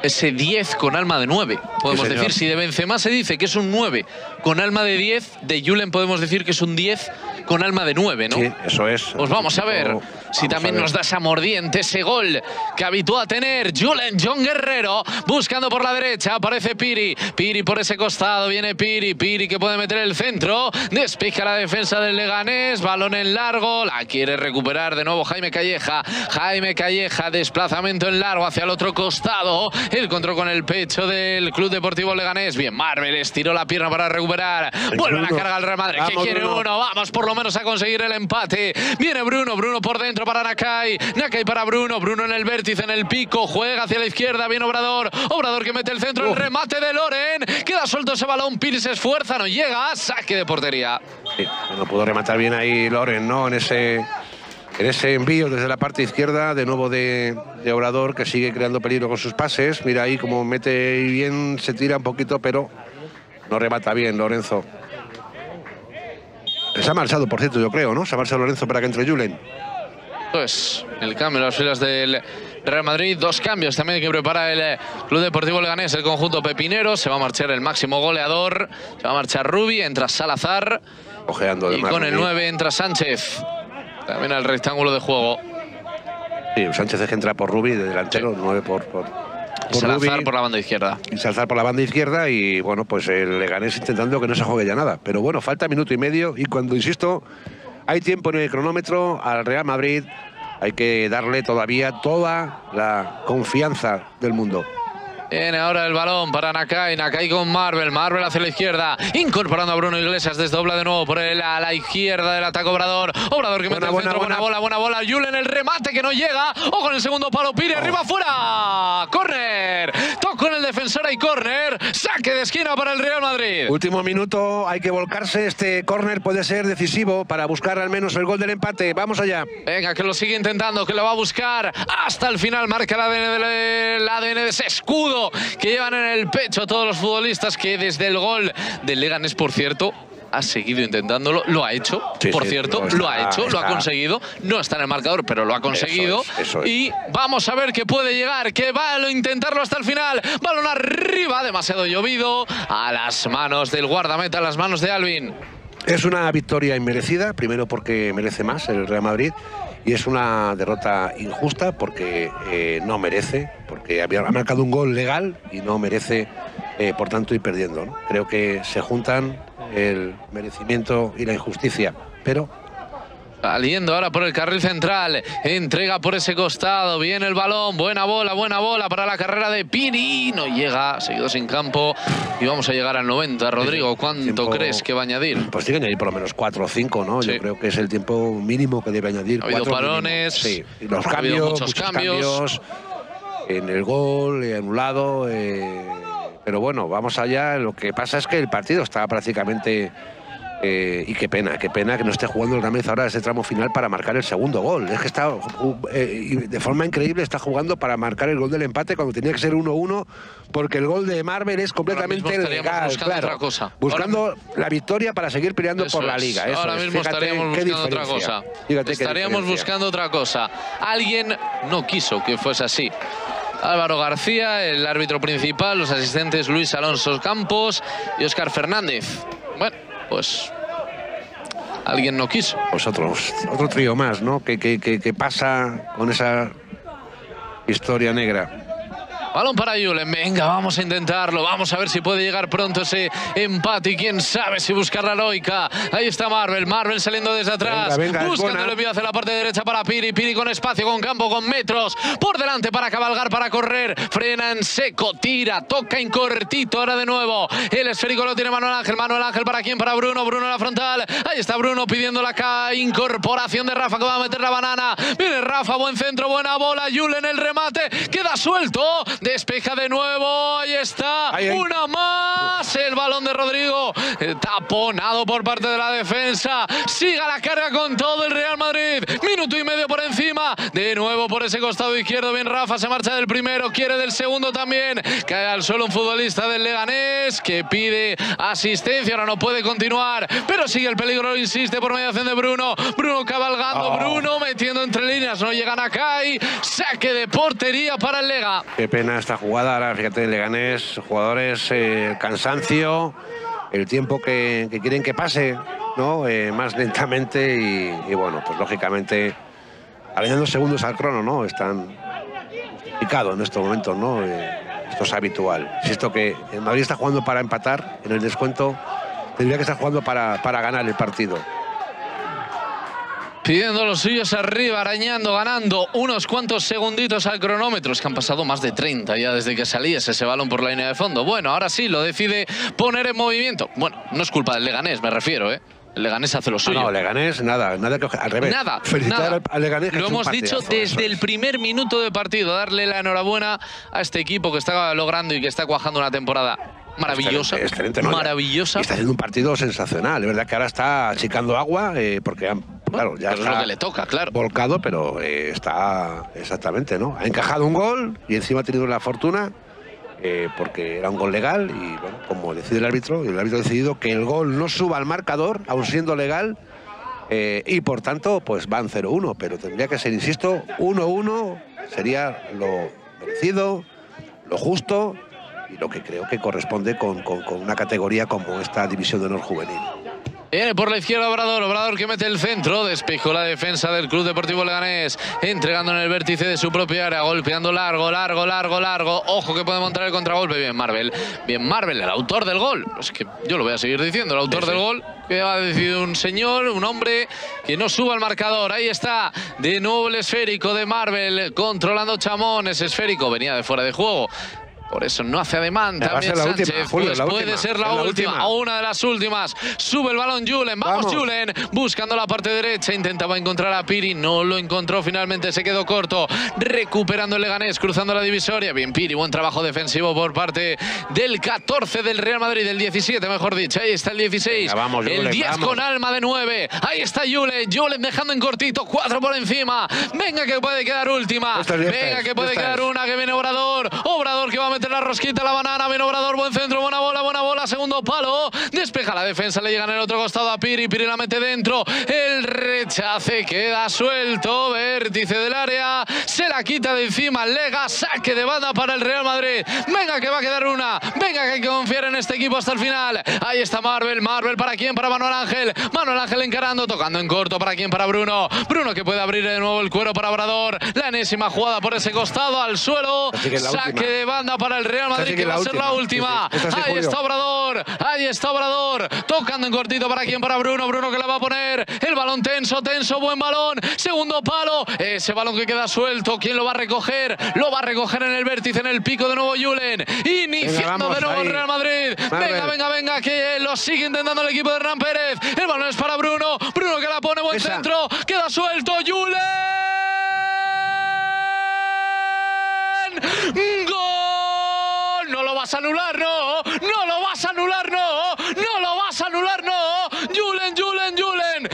Ese 10 con alma de 9. Podemos Sí, decir, si de Benzema se dice que es un 9 con alma de 10, de Julen podemos decir que es un 10 con alma de 9, ¿no? Sí, eso es. Pues vamos a ver si también nos da esa mordiente, ese gol que habitúa a tener Julen John Guerrero. Buscando por la derecha, aparece Piri. Piri por ese costado, viene Piri. Piri que puede meter el centro. Despeja la defensa del Leganés. Balón en largo. La quiere recuperar de nuevo Jaime Calleja. Jaime Calleja, desplazamiento en largo hacia el otro costado. El control con el pecho del Club Deportivo Leganés. Bien, Marvel estiró la pierna para recuperar. Vuelve la carga al Real Madrid. que quiere Bruno. uno? Vamos por lo menos a conseguir el empate. Viene Bruno, Bruno por dentro para Nakai. Nakai para Bruno, Bruno en el vértice, en el pico. Juega hacia la izquierda, viene Obrador. Obrador que mete el centro, el remate de Loren. Queda suelto ese balón, Piri se esfuerza, no llega. Saque de portería. Sí, no pudo rematar bien ahí Loren, ¿no? En ese, en ese envío desde la parte izquierda, de nuevo de, de Obrador, que sigue creando peligro con sus pases. Mira ahí como mete bien, se tira un poquito, pero no remata bien Lorenzo. Se ha marchado, por cierto, yo creo, ¿no? Se ha marchado Lorenzo para que entre Julen. Pues el cambio en las filas del Real Madrid. Dos cambios también que prepara el eh, Club Deportivo Leganés, el conjunto pepinero. Se va a marchar el máximo goleador. Se va a marchar Rubi, entra Salazar. Ojeando Y con el 9 entra Sánchez. También al rectángulo de juego. Sí, Sánchez deja entrar por Rubi, de delantero, 9 por, por, por Salazar Rubi. por la banda izquierda. y Salzar por la banda izquierda y bueno, pues el Leganés intentando que no se juegue ya nada. Pero bueno, falta minuto y medio y cuando, insisto, hay tiempo en el cronómetro al Real Madrid, hay que darle todavía toda la confianza del mundo. Viene ahora el balón para Nakai. Nakai con Marvel. Marvel hacia la izquierda. Incorporando a Bruno Iglesias. Desdobla de nuevo por el, a la izquierda del ataque Obrador. Obrador que mete Buena, el buena, centro. Buena, buena. bola, buena bola. Julen el remate que no llega. O con el segundo palo. Pire arriba afuera. Corner. Toco en el defensor y corner. Saque de esquina para el Real Madrid. Último minuto, hay que volcarse. Este córner puede ser decisivo para buscar al menos el gol del empate. Vamos allá. Venga, que lo sigue intentando, que lo va a buscar hasta el final. Marca el ADN, del, el ADN de ese escudo que llevan en el pecho todos los futbolistas que desde el gol del Leganés, por cierto, ha seguido intentándolo, lo ha hecho, Sí, por sí, cierto, lo ha está- hecho, lo ha conseguido. No está en el marcador, pero lo ha conseguido. es, eso es. Y vamos a ver que puede llegar, que va a intentarlo hasta el final. Balón arriba, demasiado llovido, a las manos del guardameta, a las manos de Alvin. Es una victoria inmerecida, primero porque merece más el Real Madrid y es una derrota injusta porque eh, no merece, porque había, ha marcado un gol legal y no merece, eh, por tanto, ir perdiendo. Creo que se juntan el merecimiento y la injusticia, pero Saliendo ahora por el carril central, entrega por ese costado, viene el balón, buena bola, buena bola para la carrera de Piri, no llega, seguido sin campo. Y vamos a llegar al 90. Rodrigo, ¿cuánto crees que va a añadir? Pues tiene que añadir por lo menos 4 o 5, ¿no? Yo creo que es el tiempo mínimo que debe añadir. Ha habido parones, sí, los cambios, muchos, cambios. en el gol, anulado, eh, pero bueno, vamos allá, lo que pasa es que el partido está prácticamente eh, y qué pena, qué pena que no esté jugando el Ramírez ahora ese tramo final para marcar el segundo gol. Es que está eh, de forma increíble está jugando para marcar el gol del empate cuando tenía que ser 1-1 porque el gol de Marvel es completamente legal, buscando otra cosa. Buscando la victoria para seguir peleando por la liga. ahora mismo estaríamos buscando otra cosa. estaríamos buscando otra cosa. Alguien no quiso que fuese así. Álvaro García, el árbitro principal, los asistentes Luis Alonso Campos y Óscar Fernández. Bueno, pues alguien no quiso. Pues otro, trío más, ¿no? ¿Qué, qué pasa con esa historia negra? Balón para Julen. Venga, vamos a intentarlo. Vamos a ver si puede llegar pronto ese empate. Y quién sabe si buscar la loica. Ahí está Marvel. Marvel saliendo desde atrás. buscando el envío hacia la parte derecha para Piri. Piri con espacio, con campo, con metros. Por delante para cabalgar, para correr. Frena en seco, tira, toca en cortito. Ahora de nuevo. El esférico lo tiene Manuel Ángel. Manuel Ángel para quién? Para Bruno. Bruno en la frontal. Ahí está Bruno pidiendo la incorporación de Rafa que va a meter la banana. Viene Rafa, buen centro, buena bola. Julen el remate. Queda suelto. Despeja de nuevo. Ahí está. Una más. El balón de Rodrigo. Eh, taponado por parte de la defensa. Siga la carga con todo el Real Madrid. Minuto y medio por encima. De nuevo por ese costado izquierdo. Bien Rafa. Se marcha del primero. Quiere del segundo también. Cae al suelo un futbolista del Leganés que pide asistencia. Ahora no puede continuar. Pero sigue el peligro. Insiste por mediación de Bruno. Bruno cabalgando. Oh. Bruno metiendo entre líneas. No llegan acá. Y saque de portería para el Lega. Qué pena esta jugada. Ahora, fíjate, Leganés, jugadores, eh, cansancio, el tiempo que, quieren que pase, ¿no? Eh, más lentamente y, bueno, pues lógicamente, alineando segundos al crono, ¿no? Están justificados en estos momentos, ¿no? Eh, esto es habitual. Si esto que el Madrid está jugando para empatar en el descuento, tendría que estar jugando para, para ganar el partido pidiendo los suyos arriba, arañando, ganando unos cuantos segunditos al cronómetro. Es que han pasado más de 30 ya desde que saliese ese balón por la línea de fondo. Bueno, ahora sí, lo decide poner en movimiento. Bueno, no es culpa del Leganés, me refiero, ¿eh? El Leganés hace lo suyo. No, Leganés, nada, nada que al revés. Nada. Felicitar al Leganés. lo hemos dicho desde el primer minuto de partido, darle la enhorabuena a este equipo que está logrando y que está cuajando una temporada maravillosa. Excelente, maravillosa. está haciendo un partido sensacional. Es verdad que ahora está achicando agua eh, porque han claro, ya es lo que le toca, claro. Volcado, pero eh, está exactamente, ¿no? Ha encajado un gol y encima ha tenido la fortuna eh, porque era un gol legal y, bueno, como decide el árbitro, el árbitro ha decidido que el gol no suba al marcador, aun siendo legal, eh, y por tanto, pues van 0-1, pero tendría que ser, insisto, 1-1 sería lo merecido, lo justo y lo que creo que corresponde con, con una categoría como esta División de Honor Juvenil. Viene por la izquierda Obrador, Obrador que mete el centro, despejó la defensa del Club Deportivo Leganés, entregando en el vértice de su propia área, golpeando largo, largo, largo, largo. Ojo que puede montar el contragolpe. Bien, Marvel. Bien, Marvel, el autor del gol. Es que yo lo voy a seguir diciendo, el autor del gol que ha decidido un señor, un hombre que no suba al marcador. Ahí está, de nuevo el esférico de Marvel, controlando Chamón. Ese esférico venía de fuera de juego. Por eso no hace ademán también Sánchez. pues puede ser la, última, o una de las últimas. Sube el balón Julen. Vamos, Julen. Buscando la parte derecha. Intentaba encontrar a Piri. No lo encontró finalmente. Se quedó corto. Recuperando el Leganés. Cruzando la divisoria. Bien, Piri. Buen trabajo defensivo por parte del 14 del Real Madrid. Del 17, mejor dicho. Ahí está el 16. vamos, el 10 con alma de 9. Ahí está Julen. Julen dejando en cortito. Cuatro por encima. Venga que puede quedar última. Venga que puede quedar una que viene Obrador. Obrador que va a meter la rosquita, la banana, bien Obrador, buen centro, buena bola, buena bola, segundo palo, despeja la defensa, le llega en el otro costado a Piri, Piri la mete dentro, el rechace queda suelto, vértice del área, se la quita de encima, Lega, saque de banda para el Real Madrid, venga que va a quedar una, venga que hay que confiar en este equipo hasta el final, ahí está Marvel, Marvel para quién, para Manuel Ángel, Manuel Ángel encarando, tocando en corto, para quién, para Bruno, Bruno que puede abrir de nuevo el cuero para Obrador, la enésima jugada por ese costado al suelo, saque de banda para para el Real Madrid, que va a ser la última. ahí está Obrador, ahí está Obrador, tocando en cortito para quién, para Bruno, Bruno que la va a poner, el balón tenso, tenso, buen balón, segundo palo, ese balón que queda suelto, ¿quién lo va a recoger? Lo va a recoger en el vértice, en el pico de nuevo Julen, iniciando de nuevo el Real Madrid, venga, venga, venga, que lo sigue intentando el equipo de Hernán Pérez, el balón es para Bruno, Bruno que la pone, buen centro, queda suelto, Julen. Anular, no. No lo vas a anular, no. No lo vas a anular, no. Julen, Julen, Julen.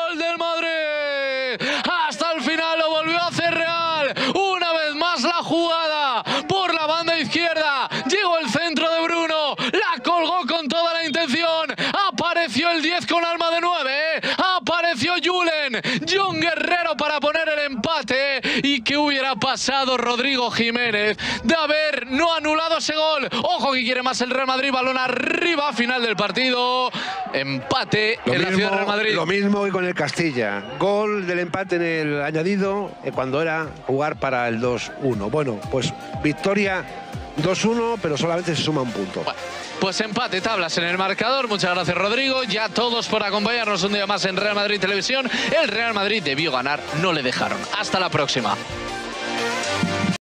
Gol del Madrid. Hasta el final lo volvió a hacer real. Una vez más la jugada por la banda izquierda. Llegó el centro de Bruno. La colgó con toda la intención. Apareció el 10 con alma de 9. Apareció Julen. Guerrero para poner el empate. ¿Y qué hubiera pasado Rodrigo Jiménez de haber no anulado ese gol? Ojo que quiere más el Real Madrid. Balón arriba, final del partido. Empate en la ciudad de Real Madrid. Lo mismo que con el Castilla. Gol del empate en el añadido eh, cuando era jugar para el 2-1. Bueno, pues victoria 2-1, pero solamente se suma un punto. Pues empate, tablas en el marcador. Muchas gracias, Rodrigo. Ya todos por acompañarnos un día más en Real Madrid Televisión. El Real Madrid debió ganar, no le dejaron. Hasta la próxima.